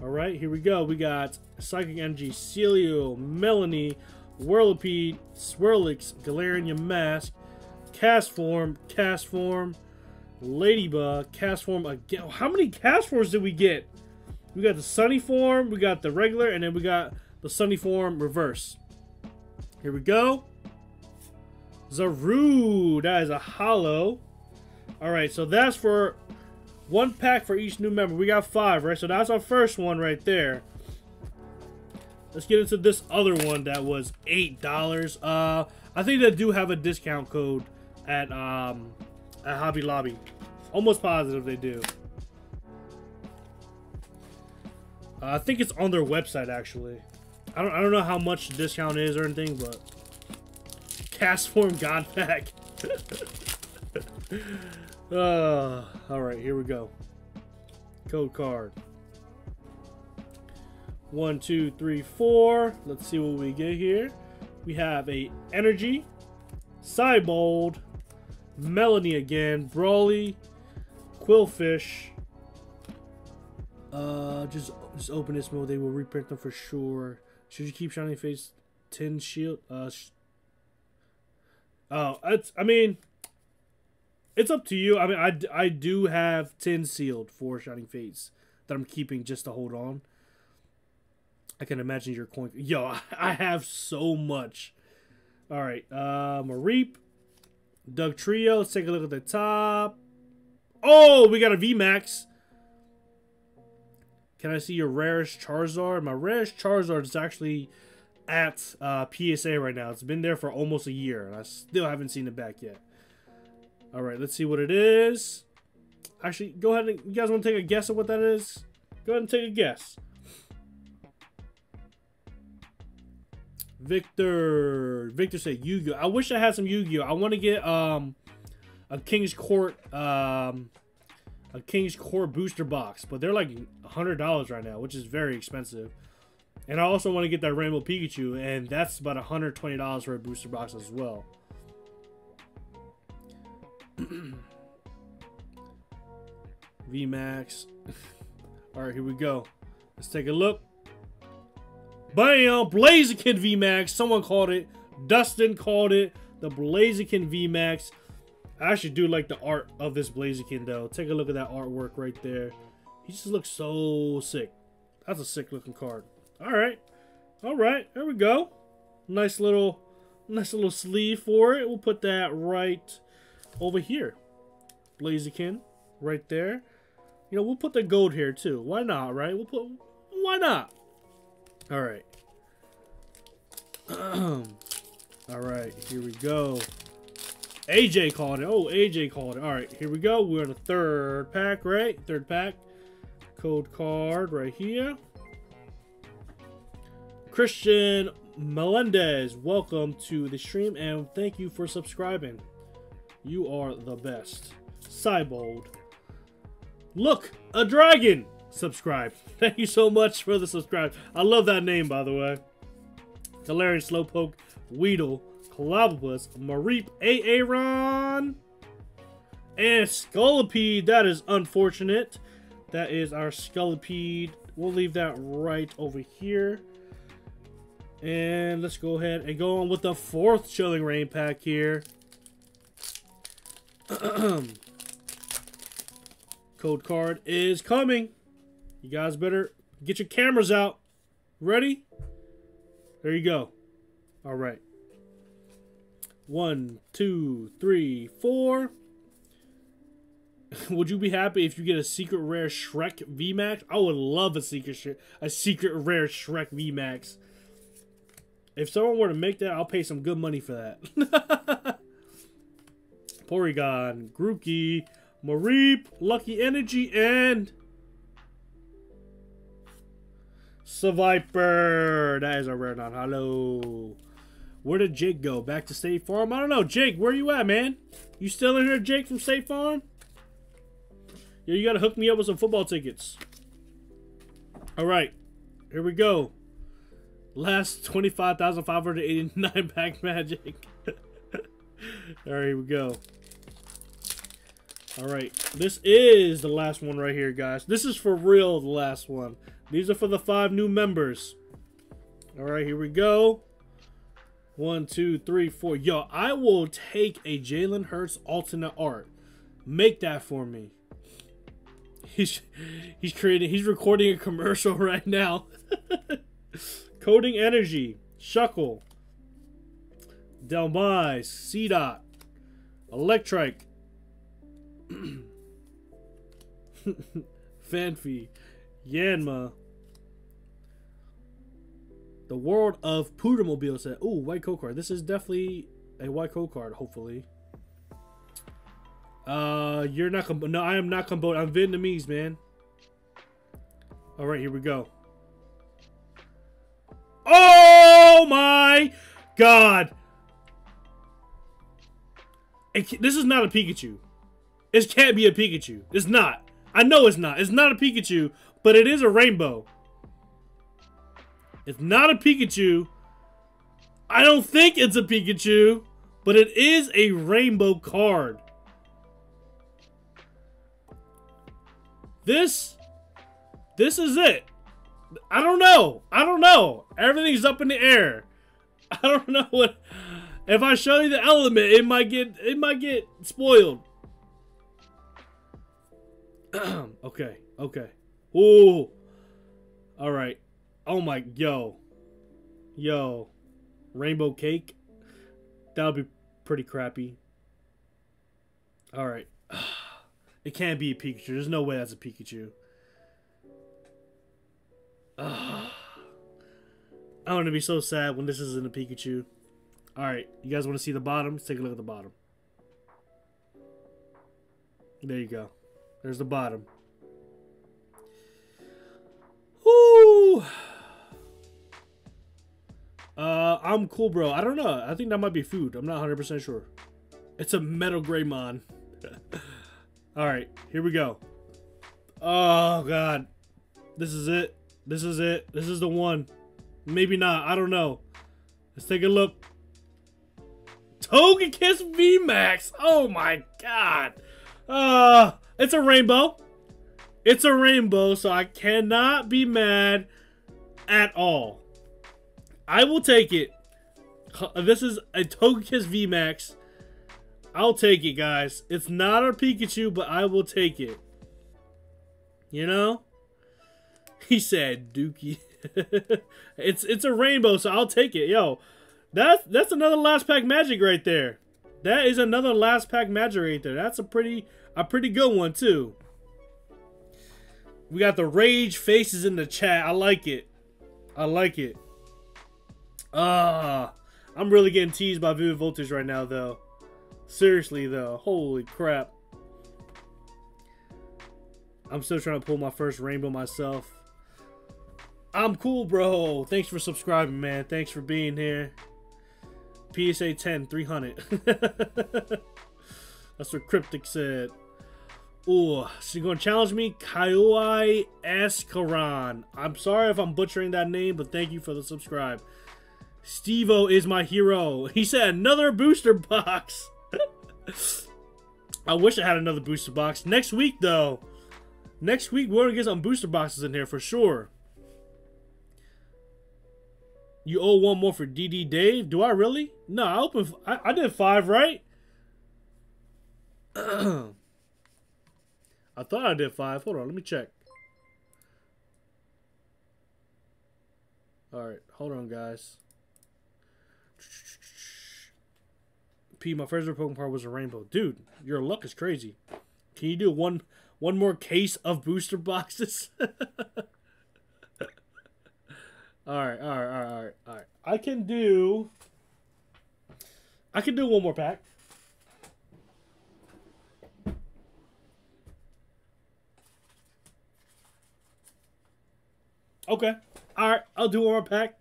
All right, here we go. We got Psychic Energy, Celio, Melony, Whirlipede, Swirlix, Galarian Mask, Castform, Cast Form, Ladybug, Castform again. How many Castforms did we get? We got the Sunny form, we got the regular, and then we got the Sunny form reverse. Here we go. Zarude, that is a holo. All right, so that's for one pack for each new member. We got five, right? So that's our first one right there. Let's get into this other one that was $8. Uh, I think they do have a discount code at, um, at Hobby Lobby. Almost positive they do. Uh, I think it's on their website, actually. I don't, I don't know how much the discount is or anything, but... Castform God Pack. Uh, all right, here we go. Code card. One, two, three, four. Let's see what we get here. We have a Energy, Siebold, Melony again, Brawly, Qwilfish. Uh, just just open this mode. They will reprint them for sure. Should you keep Shining Fates Tin Shield? Uh, sh oh, it's. I mean, it's up to you. I mean, I, I do have Tin Sealed for Shining Fates that I'm keeping just to hold on. I can imagine your coin. Yo, I have so much. All right, uh, Mareep, Dugtrio. Let's take a look at the top. Oh, we got a VMAX. Can I see your rarest Charizard? My rarest Charizard is actually at uh, PSA right now. It's been there for almost a year, and I still haven't seen it back yet. All right, let's see what it is. Actually, go ahead and you guys want to take a guess at what that is? Go ahead and take a guess. Victor, Victor said Yu-Gi-Oh. I wish I had some Yu-Gi-Oh. I want to get um a King's Court um a King's Court booster box, but they're like a hundred dollars right now, which is very expensive. And I also want to get that Rainbow Pikachu, and that's about a hundred twenty dollars for a booster box as well. VMAX. All right, here we go. Let's take a look. Bam! Blaziken VMAX. Someone called it. Dustin called it the Blaziken VMAX. I actually do like the art of this Blaziken though. Take a look at that artwork right there. He just looks so sick. That's a sick looking card. All right. All right. There we go. Nice little, nice little sleeve for it. We'll put that right over here. Blaziken right there. You know, we'll put the gold here too. Why not, right? We'll put, why not? All right. All right, here we go. AJ called it. Oh, AJ called it. All right, here we go. We're on the third pack, right? Third pack. Code card right here. Christian Melendez, welcome to the stream and thank you for subscribing. You are the best. Siebold. Look, a dragon! Subscribe. Thank you so much for the subscribe. I love that name, by the way. Galarian Slowpoke, Weedle, Clobbopus, Mareep, Aron, and Scolipede. That is unfortunate. That is our Scolipede. We'll leave that right over here. And let's go ahead and go on with the fourth Chilling Reign pack here. Code card is coming. You guys better get your cameras out. Ready? There you go. All right. One, two, three, four. would you be happy if you get a secret rare Shrek VMAX? I would love a secret a secret rare Shrek VMAX. If someone were to make that, I'll pay some good money for that. Porygon, Grookey, Mareep, Lucky Energy, and Seviper. That is a rare non holo. Where did Jake go? Back to State Farm? I don't know. Jake, where you at, man? You still in here, Jake, from State Farm? Yeah, you gotta hook me up with some football tickets. Alright. Here we go. Last 25,589 pack magic. Alright, here we go. Alright, this is the last one right here, guys. This is for real the last one. These are for the five new members. Alright, here we go. One, two, three, four. Yo, I will take a Jalen Hurts alternate art. Make that for me. He's he's creating he's recording a commercial right now. Coding Energy, Shuckle, Dhelmise, Seedot, Electrike, Phanpy, Yanma, the World of Pootermobile said, "Oh, white code card. This is definitely a white code card. Hopefully." Uh, you're not. No, I am not Cambodian. I'm Vietnamese, man. All right, here we go. Oh my God! This is not a Pikachu. It can't be a Pikachu. It's not. I know it's not. It's not a Pikachu, but it is a rainbow. It's not a Pikachu. I don't think it's a Pikachu, but it is a rainbow card. This, this is it. I don't know. I don't know. Everything's up in the air. I don't know what. If I show you the element, it might get it might get spoiled. Okay, okay. Ooh. All right. Oh my, yo, yo, rainbow cake. That would be pretty crappy. All right. It can't be a Pikachu. There's no way that's a Pikachu. I'm gonna be so sad when this isn't a Pikachu. Alright, you guys want to see the bottom? Let's take a look at the bottom. There you go. There's the bottom. Uh, I'm cool, bro. I don't know. I think that might be food. I'm not 100% sure. It's a Metal Greymon. Alright, here we go. Oh, God. This is it. This is it. This is the one. Maybe not. I don't know. Let's take a look. Togekiss VMAX. Oh my god. Uh, it's a rainbow. It's a rainbow, so I cannot be mad at all. I will take it. This is a Togekiss VMAX. I'll take it, guys. It's not a Pikachu, but I will take it. You know? He said Dookie. it's it's a rainbow, so I'll take it. Yo, that's that's another last pack magic right there. That is another last pack magic right there. That's a pretty a pretty good one too. We got the rage faces in the chat. I like it. I like it. Ah, uh, I'm really getting teased by Vivid Voltage right now, though. Seriously, though. Holy crap. I'm still trying to pull my first rainbow myself. I'm cool, bro. Thanks for subscribing, man. Thanks for being here. PSA 10, 300. That's what Cryptic said. Ooh, she's gonna challenge me, Kaioi Askaran. I'm sorry if I'm butchering that name, but thank you for the subscribe. Stevo is my hero. He said another booster box. I wish I had another booster box. Next week, though. Next week, we're gonna get some booster boxes in here for sure. You owe one more for DD Dave? Do I really? No, I opened. I, I did five, right? I thought I did five. Hold on, let me check. Alright, hold on, guys. P, my first Pokemon part was a rainbow. Dude, your luck is crazy. Can you do one one more case of booster boxes? All right, all right, all right, all right, all right. I can do. I can do one more pack. Okay. All right, I'll do one more pack.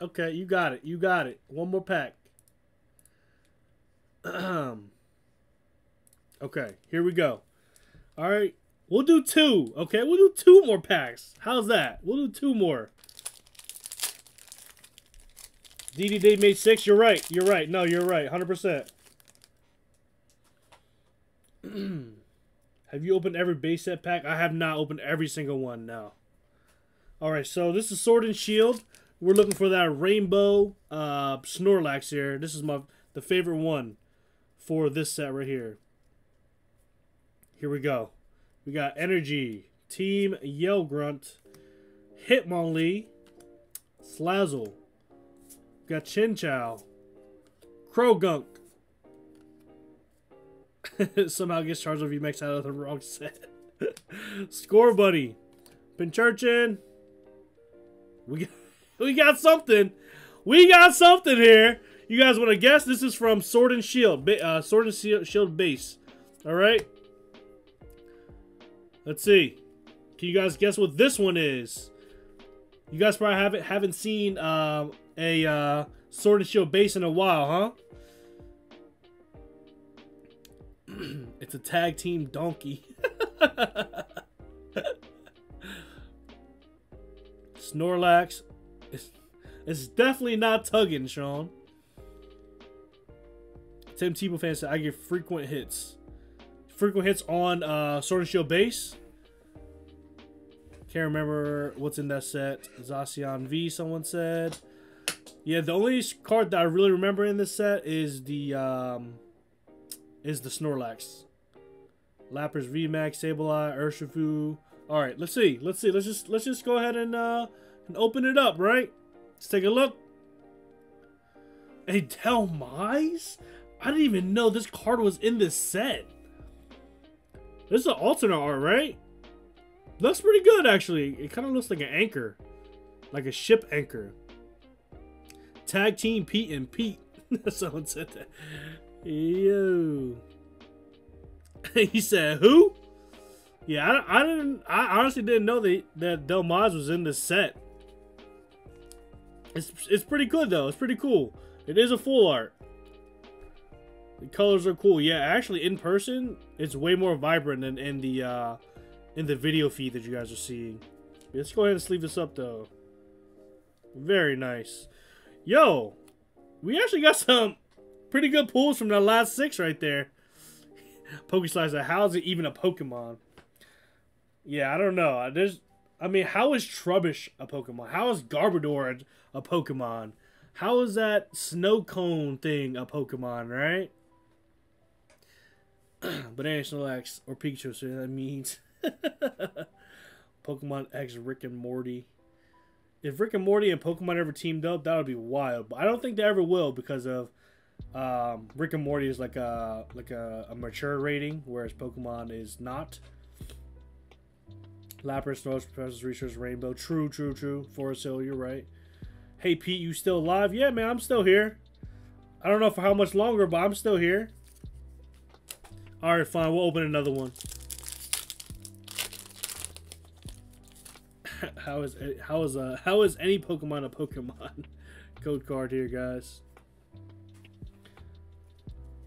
Okay, you got it. You got it. One more pack. okay, here we go. All right. We'll do two, okay? We'll do two more packs. How's that? We'll do two more. DD Dave made six. You're right. You're right. No, you're right. 100%. have you opened every base set pack? I have not opened every single one, no. Alright, so this is Sword and Shield. We're looking for that rainbow uh, Snorlax here. This is my the favorite one for this set right here. Here we go. We got Energy, Team Yell Grunt, Hitmonlee, Salazzle. We got Chinchou, Croagunk. Somehow gets charged Charizard VMAX out of the wrong set. Scorbunny, Pincurchin. We got, we got something. We got something here. You guys want to guess? This is from Sword and Shield, uh, Sword and Shield base. All right. Let's see. Can you guys guess what this one is? You guys probably haven't haven't seen uh, a uh, Sword and Shield base in a while, huh? it's a tag team donkey. Snorlax. It's, it's definitely not tugging, Sean. Tim Tebow fan said, I get frequent hits. Frequent hits on uh, Sword and Shield base. Can't remember what's in that set. Zacian V, someone said. Yeah, the only card that I really remember in this set is the um, is the Snorlax. Lapras VMAX, Sableye, Urshifu. All right, let's see. Let's see. Let's just let's just go ahead and uh and open it up, right? Let's take a look. A Dhelmise? I didn't even know this card was in this set. This is an alternate art, right? Looks pretty good, actually. It kind of looks like an anchor. Like a ship anchor. Tag team Pete and Pete. Someone said that. Yo. he said, who? Yeah, I, I, didn't. I honestly didn't know that that Dhelmise was in this set. It's it's pretty good though. It's pretty cool. It is a full art. The colors are cool. Yeah, actually, in person, it's way more vibrant than in the uh, in the video feed that you guys are seeing. Let's go ahead and sleeve this up though. Very nice. Yo, we actually got some pretty good pulls from the last six right there. Pokeslicer, how is it even a Pokemon? Yeah, I don't know. There's, I mean, how is Trubbish a Pokemon? How is Garbodor a, Pokemon? How is that snow cone thing a Pokemon, right? Banana Snorlax or Pikachu, so that means Pokemon X Rick and Morty. If Rick and Morty and Pokemon ever teamed up, that would be wild. But I don't think they ever will because of um, Rick and Morty is like a like a, a mature rating, whereas Pokemon is not. Lapras, Snows, Professor's Research, Rainbow. True, true, true. Forest Hill, you're right. Hey Pete, you still alive? Yeah, man, I'm still here. I don't know for how much longer, but I'm still here. Alright, fine, we'll open another one. how is how is uh how is any Pokemon a Pokemon? Code card here, guys.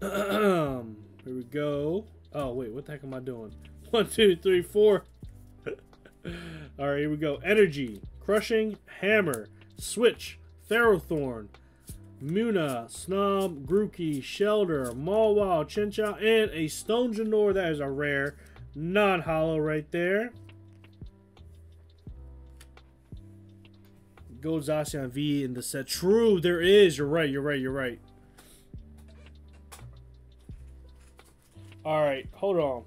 here we go. Oh wait, what the heck am I doing? One, two, three, four. All right, here we go. Energy, crushing hammer, switch, Ferrothorn, Muna, Snob, Grookey, Shelter, Mawile, Chinchou, and a Stonjourner. That is a rare non-holo right there. Gold Zacian V in the set. True, there is. You're right, you're right, you're right. Alright, hold on.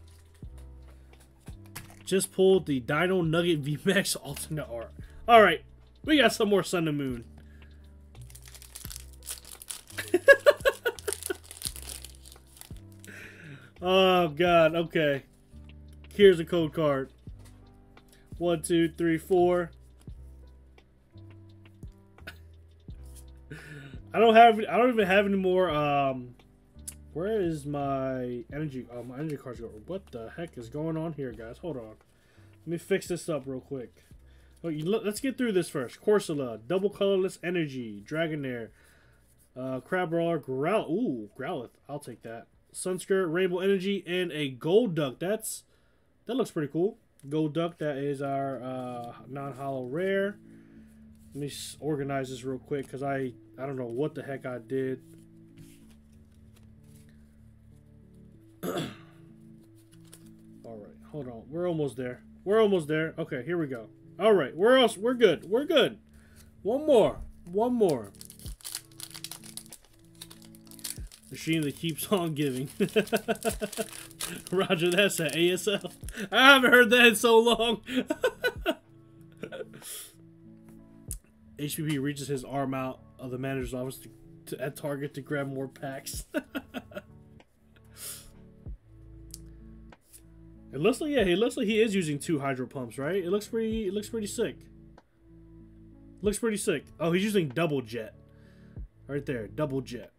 Just pulled the Dino Nugget VMAX alternate art. Alright, we got some more Sun and Moon. oh god, okay. Here's a code card. One, two, three, four. I don't have I don't even have any more um where is my energy oh my energy cards go? What the heck is going on here guys? Hold on. Let me fix this up real quick. Oh, let's get through this first. Corsola double colorless energy Dragonair uh Crabrawler Growl ooh Growlithe. I'll take that. Sunskirt Rainbow Energy and a Golduck that's that looks pretty cool. Golduck that is our uh non-holo rare. Let me organize this real quick because I I don't know what the heck I did. Hold on. We're almost there. We're almost there. Okay, here we go. All right, we're else? We're good. We're good. One more. One more. Machine that keeps on giving. Roger, that's an ASL. I haven't heard that in so long. HPP reaches his arm out of the manager's office to, to, at Target to grab more packs. it looks like yeah, he looks like he is using two hydro pumps, right? It looks pretty. It looks pretty sick. Looks pretty sick. Oh, he's using double jet. Right there, double jet.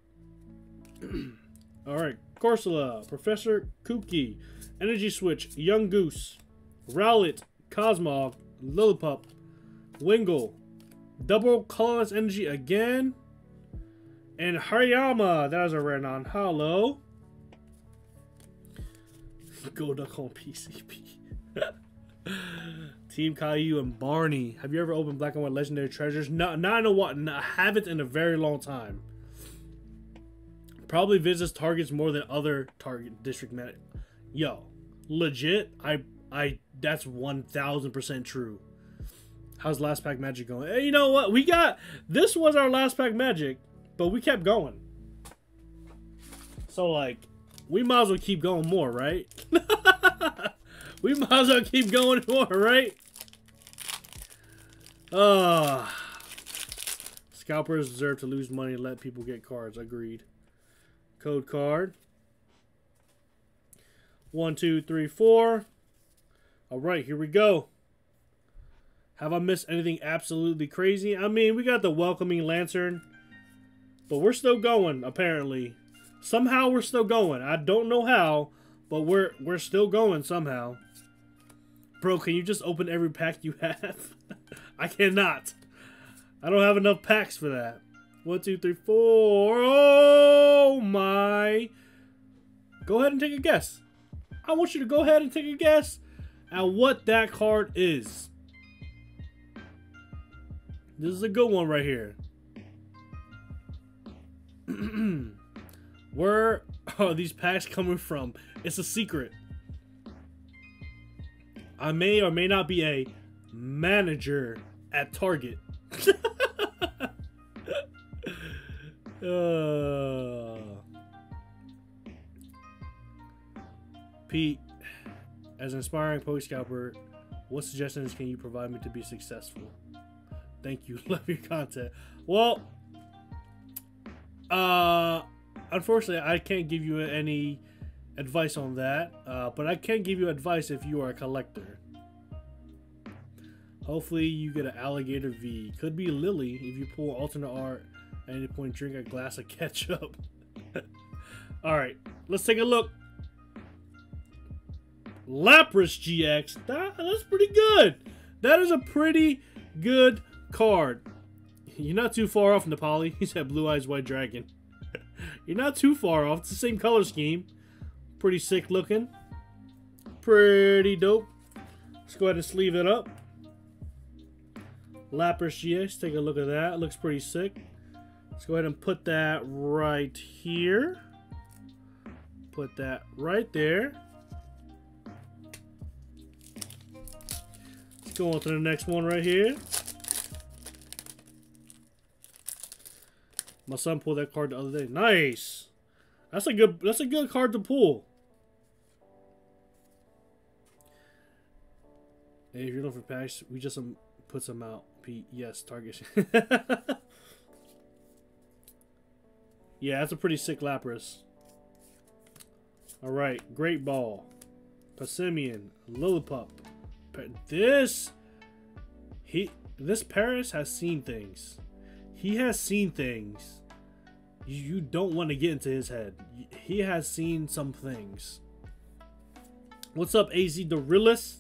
All right, Corsola, Professor Kukui, Energy Switch, Yungoos, Rowlet, Cosmog, Lillipup, Wingull, Double colorless energy again. And Hariyama, that is a rare non-holo. Golduck on PCP. Team Caillou and Barney. Have you ever opened Black and White Legendary Treasures? No, not in a what? I haven't in a very long time. Probably visits targets more than other target district man. Yo, legit. I I that's one thousand percent true. How's last pack magic going? Hey, you know what? We got this was our last pack magic, but we kept going. So like, we might as well keep going more, right? we might as well keep going more, right? Uh, scalpers deserve to lose money and let people get cards. Agreed. Code card. One, two, three, four. All right, here we go. Have I missed anything absolutely crazy? I mean, we got the welcoming lantern. But we're still going, apparently. Somehow we're still going. I don't know how, but we're we're still going somehow. Bro, can you just open every pack you have? I cannot. I don't have enough packs for that. One, two, three, four. Oh my. Go ahead and take a guess. I want you to go ahead and take a guess at what that card is. This is a good one right here. Where are these packs coming from? It's a secret. I may or may not be a manager at Target. uh, Pete, as an inspiring poke scalper, what suggestions can you provide me to be successful? Thank you. Love your content. Well, uh, unfortunately, I can't give you any advice on that, uh, but I can give you advice if you are a collector. Hopefully you get an alligator V. Could be Lily if you pull alternate art at any point drink a glass of ketchup. Alright, let's take a look. Lapras GX. That, that's pretty good. That is a pretty good card. You're not too far off, Nepali. He said Blue Eyes White Dragon. You're not too far off. It's the same color scheme. Pretty sick looking. Pretty dope. Let's go ahead and sleeve it up. Lapras GX, take a look at that. It looks pretty sick. Let's go ahead and put that right here. Put that right there. Let's go on to the next one right here. My son pulled that card the other day. Nice. That's a good that's a good card to pull. Hey, if you're looking for packs, we just um, put some out. Pete, yes, target. yeah, that's a pretty sick Lapras. Alright, Great Ball. Passimian. Lillipup. This... He... This Paris has seen things. He has seen things. You don't want to get into his head. He has seen some things. What's up, AZ Dorilus?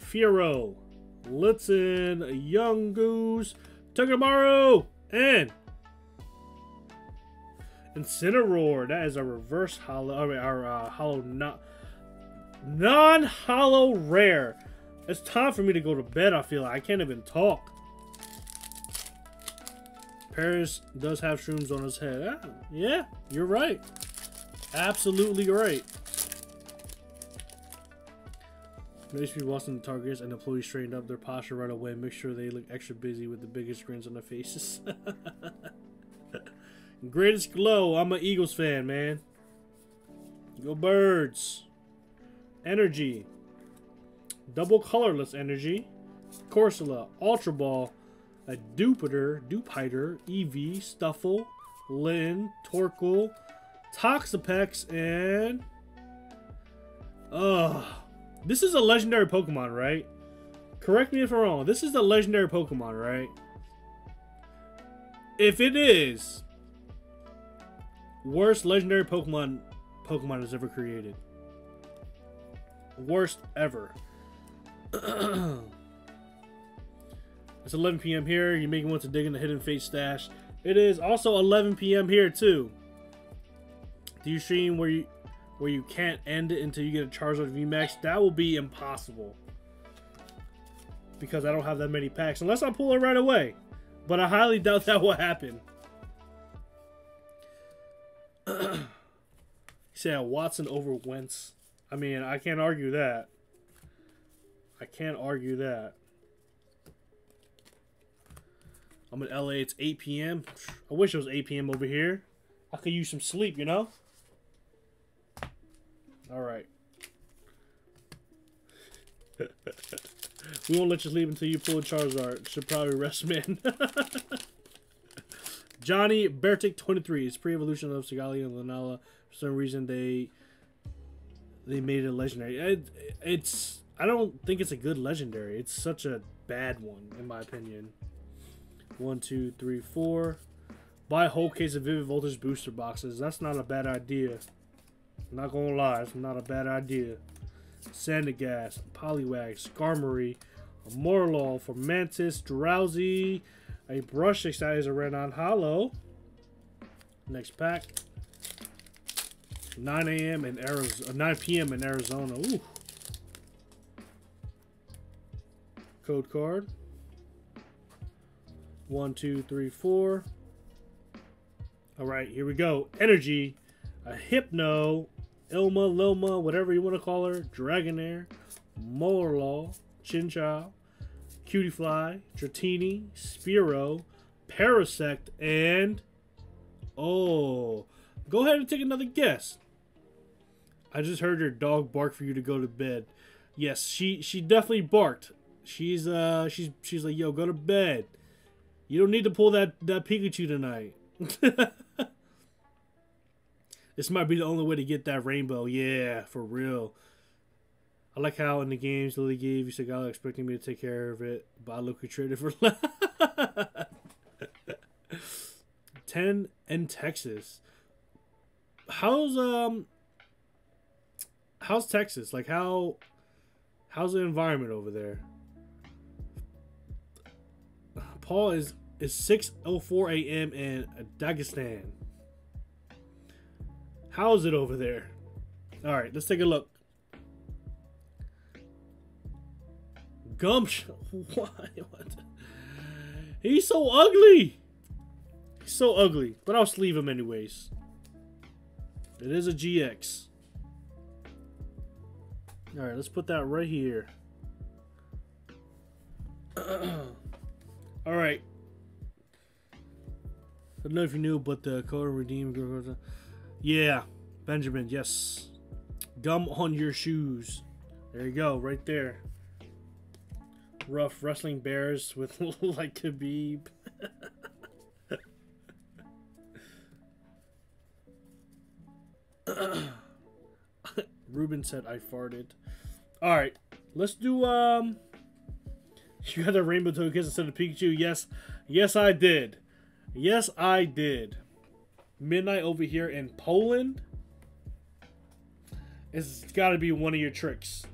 Fiero. Blitzle, Young Goose, Togedemaru, and Incineroar. That is a reverse holo, our uh, holo not non-holo rare. It's time for me to go to bed. I feel like I can't even talk. Paras does have shrooms on his head. Ah, yeah, you're right. Absolutely right. Notice people watching the targets and employees straighten up their posture right away. Make sure they look extra busy with the biggest grins on their faces. Greatest glow. I'm an Eagles fan, man. Go birds. Energy. Double colorless energy. Corsola. Ultra Ball. A Dewpider. Dewpider. Eevee. Stufful. Lyn. Torkoal. Toxapex. And... Ugh. This is a legendary Pokemon, right? Correct me if I'm wrong. This is a legendary Pokemon, right? If it is, worst legendary Pokemon Pokemon has ever created. Worst ever. it's 11 p.m. here. You make want to dig in the Hidden Fate stash. It is also 11 p.m. here too. Do you stream where you where you can't end it until you get a Charizard VMAX, that will be impossible. Because I don't have that many packs, unless I pull it right away. But I highly doubt that will happen. said Watson over Wentz. I mean, I can't argue that. I can't argue that. I'm in LA. It's 8 p.m. I wish it was 8 p.m. over here. I could use some sleep, you know? All right. we won't let you sleep until you pull a Charizard. Should probably rest man. Johnny Bertic 23 is pre-evolution of Solgaleo and Lunala. For some reason they they made it a legendary. It, it's I don't think it's a good legendary. It's such a bad one in my opinion. One, two, three, four. Buy a whole case of Vivid Voltage booster boxes. That's not a bad idea. I'm not gonna lie, it's not a bad idea. Sandygast, Poliwag, Skarmory, a Morelull for Mantis, Drowzee, a Brush Exciter ran on Hollow. Next pack. 9 a.m. in Arizona, uh, 9 p.m. in Arizona. Ooh. Code card. One, two, three, four. All right, here we go. Energy, a Hypno, Ilma, Lilma, whatever you want to call her, Dragonair, Morlaw, Chinchou, Cutiefly, Dratini, Spearow, Parasect, and oh, go ahead and take another guess. I just heard your dog bark for you to go to bed. Yes, she she definitely barked. She's uh she's she's like, yo, go to bed. You don't need to pull that that Pikachu tonight. this might be the only way to get that rainbow. Yeah, for real. I like how in the games Lillie gave you Sagala expecting me to take care of it, but I look traded for ten in Texas. How's um how's Texas? Like how how's the environment over there? Paul is is 6:04 a.m. in Dagestan. How is it over there? All right, let's take a look. Gumsh, why? What? He's so ugly. He's so ugly, but I'll sleeve him anyways. It is a GX. All right, let's put that right here. All right. I don't know if you knew, but the code redeem. Yeah, Benjamin. Yes, gum on your shoes. There you go, right there. Rough wrestling bears with like Khabib. Ruben said I farted. All right, let's do um. You got the rainbow Togekiss instead of Pikachu? Yes, yes I did. Yes I did. Midnight over here in Poland. It's got to be one of your tricks.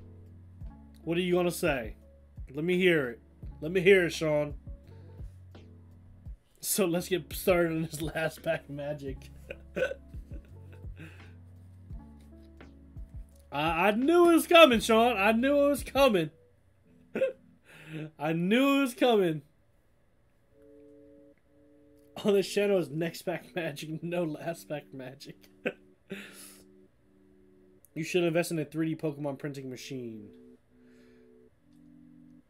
What are you gonna say? Let me hear it. Let me hear it, Sean. So let's get started on this last pack magic. I, I knew it was coming, Sean. I knew it was coming. I knew it was coming. On the channel is next pack magic, no last pack magic. you should invest in a 3D Pokemon printing machine.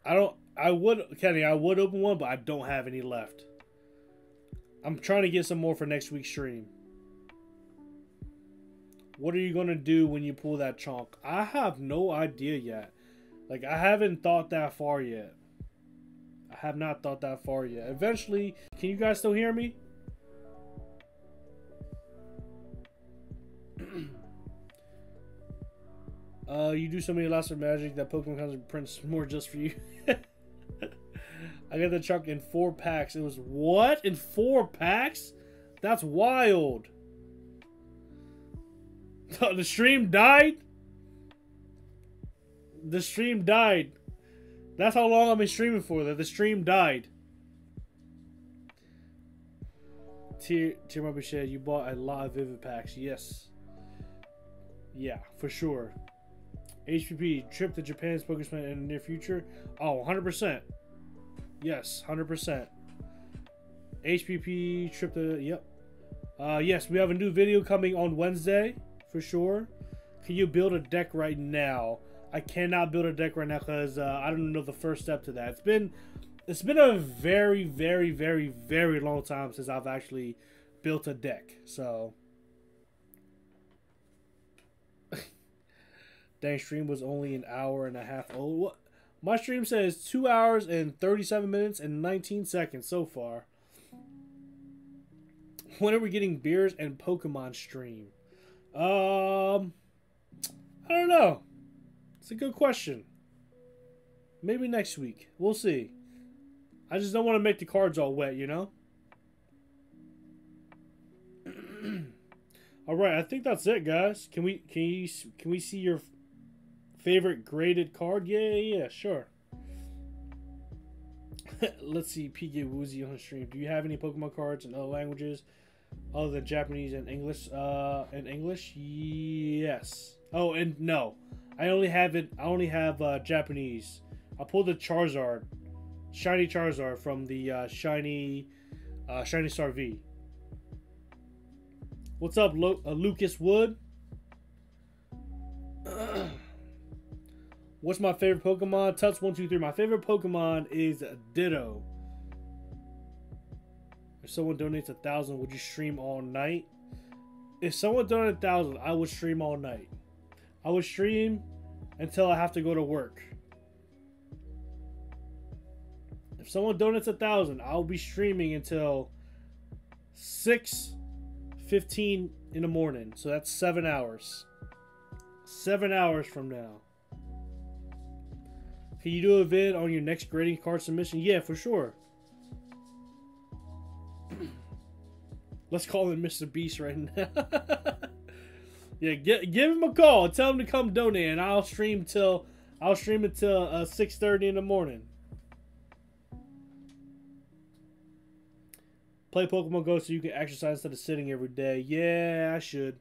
I don't. I would, Kenny. I would open one, but I don't have any left. I'm trying to get some more for next week's stream. What are you gonna do when you pull that chunk? I have no idea yet. Like I haven't thought that far yet. I have not thought that far yet. Eventually, can you guys still hear me? uh, you do so many lots of magic that Pokemon comes and prints more just for you. I got the chunk in four packs. It was what in four packs? That's wild. the stream died? The stream died. That's how long I've been streaming for. That the stream died. Tear My Shed, you bought a lot of Vivid Packs. Yes. Yeah, for sure. HPP trip to Japan's Pokemon in the near future. Oh, 100%. Yes, 100%. HPP trip to yep. Uh, yes, we have a new video coming on Wednesday for sure. Can you build a deck right now? I cannot build a deck right now because uh, I don't know the first step to that. It's been it's been a very, very, very, very long time since I've actually built a deck. So, dang, stream was only an hour and a half old. What? My stream says two hours and thirty-seven minutes and nineteen seconds so far. When are we getting beers and Pokemon stream? Um, I don't know. It's a good question. Maybe next week. We'll see. I just don't want to make the cards all wet, you know? all right, I think that's it, guys. Can we can you can we see your favorite graded card? Yeah, yeah, yeah sure. Let's see, PK Woozy on stream. Do you have any Pokemon cards in other languages other than Japanese and English? Uh, in English, yes. Oh, and no, I only have it. I only have uh, Japanese. I pulled the Charizard Shiny Charizard from the uh, Shiny uh, Shiny Star V. What's up, Lo uh, Lucas Wood? What's my favorite Pokemon? Tuts one two three. My favorite Pokemon is Ditto. If someone donates a thousand, would you stream all night? If someone donated a thousand, I would stream all night. I would stream until I have to go to work. If someone donates a thousand, I'll be streaming until six fifteen in the morning. So that's seven hours. Seven hours from now. Can you do a vid on your next grading card submission? Yeah, for sure. Let's call him Mr. Beast right now. yeah, get, give him a call. Tell him to come donate, and I'll stream till I'll stream until uh, six thirty in the morning. Play Pokemon Go so you can exercise instead of sitting every day. Yeah, I should.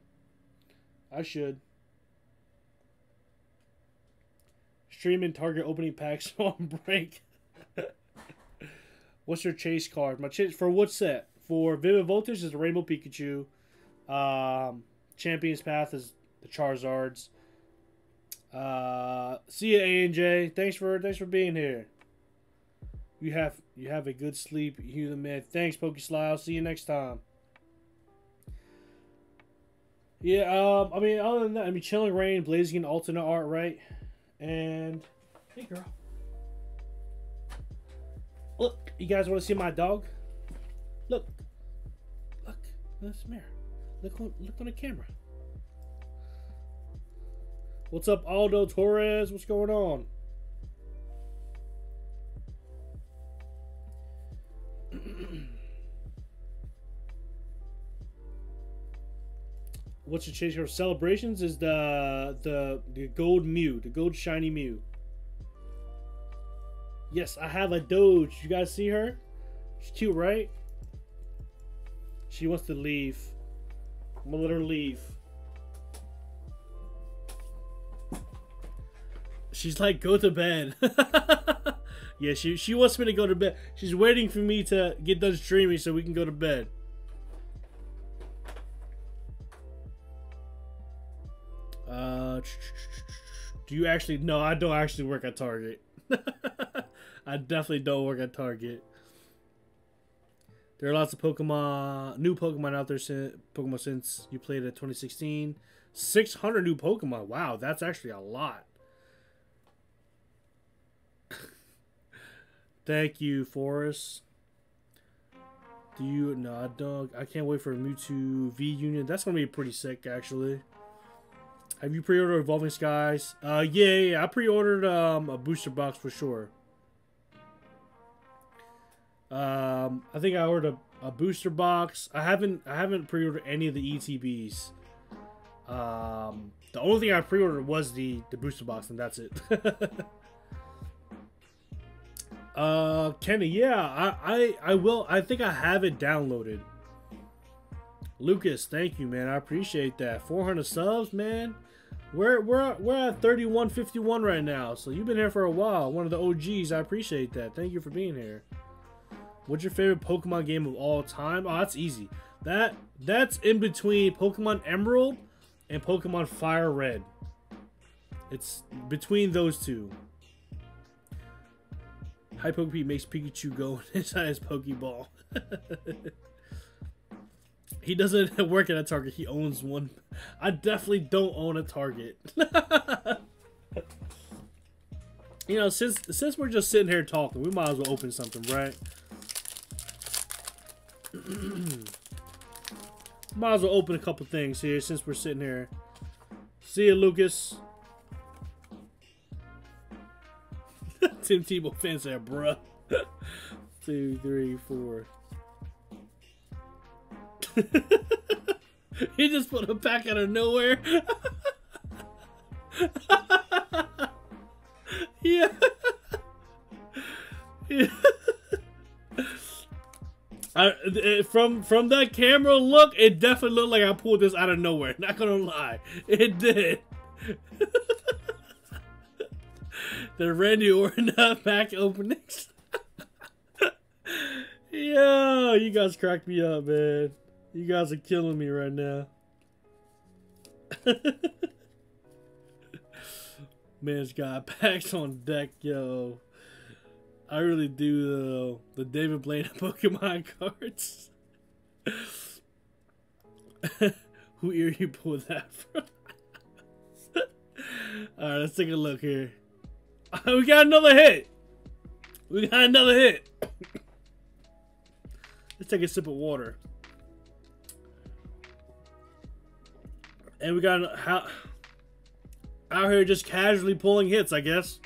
I should. Streaming Target opening packs on break. What's your chase card? My chase for what set? For Vivid Voltage is a Rainbow Pikachu. Um, Champions Path is the Charizards. Uh, see ya, ANJ. Thanks for thanks for being here. You have you have a good sleep, you the man. Thanks, Pokesly. I'll see you next time. Yeah, um, I mean, other than that, I mean, Chilling Reign, Blaziken alternate art, right? And hey, girl. Look, you guys want to see my dog? Look, look, this mirror. Look on, look on the camera. What's up, Aldo Torres? What's going on? what's the change for celebrations is the the the gold Mew, the gold shiny Mew. Yes, I have a Doge. You guys see her? She's cute, right? She wants to leave. I'm gonna let her leave. She's like, go to bed. yeah, she she wants me to go to bed. She's waiting for me to get done streaming so we can go to bed. Uh, do you actually? No, I don't actually work at Target. I definitely don't work at Target. There are lots of Pokemon, new Pokemon out there since Pokemon since you played at 2016. 600 new Pokemon. Wow, that's actually a lot. Thank you, Forrest. Do you? No, I don't. I can't wait for Mewtwo V Union. That's gonna be pretty sick, actually. Have you pre-ordered Evolving Skies? Uh, yeah, yeah, I pre-ordered um, a booster box for sure. Um, I think I ordered a, a, booster box. I haven't I haven't pre-ordered any of the ETBs. Um, the only thing I pre-ordered was the the booster box, and that's it. uh, Kenny, yeah, I, I I will. I think I have it downloaded. Lucas, thank you, man. I appreciate that. 400 subs, man. We're we're we're at 3151 right now, so you've been here for a while. One of the OGs. I appreciate that. Thank you for being here. What's your favorite Pokemon game of all time? Oh, that's easy. That that's in between Pokemon Emerald and Pokemon Fire Red. It's between those two. High Pokepee makes Pikachu go inside his Pokeball. he doesn't work at a Target. He owns one. I definitely don't own a Target. you know, since since we're just sitting here talking, we might as well open something, right? Mm-hmm. might as well open a couple things here since we're sitting here. See you, Lucas. Tim Tebow fans there, bruh. Two, three, four. he just put a pack out of nowhere. yeah. yeah. I, from from that camera look, it definitely looked like I pulled this out of nowhere. Not gonna lie, it did. the Randy Orton uh, pack openings. Yo, you guys cracked me up, man. You guys are killing me right now. Man's got packs on deck, yo. I really do though. The David Blaine Pokemon cards. Who ear you pull that from? Alright, let's take a look here. we got another hit. We got another hit. let's take a sip of water. And we got how out here just casually pulling hits, I guess.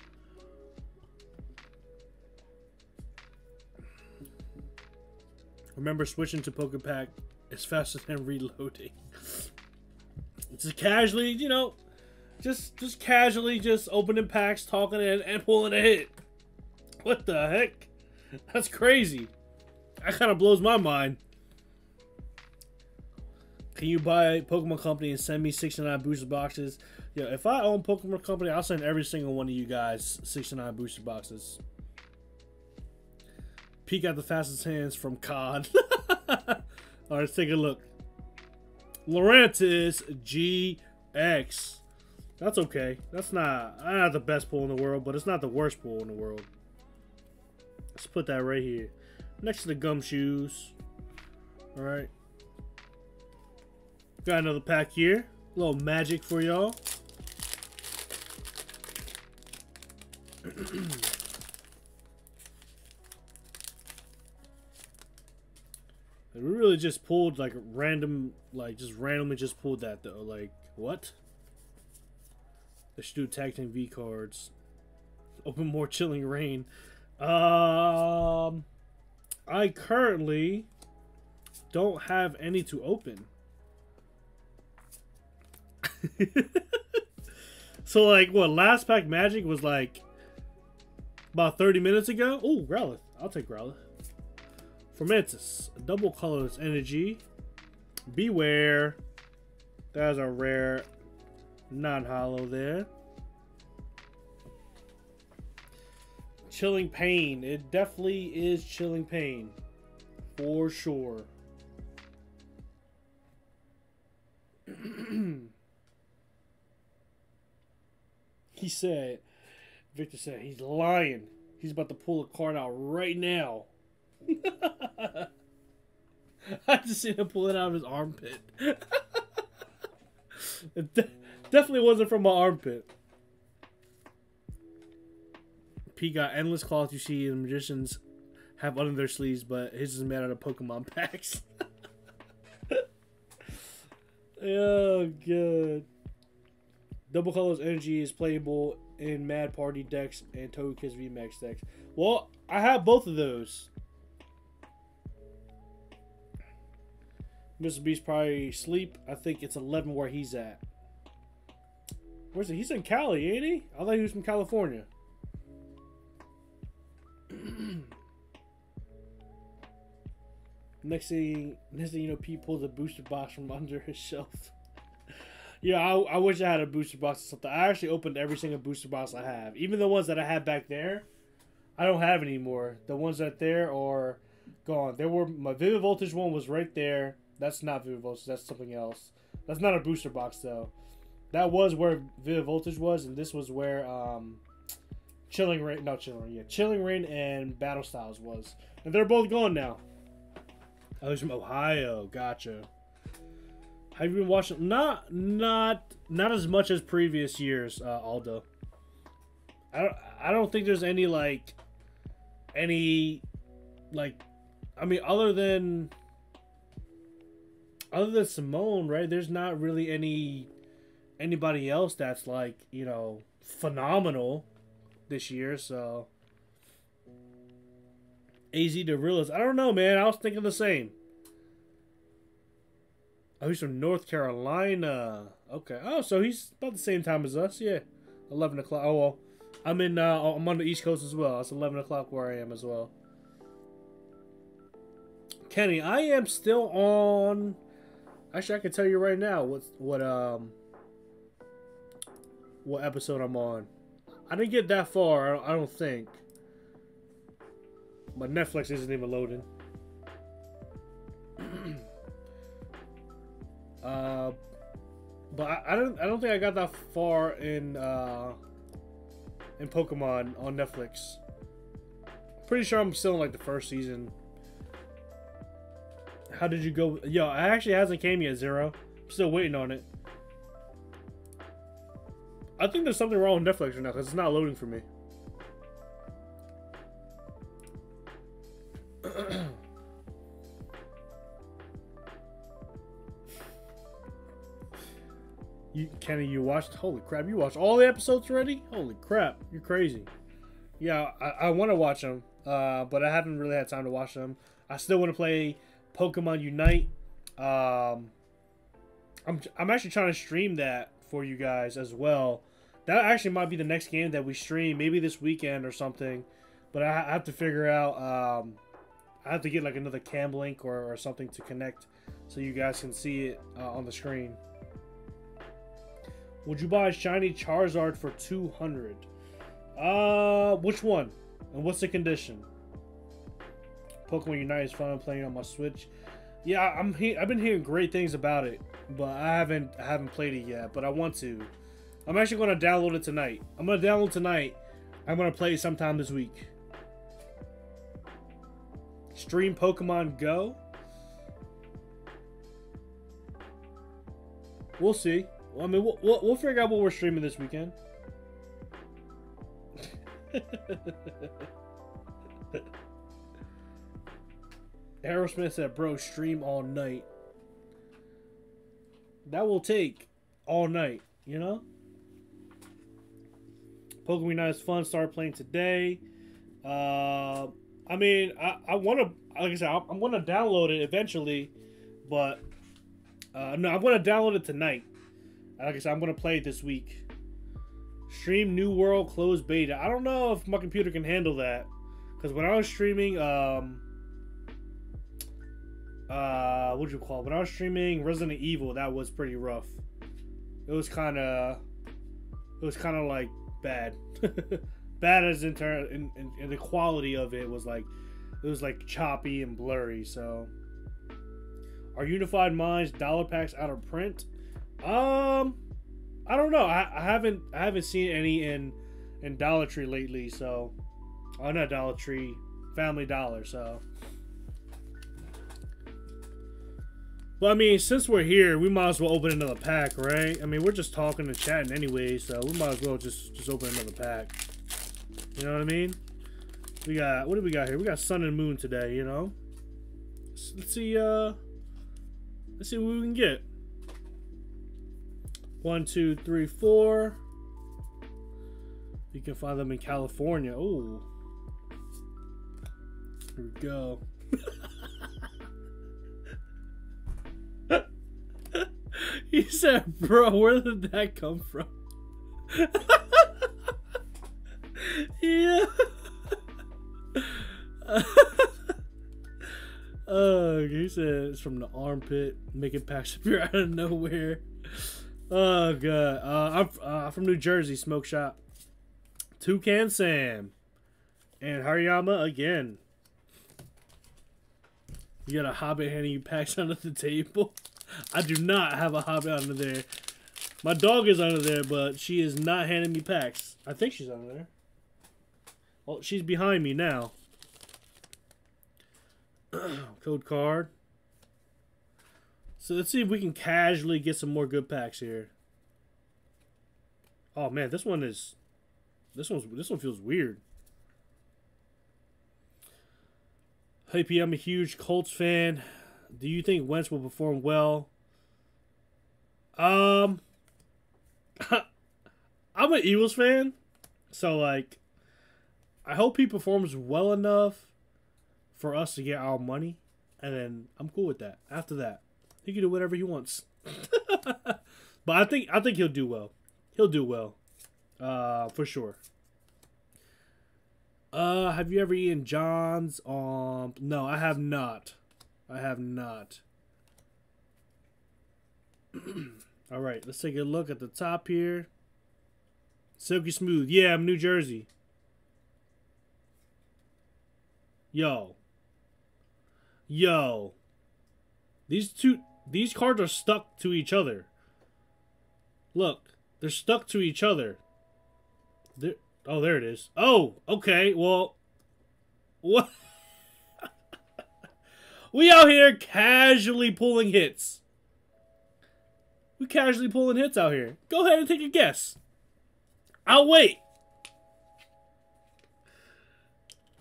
Remember switching to Pokepack is faster than reloading. It's just casually, you know, just just casually just opening packs, talking and, and pulling a hit. What the heck? That's crazy. That kind of blows my mind. Can you buy Pokemon Company and send me 69 booster boxes? Yeah, if I own Pokemon Company, I'll send every single one of you guys 69 booster boxes peek out the fastest hands from COD. Alright, let's take a look. Lurantis GX. That's okay. That's not, not the best pull in the world, but it's not the worst pull in the world. Let's put that right here. Next to the Gumshoos. Alright. Got another pack here. A little magic for y'all. really just pulled like random, like just randomly just pulled that though. Like what? They should do tag team V cards. Open more Chilling Reign. Um, I currently don't have any to open. so like what last pack magic was like about 30 minutes ago? Oh, Growlithe. I'll take Growlithe. Fomantis, double colors energy. Bewear. That's a rare non-hollow there. Chilling pain. It definitely is chilling pain. For sure. he said, Victor said, he's lying. He's about to pull a card out right now. I just seen him pull it out of his armpit. it de definitely wasn't from my armpit. P got endless claws you see the magicians have under their sleeves, but his is made out of Pokemon packs. oh, good. Double Colors Energy is playable in Mad Party decks and Togekiss VMAX decks. Well, I have both of those. Mr. Beast probably sleep. I think it's 11 where he's at. Where's he? He's in Cali, ain't he? I thought he was from California. next thing, next thing you know, Pete pulls a booster box from under his shelf. Yeah, I, I wish I had a booster box or something. I actually opened every single booster box I have, even the ones that I had back there. I don't have anymore. The ones that there are gone. There were my Vivid Voltage one was right there. That's not Vivid Voltage. That's something else. That's not a booster box though. That was where Vivid Voltage was, and this was where um, Chilling Reign, no, Chilling Reign, yeah, Chilling Reign and Battle Styles was, and they're both gone now. I was from Ohio. Gotcha. Have you been watching? Not, not, not as much as previous years, uh, Aldo. I don't, I don't think there's any like, any, like, I mean, other than, other than Simone, right? There's not really any, anybody else that's like, you know, phenomenal this year. So, AZ to realist. I don't know, man. I was thinking the same. Oh, he's from North Carolina. Okay. Oh, so he's about the same time as us. Yeah, eleven o'clock. Oh well, I'm in. Uh, I'm on the East Coast as well. It's eleven o'clock where I am as well. Kenny, I am still on. Actually, I can tell you right now what what um what episode I'm on. I didn't get that far. I don't, I don't think. My Netflix isn't even loading. Uh, but I, I don't I don't think I got that far in uh, in Pokemon on Netflix. Pretty sure I'm still in like the first season. How did you go? Yo, it actually hasn't came yet, Zero. I'm still waiting on it. I think there's something wrong with Netflix right now because it's not loading for me. You, Kenny, you watched? Holy crap! You watched all the episodes already? Holy crap! You're crazy. Yeah, I, I want to watch them, uh, but I haven't really had time to watch them. I still want to play Pokemon Unite. Um, I'm I'm actually trying to stream that for you guys as well. That actually might be the next game that we stream, maybe this weekend or something. But I have to figure out. Um, I have to get like another cam link or, or something to connect so you guys can see it uh, on the screen. Would you buy a shiny Charizard for 200? Uh, which one? And what's the condition? Pokemon Unite is fun playing on my Switch. Yeah, I'm he- I've been hearing great things about it, but I haven't I haven't played it yet, but I want to. I'm actually going to download it tonight. I'm going to download tonight. I'm going to play it sometime this week. Stream Pokemon Go? We'll see. I mean, we'll, we'll, we'll figure out what we're streaming this weekend. Aerosmith said, bro, stream all night. That will take all night, you know? Pokemon Unite is fun. Start playing today. Uh, I mean, I, I want to, like I said, I'm going to download it eventually, but uh, no, I'm going to download it tonight. Like I said, I'm gonna play it this week. Stream New World closed beta. I don't know if my computer can handle that. Because when I was streaming, um, uh, what you call it? When I was streaming Resident Evil, that was pretty rough. It was kind of, it was kind of like bad, bad as in, turn in the quality of it was like, it was like choppy and blurry. So, are Unified Minds dollar packs out of print? Um, I don't know. I, I haven't I haven't seen any in in Dollar Tree lately. So, oh not Dollar Tree, Family Dollar. So, but I mean, since we're here, we might as well open another pack, right? I mean, we're just talking and chatting anyway, so we might as well just just open another pack. You know what I mean? We got what do we got here? We got Sun and Moon today. You know. Let's see. Uh, let's see what we can get. One, two, three, four. You can find them in California. Oh. Here we go. he said, bro, where did that come from? yeah. uh, he said it's from the armpit, making packs appear out of nowhere. Oh god. Uh, I'm uh, from New Jersey, Smoke Shop. Toucan Sam. And Hariyama again. You got a hobbit handing you packs under the table? I do not have a hobbit under there. My dog is under there, but she is not handing me packs. I think she's under there. Oh, she's behind me now. Code card. So let's see if we can casually get some more good packs here. Oh man, this one is this one's this one feels weird. Hey P, I'm a huge Colts fan. Do you think Wentz will perform well? Um I'm an Eagles fan, so like I hope he performs well enough for us to get our money, and then I'm cool with that. After that, he can do whatever he wants. but I think I think he'll do well. He'll do well, uh, for sure. Uh, have you ever eaten John's? Um, no, I have not. I have not. All right, let's take a look at the top here. Silky smooth. Yeah, I'm New Jersey. Yo. Yo. These two these cards are stuck to each other. Look, they're stuck to each other. They're, oh, there it is. Oh, okay. Well, what? we out here casually pulling hits. We casually pulling hits out here. Go ahead and take a guess. I'll wait.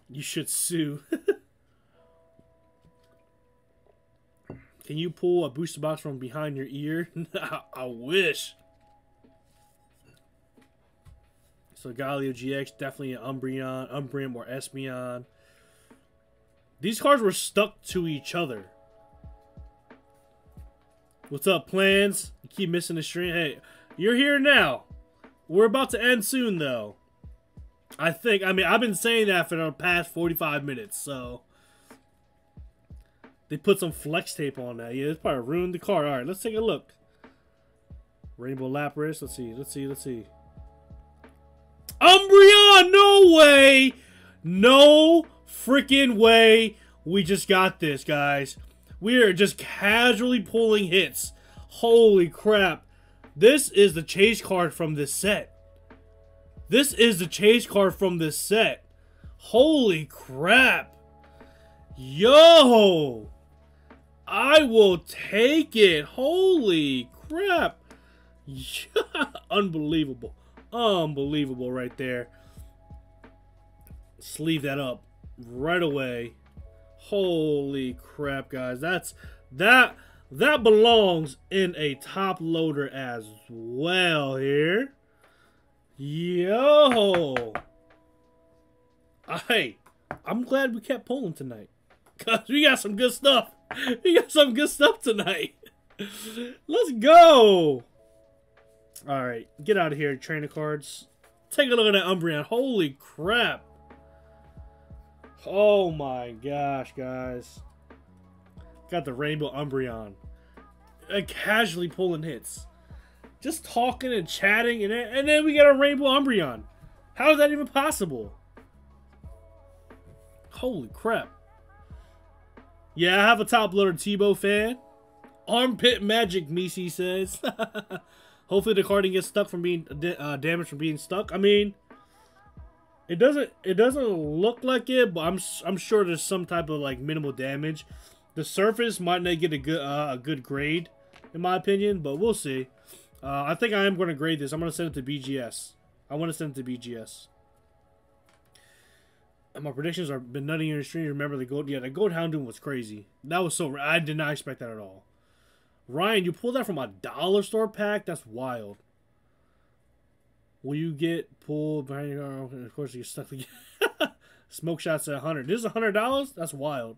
You should sue. Can you pull a booster box from behind your ear? I wish. So Galio GX, definitely an Umbreon, Umbreon or Espeon. These cards were stuck to each other. What's up, plans? You keep missing the stream. Hey, you're here now. We're about to end soon, though. I think, I mean, I've been saying that for the past 45 minutes, so... They put some flex tape on that. Yeah, it's probably ruined the car. All right, let's take a look. Rainbow Lapras. Let's see. Let's see. Let's see. Umbreon! No way! No freaking way we just got this, guys. We are just casually pulling hits. Holy crap. This is the chase card from this set. This is the chase card from this set. Holy crap. Yo! I will take it. Holy crap. Unbelievable. Unbelievable right there. Sleeve that up right away. Holy crap, guys. That's that that belongs in a top loader as well here. Yo. Hey, I'm glad we kept pulling tonight. Cause we got some good stuff. We got some good stuff tonight. Let's go. Alright, get out of here, trainer cards. Take a look at that Umbreon. Holy crap. Oh my gosh, guys. Got the Rainbow Umbreon. Uh, casually pulling hits. Just talking and chatting, and then, and then we get a Rainbow Umbreon. How is that even possible? Holy crap. Yeah, I have a top loader Tebow fan. Armpit magic, Misi says. Hopefully the card didn't get stuck from being uh, damaged from being stuck. I mean, it doesn't it doesn't look like it, but I'm I'm sure there's some type of like minimal damage. The surface might not get a good uh, a good grade, in my opinion, but we'll see. Uh, I think I am going to grade this. I'm going to send it to BGS. I want to send it to BGS my predictions are been nutting in the stream. Remember the gold? Yeah, the gold Houndoom was crazy. That was so. I did not expect that at all. Ryan, you pulled that from a dollar store pack. That's wild. Will you get pulled behind your? And of course, you get stuck again. Smoke shots at 100. This is $100? That's wild.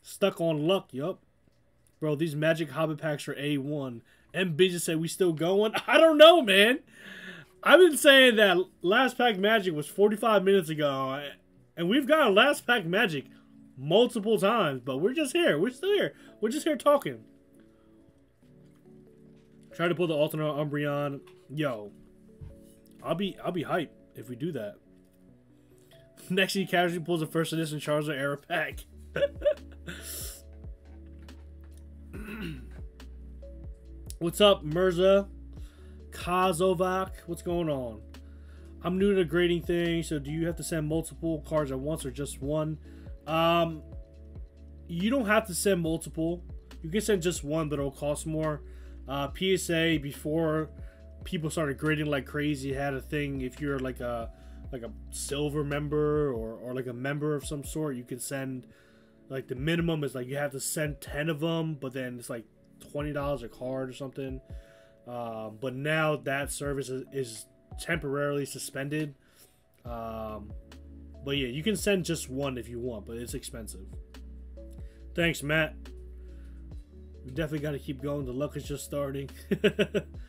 Stuck on luck, yup. Bro, these magic hobbit packs are A1. And Bitches say we still going? I don't know, man. I've been saying that last pack magic was 45 minutes ago. And we've got a last pack magic multiple times, but we're just here. We're still here. We're just here talking. Try to pull the alternate Umbreon. Yo, I'll be I'll be hype if we do that. Next, he casually pulls a first edition Charizard Era Pack. What's up, Mirza? Kazovac? What's going on? I'm new to grading things, so do you have to send multiple cards at once or just one? Um, you don't have to send multiple. You can send just one, but it'll cost more. Uh, PSA before people started grading like crazy had a thing. If you're like a like a silver member or or like a member of some sort, you can send like the minimum is like you have to send ten of them, but then it's like twenty dollars a card or something. Um, but now that service is, is temporarily suspended. Um, but yeah, you can send just one if you want, but it's expensive. Thanks, Matt. We definitely got to keep going. The luck is just starting.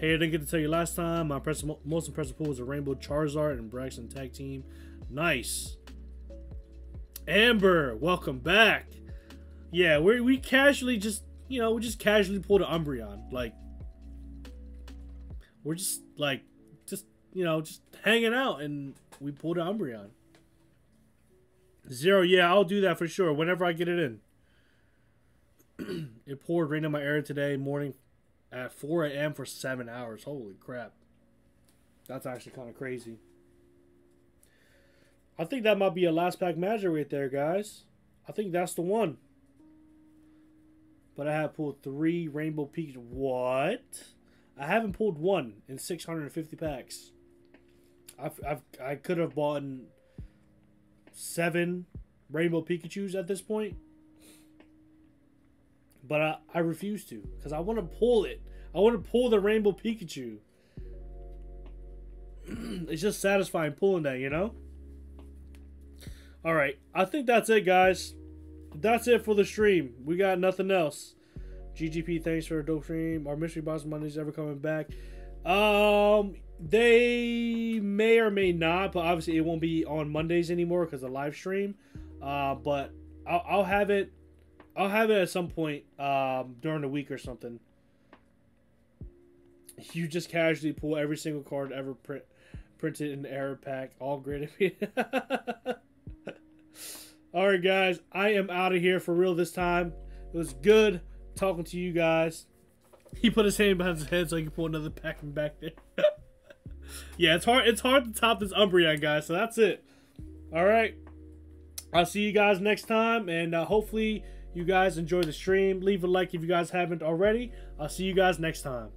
hey, I didn't get to tell you last time. My most impressive pull was a Rainbow Charizard and Braixen Tag Team. Nice. Amber, welcome back. Yeah, we we casually just you know we just casually pulled an Umbreon. Like we're just like just you know just hanging out and we pulled an Umbreon. Zero, yeah, I'll do that for sure whenever I get it in. it poured rain in my area today morning at 4 a.m. for seven hours. Holy crap. That's actually kind of crazy. I think that might be a last pack magic right there, guys. I think that's the one. But I have pulled three Rainbow Peaks. What? I haven't pulled one in 650 packs. I've, I've I could have bought seven Rainbow Pikachu's at this point. But I, I refuse to because I want to pull it. I want to pull the Rainbow Pikachu. it's just satisfying pulling that, you know? All right, I think that's it, guys. That's it for the stream. We got nothing else. GGP, thanks for a dope stream. Our mystery box money's ever coming back. Um, they may or may not, but obviously it won't be on Mondays anymore because of live stream. Uh, but I'll, I'll have it. I'll have it at some point um, during the week or something. You just casually pull every single card ever print printed in the error pack, all graded. All right, guys, I am out of here for real this time. It was good talking to you guys. He put his hand behind his head so he could pull another pack from back there. yeah, it's hard. It's hard to top this Umbreon, guys. So that's it. All right. I'll see you guys next time, and uh, hopefully you guys enjoy the stream. Leave a like if you guys haven't already. I'll see you guys next time.